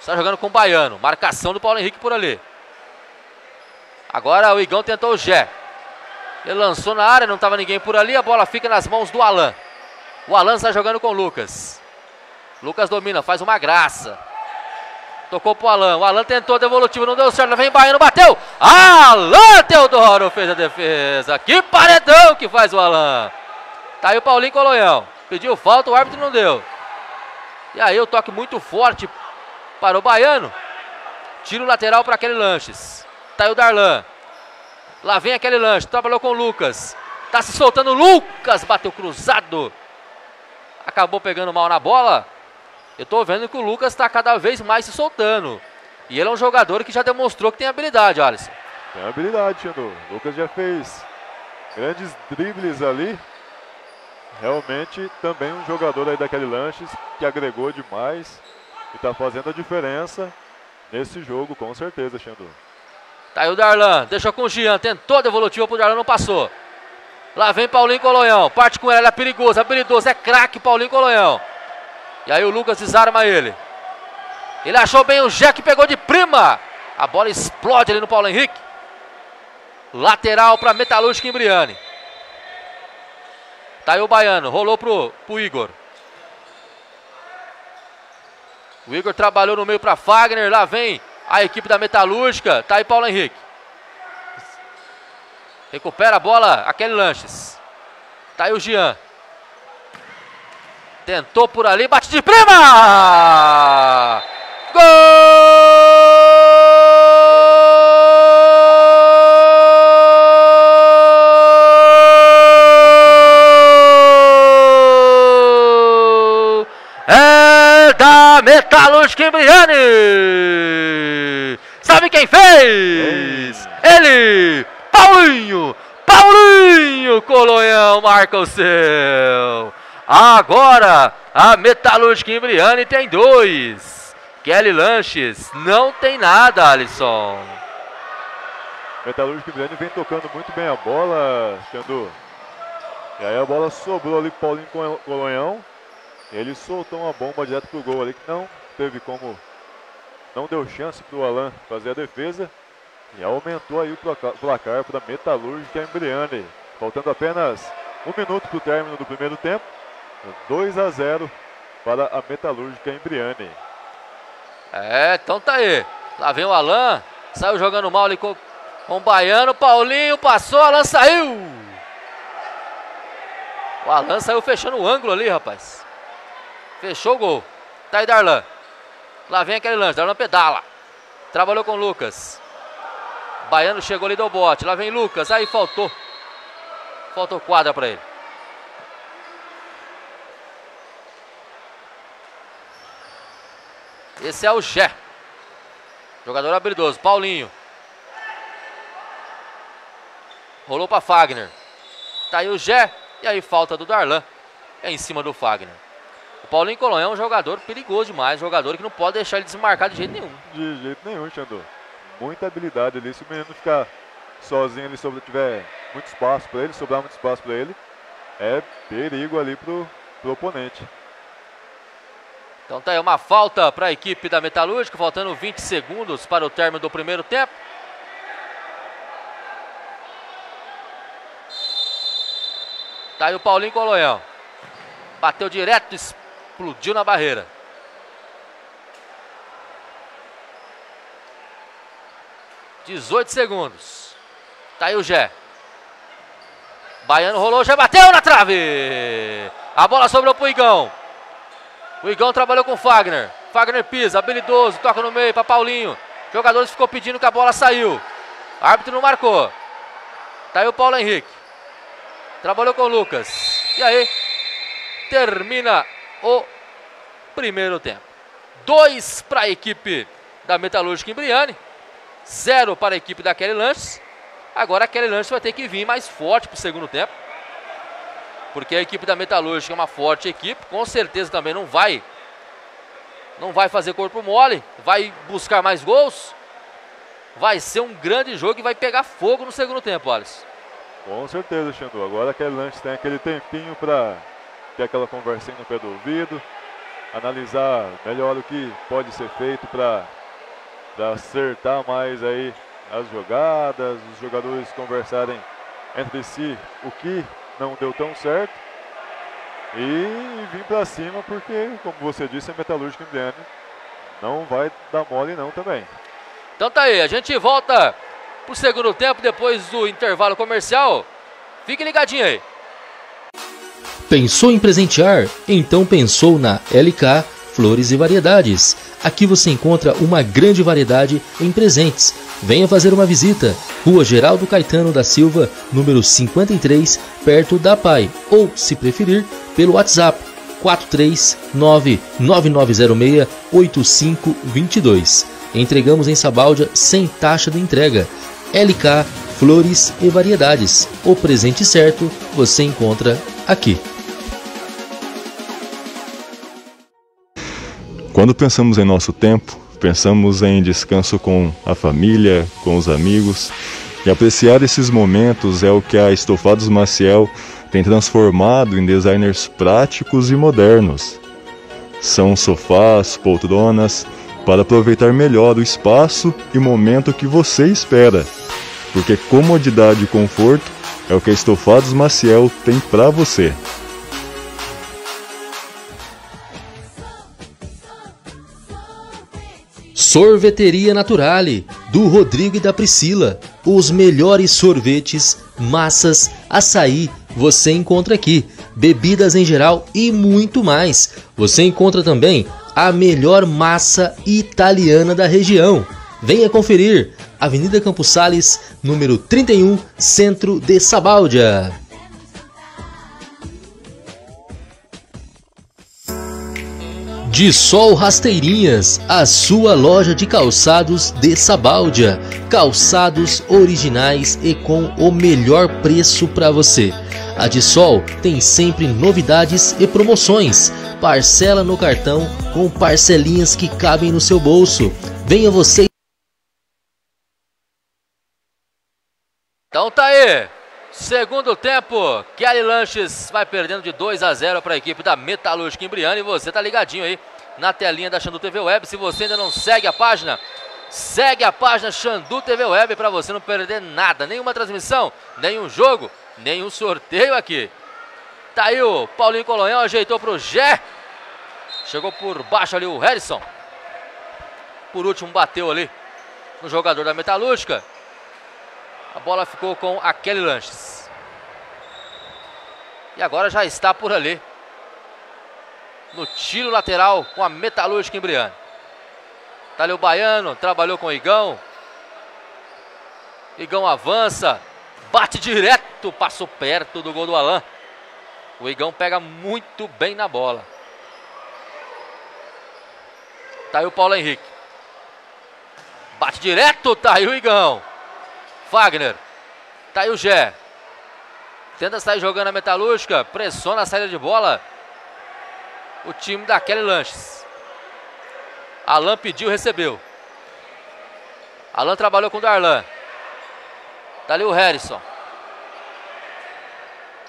Speaker 1: Está jogando com o Baiano. Marcação do Paulo Henrique por ali. Agora o Igão tentou o Gé. Ele lançou na área, não estava ninguém por ali. A bola fica nas mãos do Alan. O Alan está jogando com o Lucas. Lucas domina, faz uma graça. Tocou pro Alan. O Alan tentou devolutivo, não deu certo. Vem Baiano, bateu. Alan Teodoro fez a defesa. Que paredão que faz o Alan. Tá aí o Paulinho Colonhão. Pediu falta, o árbitro não deu. E aí o toque muito forte para o Baiano. Tiro lateral para aquele Lanches. Tá aí o Darlan. Lá vem aquele lanche. Trabalhou com o Lucas. Tá se soltando o Lucas. Bateu cruzado. Acabou pegando mal na bola. Eu tô vendo que o Lucas está cada vez mais se soltando. E ele é um jogador que já demonstrou que tem habilidade, Alisson.
Speaker 2: Tem habilidade, Xandu. O Lucas já fez grandes dribles ali. Realmente também um jogador aí daquele Lanches que agregou demais e está fazendo a diferença nesse jogo, com certeza, Xandu.
Speaker 1: Tá aí o Darlan, deixou com o Gian, tentou a devolutiva pro Darlan, não passou. Lá vem Paulinho Colonhão, parte com ela, é perigoso, é perigoso, é craque Paulinho Colonhão. E aí o Lucas desarma ele. Ele achou bem o Jack, pegou de prima. A bola explode ali no Paulo Henrique. Lateral para Metalúrgica Imbriani. Tá aí o Baiano, rolou pro, pro Igor. O Igor trabalhou no meio para Fagner, lá vem a equipe da Metalúrgica. Tá aí Paulo Henrique. Recupera a bola, aquele Lanches. Tá aí o Jean. Tentou por ali, bate de prima! Gol! É da Metalúrgica Embriane! Sabe quem fez? Ele! Paulinho! Paulinho Colonhão marca o seu! Agora a Metalúrgica Embriane tem dois. Kelly Lanches não tem nada, Alisson.
Speaker 2: Metalúrgica Embriane vem tocando muito bem a bola, Xandu. E aí a bola sobrou ali pro Paulinho Colonhão. Ele soltou uma bomba direto pro gol ali que não teve como. Não deu chance pro Alan fazer a defesa. E aumentou aí o placar para Metalúrgica Embriane. Faltando apenas um minuto para o término do primeiro tempo. 2 a 0 para a Metalúrgica Embriane.
Speaker 1: É, então tá aí. Lá vem o Alan. Saiu jogando mal ali com, com o Baiano. Paulinho passou, Alan saiu. O Alan saiu fechando o ângulo ali, rapaz. Fechou o gol. Tá aí Darlan. Lá vem aquele lance. Darlan pedala. Trabalhou com o Lucas. Baiano chegou ali, deu bote. Lá vem Lucas. Aí faltou. Faltou quadra para ele. Esse é o Gé. Jogador habilidoso. Paulinho. Rolou para Fagner. Tá aí o Gé. E aí falta do Darlan. É em cima do Fagner. O Paulinho Colón é um jogador perigoso demais. Jogador que não pode deixar ele desmarcar de jeito nenhum.
Speaker 2: De jeito nenhum, Xandô. Muita habilidade ali. Se o menino ficar sozinho ali, sobre, tiver muito espaço para ele, sobrar muito espaço para ele, é perigo ali pro, pro oponente.
Speaker 1: Então tá aí uma falta para a equipe da Metalúrgica, faltando 20 segundos para o término do primeiro tempo. Tá aí o Paulinho Colonhão. Bateu direto, explodiu na barreira. Dezoito segundos. Tá aí o Gé. Baiano rolou, já bateu na trave. A bola sobrou pro Igão. O Igão trabalhou com o Fagner. Fagner pisa, habilidoso, toca no meio para Paulinho. Jogadores ficou pedindo que a bola saiu. Árbitro não marcou. Tá aí o Paulo Henrique. Trabalhou com o Lucas. E aí, termina o primeiro tempo. Dois para a equipe da Metalúrgica Embriane. Zero para a equipe da Kelly Lanches. Agora a Kelly Lanches vai ter que vir mais forte para o segundo tempo porque a equipe da Metalúrgica é uma forte equipe, com certeza também não vai não vai fazer corpo mole, vai buscar mais gols. Vai ser um grande jogo e vai pegar fogo no segundo tempo, Alisson.
Speaker 2: Com certeza, Xandu. Agora aquele lance tem aquele tempinho para ter aquela conversinha no pé do ouvido, analisar melhor o que pode ser feito para acertar mais aí as jogadas, os jogadores conversarem entre si o que não deu tão certo. E vim para cima porque, como você disse, a Metalúrgica Indiana não vai dar mole não também.
Speaker 1: Então tá aí, a gente volta pro segundo tempo depois do intervalo comercial. Fique ligadinho aí.
Speaker 8: Pensou em presentear? Então pensou na LK Flores e Variedades. Aqui você encontra uma grande variedade em presentes. Venha fazer uma visita. Rua Geraldo Caetano da Silva, número 53, perto da PAI. Ou, se preferir, pelo WhatsApp 439-9906-8522. Entregamos em Sabáudia sem taxa de entrega.
Speaker 9: LK Flores e Variedades. O presente certo você encontra aqui.
Speaker 10: Quando pensamos em nosso tempo, pensamos em descanso com a família, com os amigos. E apreciar esses momentos é o que a Estofados Maciel tem transformado em designers práticos e modernos. São sofás, poltronas, para aproveitar melhor o espaço e momento que você espera. Porque comodidade e conforto é o que a Estofados Maciel tem para você.
Speaker 9: Sorveteria Naturale, do Rodrigo e da Priscila. Os melhores sorvetes, massas, açaí, você encontra aqui. Bebidas em geral e muito mais. Você encontra também a melhor massa italiana da região. Venha conferir. Avenida Campos Sales, número 31, Centro de Sabáudia. De Sol Rasteirinhas, a sua loja de calçados de Sabáudia. Calçados originais e com o melhor preço para você. A De Sol tem sempre novidades e promoções. Parcela no cartão com parcelinhas que cabem no seu bolso. Venha você.
Speaker 1: Então tá aí. Segundo tempo, Kelly Lanches vai perdendo de 2 a 0 para a equipe da Metalúrgica Embriana e você tá ligadinho aí na telinha da Xandu TV Web. Se você ainda não segue a página, segue a página Xandu TV Web para você não perder nada, nenhuma transmissão, nenhum jogo, nenhum sorteio aqui. Tá aí o Paulinho Colonhão, ajeitou pro Gé. Chegou por baixo ali o Harrison. Por último bateu ali no jogador da Metalúrgica. A bola ficou com a Kelly Lanches. E agora já está por ali. No tiro lateral com a Metalúrgica Embriana. Tá ali o Baiano, trabalhou com o Igão. Igão avança, bate direto, passou perto do gol do Alain. O Igão pega muito bem na bola. Tá aí o Paulo Henrique. Bate direto, tá aí o Igão. Wagner. Tá aí o Gé. Tenta sair jogando a metalúrgica. Pressiona a saída de bola. O time da Kelly Lanches. Alan pediu, recebeu. Alan trabalhou com o Darlan. Tá ali o Harrison.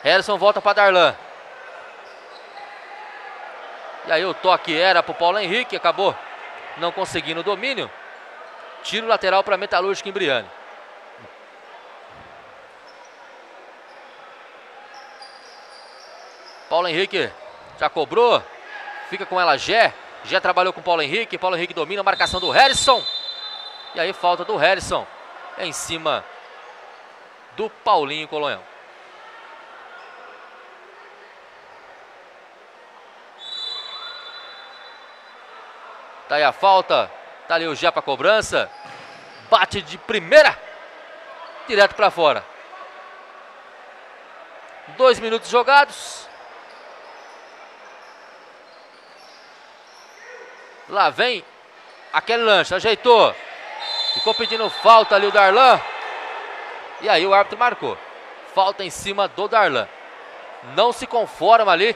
Speaker 1: Harrison volta para Darlan. E aí o toque era para o Paulo Henrique. Acabou não conseguindo o domínio. Tiro lateral para Metalúrgica Embriane. Paulo Henrique já cobrou. Fica com ela Gé. Gé trabalhou com Paulo Henrique. Paulo Henrique domina a marcação do Harrison. E aí falta do Harrison. É em cima do Paulinho Colonhão. Tá aí a falta. Tá ali o Gé para cobrança. Bate de primeira. Direto para fora. Dois minutos jogados. Lá vem aquele lanche, ajeitou. Ficou pedindo falta ali o Darlan. E aí o árbitro marcou. Falta em cima do Darlan. Não se conforma ali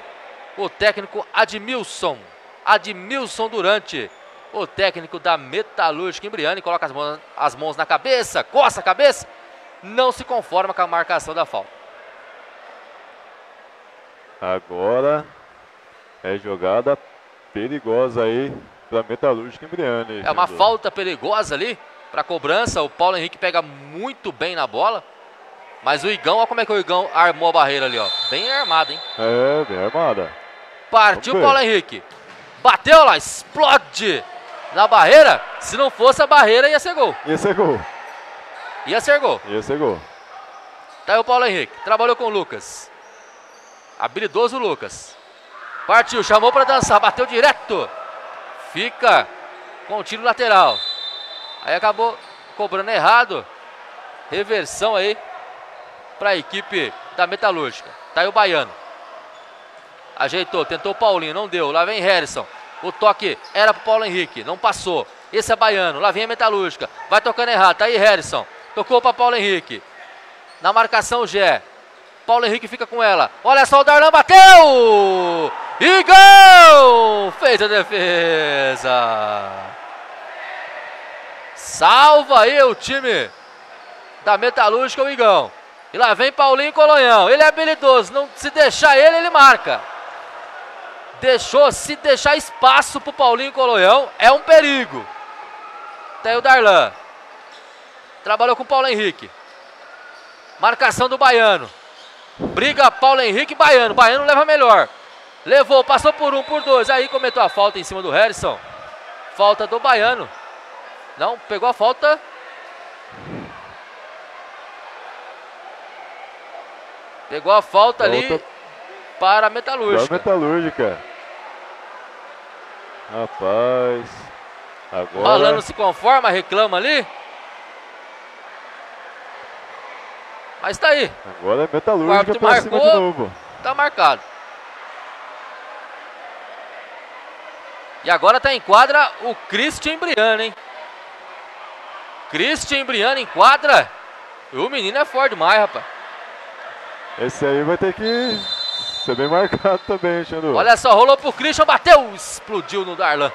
Speaker 1: o técnico Admilson. Admilson Durante. O técnico da Metalúrgica Embriane coloca as mãos, as mãos na cabeça, coça a cabeça. Não se conforma com a marcação da falta.
Speaker 10: Agora é jogada perigosa aí para Metalúrgica Embriane.
Speaker 1: É uma falta perigosa ali para cobrança. O Paulo Henrique pega muito bem na bola. Mas o Igão, olha como é que o Igão armou a barreira ali, ó. Bem armado, hein?
Speaker 10: É, bem armada.
Speaker 1: Partiu o Paulo Henrique. Bateu lá, explode na barreira. Se não fosse a barreira, ia ser gol.
Speaker 10: Ia ser gol.
Speaker 1: Ia ser gol.
Speaker 10: Ia ser gol.
Speaker 1: Tá aí o Paulo Henrique. Trabalhou com o Lucas. Habilidoso Lucas. Partiu, chamou para dançar, bateu direto. Fica com o tiro lateral. Aí acabou cobrando errado. Reversão aí para a equipe da Metalúrgica. Tá aí o Baiano. Ajeitou, tentou o Paulinho, não deu. Lá vem Harrison. O toque era pro Paulo Henrique, não passou. Esse é Baiano, lá vem a Metalúrgica. Vai tocando errado, tá aí Harrison. Tocou para Paulo Henrique. Na marcação, Gé. Paulo Henrique fica com ela. Olha só, o Darlan bateu! E gol! Fez a defesa. Salva aí o time da Metalúrgica, o Igão. E lá vem Paulinho Colonhão. Ele é habilidoso. Não, se deixar ele, ele marca. Deixou, se deixar espaço pro Paulinho Colonhão, é um perigo. Tem o Darlan. Trabalhou com o Paulo Henrique. Marcação do Baiano. Briga Paulo Henrique Baiano. Baiano leva melhor. Levou, passou por um, por dois. Aí cometeu a falta em cima do Harrison. Falta do Baiano. Não, pegou a falta. Pegou a falta, ali
Speaker 2: Falta
Speaker 1: para a Metalúrgica.
Speaker 2: metalúrgica. Rapaz. Agora.
Speaker 1: Rolando se conforma, reclama ali. Mas tá aí,
Speaker 2: Agora é metalúrgica
Speaker 1: árbitro
Speaker 2: pra cima de
Speaker 1: marcou.
Speaker 2: novo.
Speaker 1: tá marcado. E agora tá em quadra o Christian Briano, hein? Christian Briano em quadra. E o menino é forte demais, rapaz.
Speaker 2: Esse aí vai ter que ser bem marcado também, Xandu.
Speaker 1: Olha só, rolou pro Christian, bateu, explodiu no Darlan.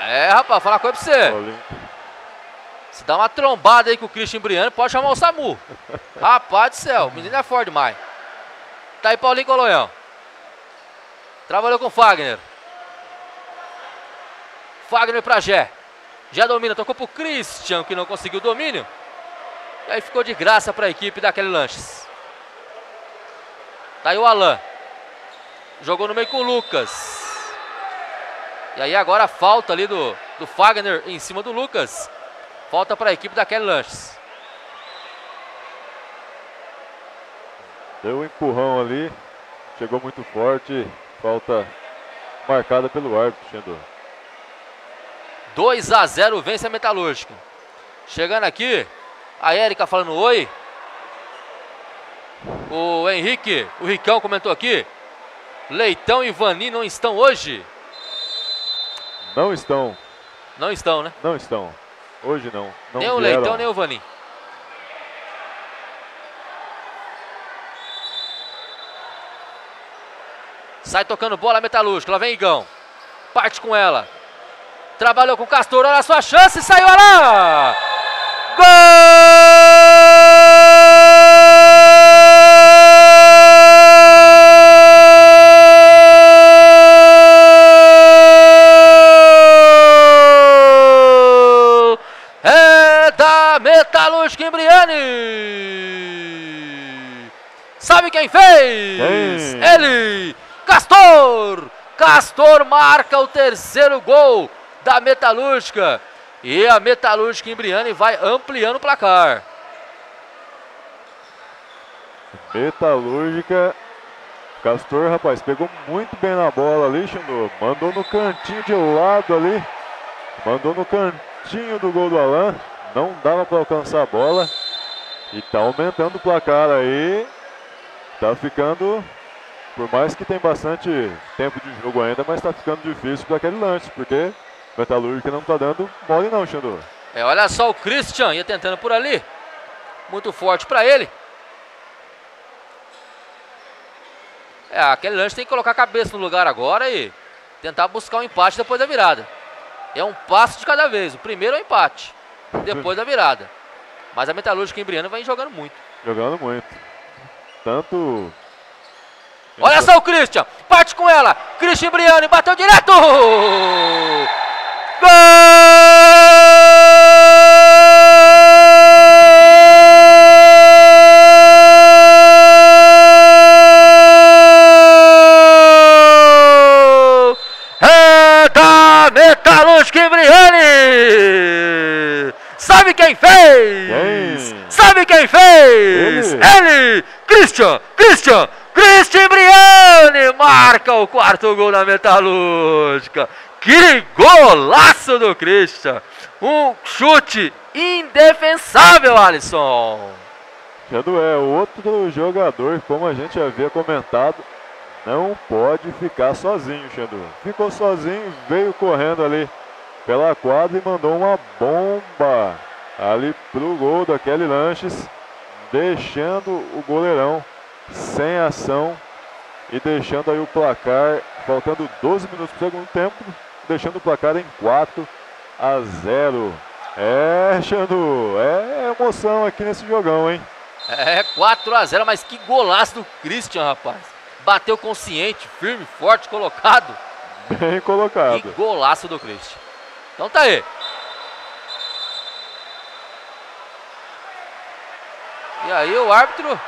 Speaker 1: É, rapaz, falar uma coisa pra você.
Speaker 2: Paulinho.
Speaker 1: Se dá uma trombada aí com o Christian Briano, pode chamar o Samu. Rapaz do céu, o menino é forte demais. Tá aí Paulinho Colonhão. Trabalhou com o Fagner. Fagner pra Gé. Já domina, tocou pro Christian, que não conseguiu o domínio. E aí ficou de graça pra equipe daquele Lanches. Tá aí o Alan. Jogou no meio com o Lucas. E aí agora a falta ali do, do Fagner em cima do Lucas. Falta para a equipe da Kelly Lanches.
Speaker 2: Deu um empurrão ali. Chegou muito forte. Falta marcada pelo árbitro, Xandu.
Speaker 1: 2 a 0 vence a Metalúrgica. Chegando aqui, a Érica falando oi. O Henrique, o Ricão comentou aqui. Leitão e Vani não estão hoje?
Speaker 2: Não estão.
Speaker 1: Não estão, né?
Speaker 2: Não estão. Hoje não. não
Speaker 1: nem o
Speaker 2: vieram.
Speaker 1: Leitão, nem o Vani. Sai tocando bola metalúrgica. Lá vem Igão. Parte com ela. Trabalhou com o Castor. Olha a sua chance. Saiu lá. Gol! Metalúrgica Embriani. Sabe quem fez?
Speaker 2: Quem?
Speaker 1: Ele, Castor. Castor marca o terceiro gol da Metalúrgica. E a Metalúrgica Embriani vai ampliando o placar.
Speaker 2: Metalúrgica. Castor, rapaz, pegou muito bem na bola ali, Xandu. Mandou no cantinho de lado ali. Mandou no cantinho do gol do Alan. Não dava para alcançar a bola. E tá aumentando o placar aí. Tá ficando. Por mais que tem bastante tempo de jogo ainda, mas tá ficando difícil para aquele lance, porque Metalúrgica não tá dando mole não, Xandu.
Speaker 1: É, olha só o Christian ia tentando por ali. Muito forte para ele. É, aquele lance tem que colocar a cabeça no lugar agora e tentar buscar um empate depois da virada. É um passo de cada vez. O primeiro é o empate, depois da virada. Mas a Metalúrgica Embriana vem jogando muito.
Speaker 2: Jogando muito. Tanto.
Speaker 1: Olha só o Christian, parte com ela. Christian Embriani bateu direto. Gol! É da Metalúrgica Embriani. Sabe quem fez?
Speaker 2: Quem?
Speaker 1: Sabe quem fez?
Speaker 2: Ele.
Speaker 1: Ele, Christian, Christian, Christian Briani marca o quarto gol da Metalúrgica. Que golaço do Christian! Um chute indefensável, Alisson.
Speaker 2: Xandu é outro jogador, como a gente havia comentado, não pode ficar sozinho, Xandu. Ficou sozinho, veio correndo ali pela quadra e mandou uma bomba ali pro gol da Kelly Lanches, deixando o goleirão sem ação e deixando aí o placar, faltando 12 minutos para o segundo tempo, deixando o placar em 4 a 0. É, Xandu, é emoção aqui nesse jogão, hein?
Speaker 1: É, 4 a 0 mas que golaço do Christian, rapaz. Bateu consciente, firme, forte, colocado.
Speaker 2: Bem colocado.
Speaker 1: Que golaço do Christian. Então tá aí. E aí o árbitro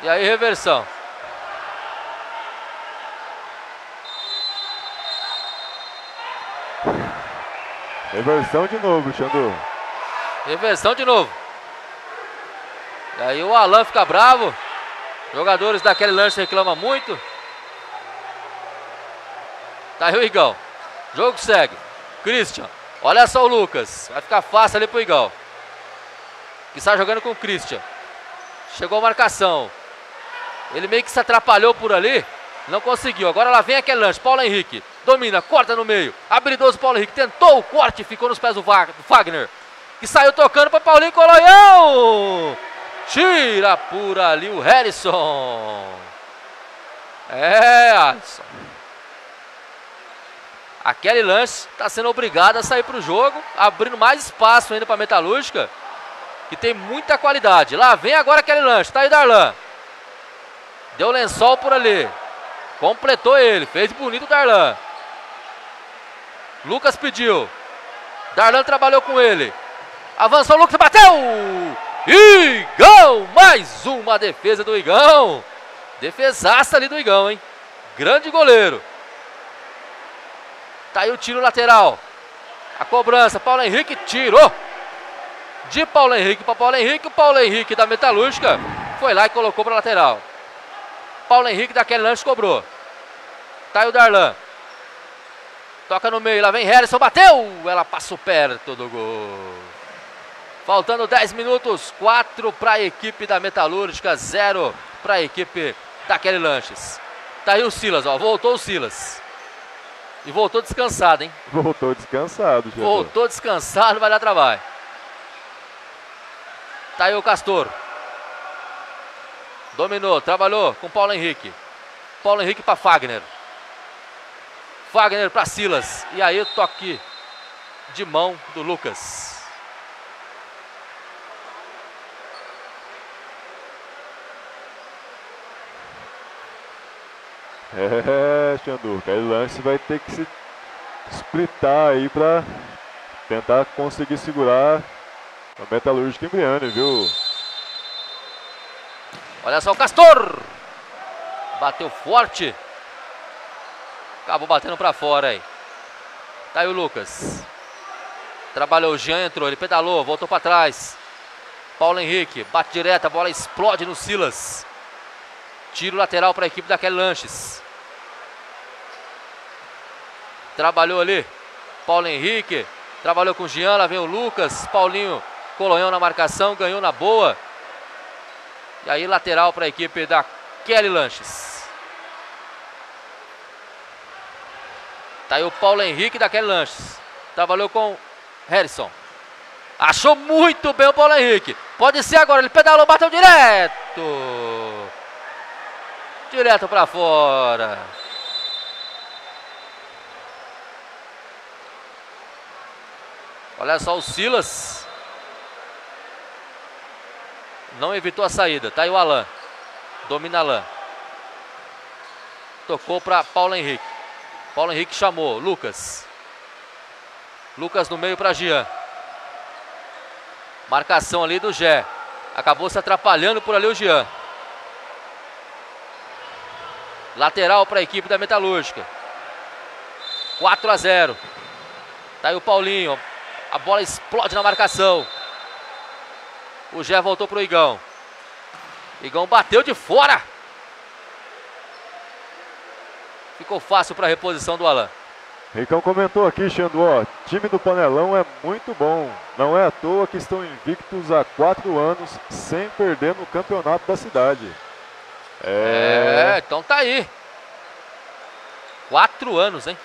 Speaker 1: E aí reversão.
Speaker 2: Reversão de novo, Xandu.
Speaker 1: Reversão de novo. E aí o Alan fica bravo. Jogadores daquele lance reclamam muito. Tá aí o Igão. Jogo segue. Christian. Olha só o Lucas. Vai ficar fácil ali pro Igão. Que está jogando com o Christian. Chegou a marcação. Ele meio que se atrapalhou por ali. Não conseguiu. Agora lá vem aquele lance. Paulo Henrique. Domina, corta no meio. Habilidoso Paulo Henrique. Tentou o corte. Ficou nos pés do Wagner. Que saiu tocando para Paulinho Colonhão. Tira por ali o Harrison. É, Alisson. Aquele lance está sendo obrigado a sair para o jogo, abrindo mais espaço ainda para a Metalúrgica, que tem muita qualidade. Lá vem agora aquele lance, tá aí Darlan. Deu lençol por ali. Completou ele. Fez bonito o Darlan. Lucas pediu. Darlan trabalhou com ele. Avançou o Lucas, bateu! Igão! Mais uma defesa do Igão. Defesaça ali do Igão, hein? Grande goleiro. Tá aí o tiro lateral. A cobrança. Paulo Henrique tirou. De Paulo Henrique para Paulo Henrique. O Paulo Henrique da Metalúrgica foi lá e colocou para lateral. Paulo Henrique daquele lance cobrou. Tá aí o Darlan. Toca no meio, lá vem Harrison, bateu! Ela passou perto do gol. Faltando 10 minutos, 4 para a equipe da Metalúrgica, 0 para a equipe daquele Lanches. Tá aí o Silas, ó, voltou o Silas. E voltou descansado, hein?
Speaker 2: Voltou descansado, já.
Speaker 1: Voltou descansado, vai dar trabalho. Tá aí o Castor. Dominou, trabalhou com Paulo Henrique. Paulo Henrique para Fagner. Fagner para Silas. E aí o toque de mão do Lucas.
Speaker 2: É, Xandu, aquele lance vai ter que se splitar aí para tentar conseguir segurar a Metalúrgica Embriane, viu?
Speaker 1: Olha só o Castor. Bateu forte. Acabou batendo para fora aí. Tá aí o Lucas. Trabalhou o Jean, entrou, ele pedalou, voltou para trás. Paulo Henrique, bate direto, a bola explode no Silas. Tiro lateral para a equipe daquele Lanches. Trabalhou ali. Paulo Henrique. Trabalhou com Jean, lá vem o Lucas. Paulinho Colonhão na marcação, ganhou na boa. E aí lateral para a equipe da Kelly Lanches. Tá aí o Paulo Henrique da Kelly Lanches. Trabalhou com Harrison. Achou muito bem o Paulo Henrique. Pode ser agora, ele pedalou, bateu direto. Direto para fora. Olha só o Silas. Não evitou a saída. Tá aí o Alan. Domina Alan. Tocou para Paulo Henrique. Paulo Henrique chamou. Lucas. Lucas no meio para Jean. Marcação ali do Gé. Acabou se atrapalhando por ali o Jean. Lateral para a equipe da Metalúrgica. 4 a 0. Tá aí o Paulinho. A bola explode na marcação. O Gé voltou pro Igão. Igão bateu de fora. Ficou fácil para a reposição do Alan.
Speaker 2: Ricão comentou aqui, Xandu, ó, time do Panelão é muito bom. Não é à toa que estão invictos há quatro anos sem perder no campeonato da cidade.
Speaker 1: É, então tá aí. Quatro anos, hein?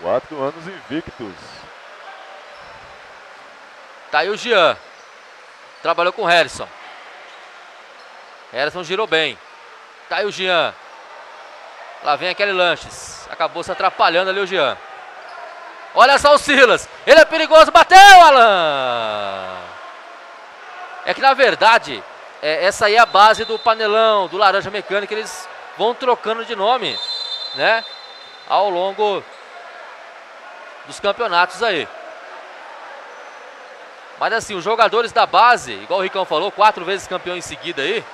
Speaker 2: Quatro anos invictos.
Speaker 1: Tá aí o Jean. Trabalhou com o Harrison. Harrison girou bem. Tá aí o Jean. Lá vem aquele Lanches. Acabou se atrapalhando ali o Jean. Olha só o Silas. Ele é perigoso. Bateu, Alan. É que na verdade, é, essa aí é a base do panelão, do laranja mecânica. Eles vão trocando de nome, né? Ao longo dos campeonatos aí. Mas assim, os jogadores da base, igual o Ricão falou, quatro vezes campeão em seguida aí,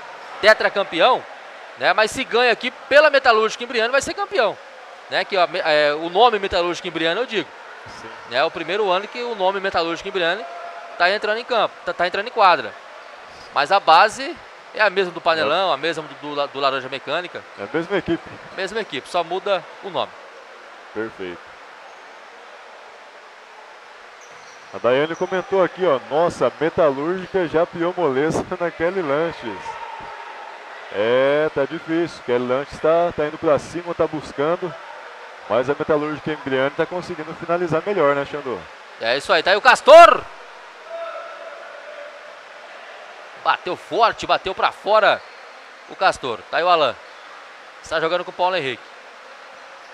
Speaker 1: tetracampeão, né? Mas se ganha aqui pela Metalúrgica Imbriano, vai ser campeão. Né? Que é, o nome Metalúrgica Imbriano eu digo. É o primeiro ano que o nome Metalúrgica Imbriano está entrando em campo, está tá entrando em quadra. Mas a base é a mesma do Panelão, a mesma do, do, do Laranja Mecânica.
Speaker 2: É a mesma equipe.
Speaker 1: Mesma equipe, só muda o nome.
Speaker 2: Perfeito. A Daiane comentou aqui, ó. Nossa, metalúrgica já piou moleza *laughs* na Kelly Lanches. É, tá difícil. Kelly Lanches tá, tá indo pra cima, tá buscando. Mas a metalúrgica Embriane tá conseguindo finalizar melhor, né, Xandô?
Speaker 1: É isso aí, tá aí o Castor. Bateu forte, bateu pra fora o Castor. Tá aí o Alan. Está jogando com o Paulo Henrique.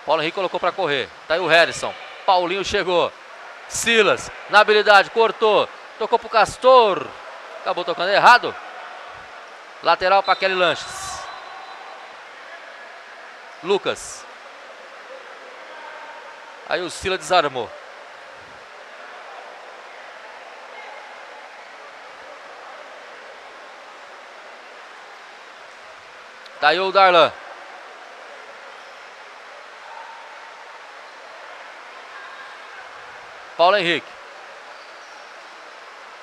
Speaker 1: Paulo Henrique colocou pra correr. Tá aí o Harrison. Paulinho chegou. Silas, na habilidade, cortou. Tocou pro Castor. Acabou tocando errado. Lateral para Kelly Lanches. Lucas. Aí o Silas desarmou. Tá aí o Darlan. Paulo Henrique.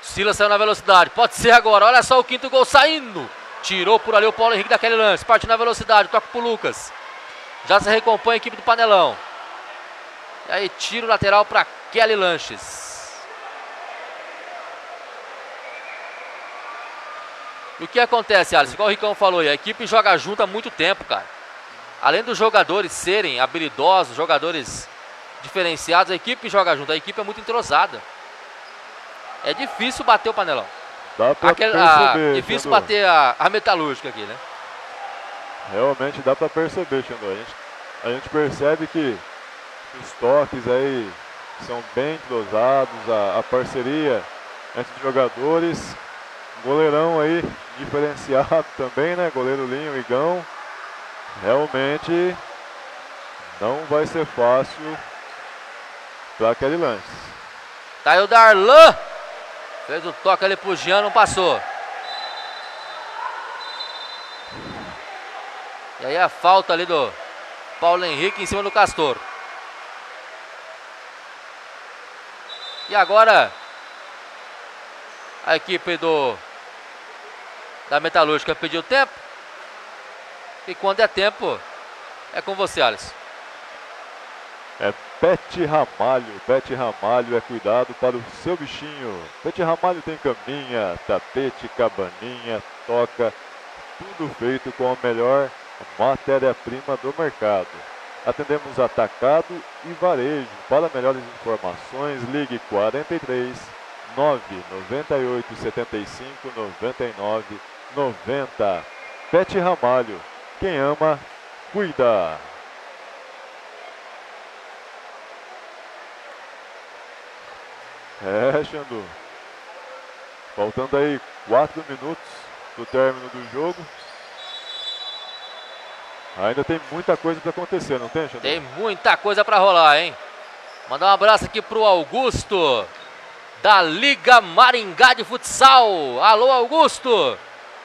Speaker 1: Silas saiu na velocidade. Pode ser agora. Olha só o quinto gol saindo. Tirou por ali o Paulo Henrique daquele lance. Parte na velocidade. Toca pro Lucas. Já se recompõe a equipe do Panelão. E aí tiro lateral para Kelly Lanches. E o que acontece, Alisson? Igual o Ricão falou a equipe joga junto há muito tempo, cara. Além dos jogadores serem habilidosos, jogadores diferenciados, a equipe joga junto, a equipe é muito entrosada. É difícil bater o panelão.
Speaker 2: Dá pra
Speaker 1: Aquele,
Speaker 2: perceber,
Speaker 1: a, difícil
Speaker 2: Xandô.
Speaker 1: bater a, a metalúrgica aqui, né?
Speaker 2: Realmente dá pra perceber, Xandô. A gente, a gente percebe que os toques aí são bem entrosados, a, a parceria entre os jogadores. Goleirão aí diferenciado também, né? Goleiro Linho e Gão. Realmente não vai ser fácil para aquele lance.
Speaker 1: Tá aí o Darlan. Fez o toque ali pro Jean, não passou. E aí a falta ali do Paulo Henrique em cima do Castor. E agora a equipe do da Metalúrgica pediu tempo. E quando é tempo, é com você, Alisson.
Speaker 2: É Pet Ramalho. Pet Ramalho é cuidado para o seu bichinho. Pet Ramalho tem caminha, tapete, cabaninha, toca, tudo feito com a melhor matéria-prima do mercado. Atendemos atacado e varejo. Para melhores informações, ligue 43 998 75 99 90. Pet Ramalho. Quem ama, cuida. É, Xandu. Faltando aí 4 minutos do término do jogo. Ainda tem muita coisa para acontecer, não tem, Xandu?
Speaker 1: Tem muita coisa para rolar, hein? Mandar um abraço aqui pro Augusto, da Liga Maringá de Futsal. Alô, Augusto!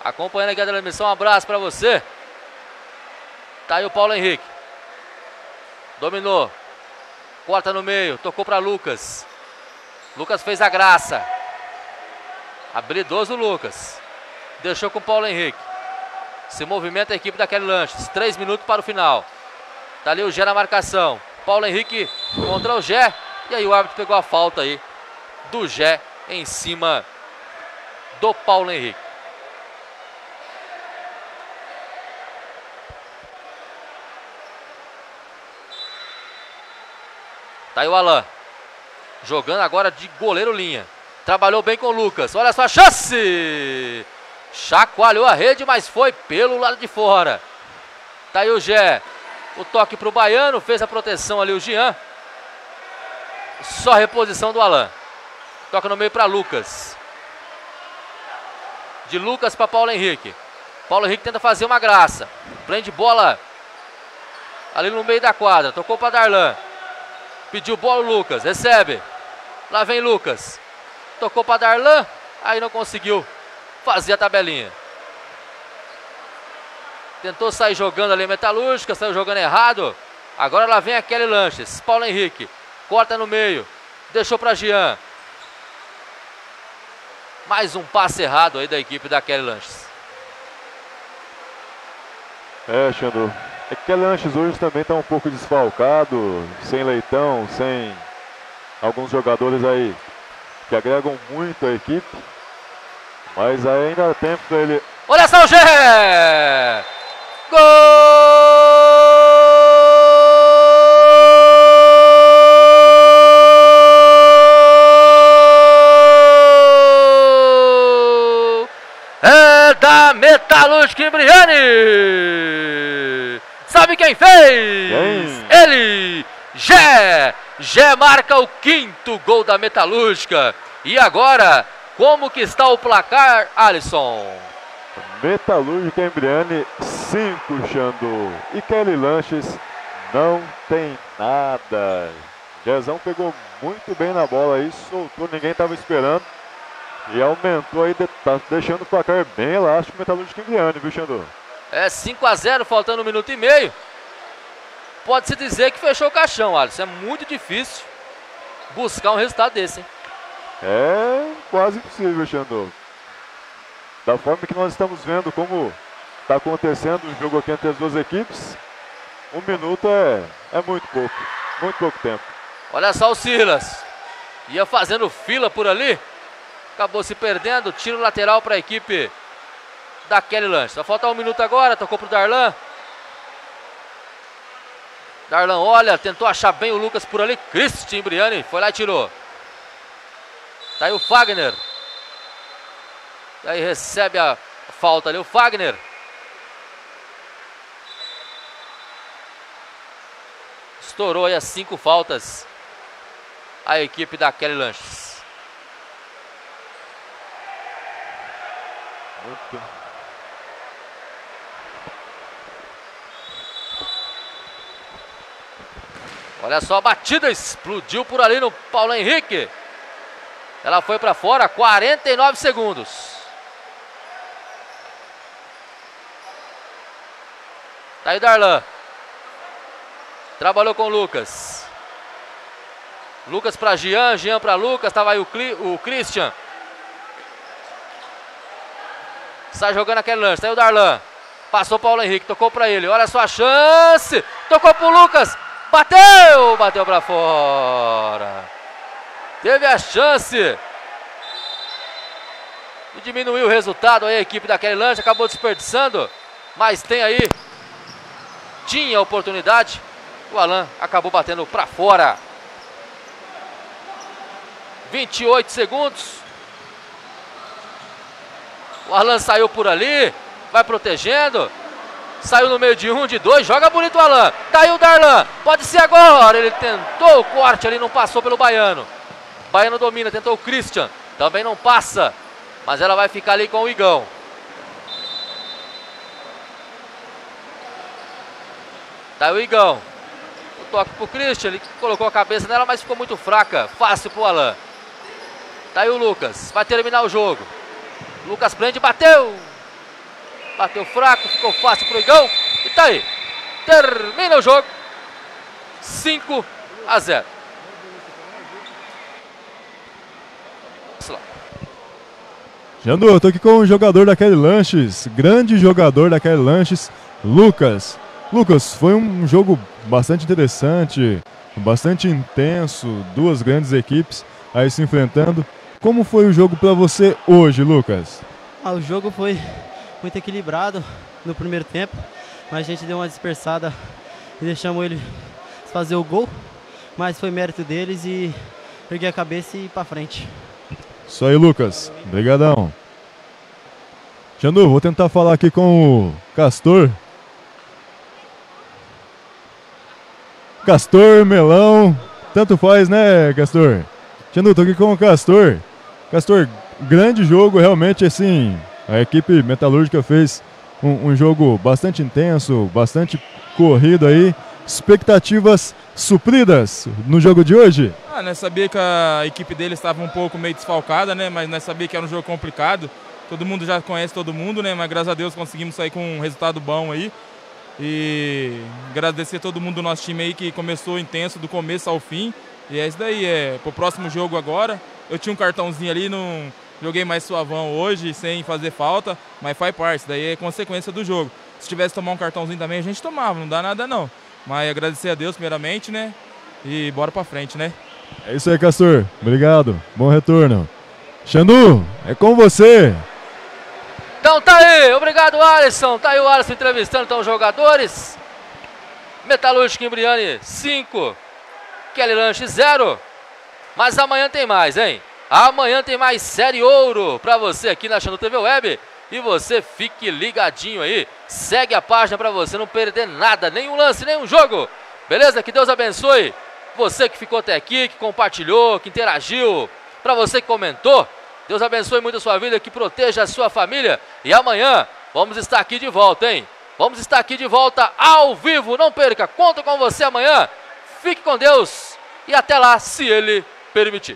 Speaker 1: Acompanhando aqui a transmissão, um abraço para você. Tá aí o Paulo Henrique. Dominou. Corta no meio, tocou para Lucas. Lucas fez a graça. Habilidoso Lucas. Deixou com o Paulo Henrique. Se movimenta a equipe daquele Lanches. Três minutos para o final. Tá ali o Gé na marcação. Paulo Henrique contra o Gé. E aí o árbitro pegou a falta aí do Gé em cima do Paulo Henrique. Tá aí o Alan. Jogando agora de goleiro linha. Trabalhou bem com o Lucas. Olha só a chance! Chacoalhou a rede, mas foi pelo lado de fora. Tá aí o Gé. O toque pro Baiano. Fez a proteção ali o Jean. Só reposição do Alan. Toca no meio para Lucas. De Lucas para Paulo Henrique. Paulo Henrique tenta fazer uma graça. Prende bola ali no meio da quadra. Tocou para Darlan. Pediu bola o Lucas. Recebe. Lá vem Lucas. Tocou para Darlan. Aí não conseguiu fazer a tabelinha. Tentou sair jogando ali Metalúrgica. Saiu jogando errado. Agora lá vem aquele Lanches. Paulo Henrique. Corta no meio. Deixou para Jean. Mais um passe errado aí da equipe da Kelly Lanches.
Speaker 2: É, Xandu. É que Lanches hoje também está um pouco desfalcado, sem leitão, sem alguns jogadores aí que agregam muito a equipe. Mas ainda há tempo para ele.
Speaker 1: Olha só o Gé! Gol! da Metalúrgica Imbriani. Sabe quem fez?
Speaker 2: Quem?
Speaker 1: Ele, Gé. Gé marca o quinto gol da Metalúrgica. E agora, como que está o placar, Alisson?
Speaker 2: Metalúrgica Embriane 5, Xandu. E Kelly Lanches não tem nada. Jezão pegou muito bem na bola aí, soltou, ninguém estava esperando. E aumentou aí, tá deixando o placar bem elástico o Metalúrgico Embriane, viu, Xandu?
Speaker 1: É 5 a 0 faltando um minuto e meio. Pode-se dizer que fechou o caixão, Alisson. É muito difícil buscar um resultado desse, hein?
Speaker 2: É quase impossível, Xandu. Da forma que nós estamos vendo como está acontecendo o jogo aqui entre as duas equipes, um minuto é, é muito pouco. Muito pouco tempo.
Speaker 1: Olha só o Silas. Ia fazendo fila por ali. Acabou se perdendo. Tiro lateral para a equipe da Kelly Lanche. Só falta um minuto agora. Tocou para o Darlan. Darlan olha, tentou achar bem o Lucas por ali. Christian Briani foi lá e tirou. Tá aí o Fagner. Aí recebe a falta ali o Fagner. Estourou aí as cinco faltas a equipe da Kelly Lanches. Olha só a batida, explodiu por ali no Paulo Henrique. Ela foi para fora, 49 segundos. Tá aí Darlan. Trabalhou com o Lucas. Lucas para Jean, Jean para Lucas, tava aí o, Cli, o Christian. Sai jogando aquele lance. Tá aí o Darlan. Passou o Paulo Henrique, tocou para ele. Olha só a chance. Tocou pro Lucas. Bateu! Bateu para fora. Teve a chance. E diminuiu o resultado aí a equipe daquele lance. Acabou desperdiçando. Mas tem aí. Tinha oportunidade. O Alan acabou batendo para fora. 28 segundos. O Alan saiu por ali, vai protegendo. Saiu no meio de um, de dois, joga bonito o Alan. Daí tá o Darlan, pode ser agora. Ele tentou o corte ali, não passou pelo Baiano. Baiano domina, tentou o Christian, também não passa. Mas ela vai ficar ali com o Igão. Tá o Igão. O toque pro Christian, ele colocou a cabeça nela, mas ficou muito fraca. Fácil pro Alan. Tá aí o Lucas, vai terminar o jogo. Lucas prende, bateu. Bateu fraco, ficou fácil pro Igão. E tá aí. Termina o jogo. 5 a 0.
Speaker 2: Jandu, eu tô aqui com o jogador daquele Lanches, grande jogador daquele Lanches, Lucas. Lucas, foi um jogo bastante interessante, bastante intenso, duas grandes equipes aí se enfrentando. Como foi o jogo para você hoje, Lucas?
Speaker 11: Ah, o jogo foi muito equilibrado no primeiro tempo, mas a gente deu uma dispersada e deixamos ele fazer o gol. mas foi mérito deles e peguei a cabeça e pra frente.
Speaker 2: Isso aí, Lucas. Obrigadão. Xandu, vou tentar falar aqui com o Castor. Castor, Melão, tanto faz, né, Castor? Xandu, tô aqui com o Castor. Castor, grande jogo, realmente, assim, a equipe metalúrgica fez um, um jogo bastante intenso, bastante corrido aí. Expectativas supridas no jogo de hoje?
Speaker 12: Ah, nós sabia que a equipe dele estava um pouco meio desfalcada, né? Mas nós sabia que era um jogo complicado. Todo mundo já conhece todo mundo, né? Mas graças a Deus conseguimos sair com um resultado bom aí. E agradecer todo mundo do nosso time aí que começou intenso do começo ao fim. E é isso daí, é pro próximo jogo agora. Eu tinha um cartãozinho ali, não joguei mais suavão hoje, sem fazer falta, mas faz parte, daí é consequência do jogo. Se tivesse tomar um cartãozinho também, a gente tomava, não dá nada não. Mas agradecer a Deus primeiramente, né? E bora pra frente, né?
Speaker 2: É isso aí, Castor. Obrigado. Bom retorno. Xandu, é com você.
Speaker 1: Então tá aí, obrigado Alisson. Tá aí o Alisson entrevistando então os jogadores. Metalúrgico Embriane 5, Kelly Lanche 0. Mas amanhã tem mais, hein? Amanhã tem mais Série Ouro pra você aqui na Xandu TV Web. E você fique ligadinho aí. Segue a página para você não perder nada, nenhum lance, nenhum jogo. Beleza? Que Deus abençoe você que ficou até aqui, que compartilhou, que interagiu, para você que comentou. Deus abençoe muito a sua vida, que proteja a sua família. E amanhã vamos estar aqui de volta, hein? Vamos estar aqui de volta ao vivo. Não perca, conto com você amanhã. Fique com Deus e até lá, se Ele permitir.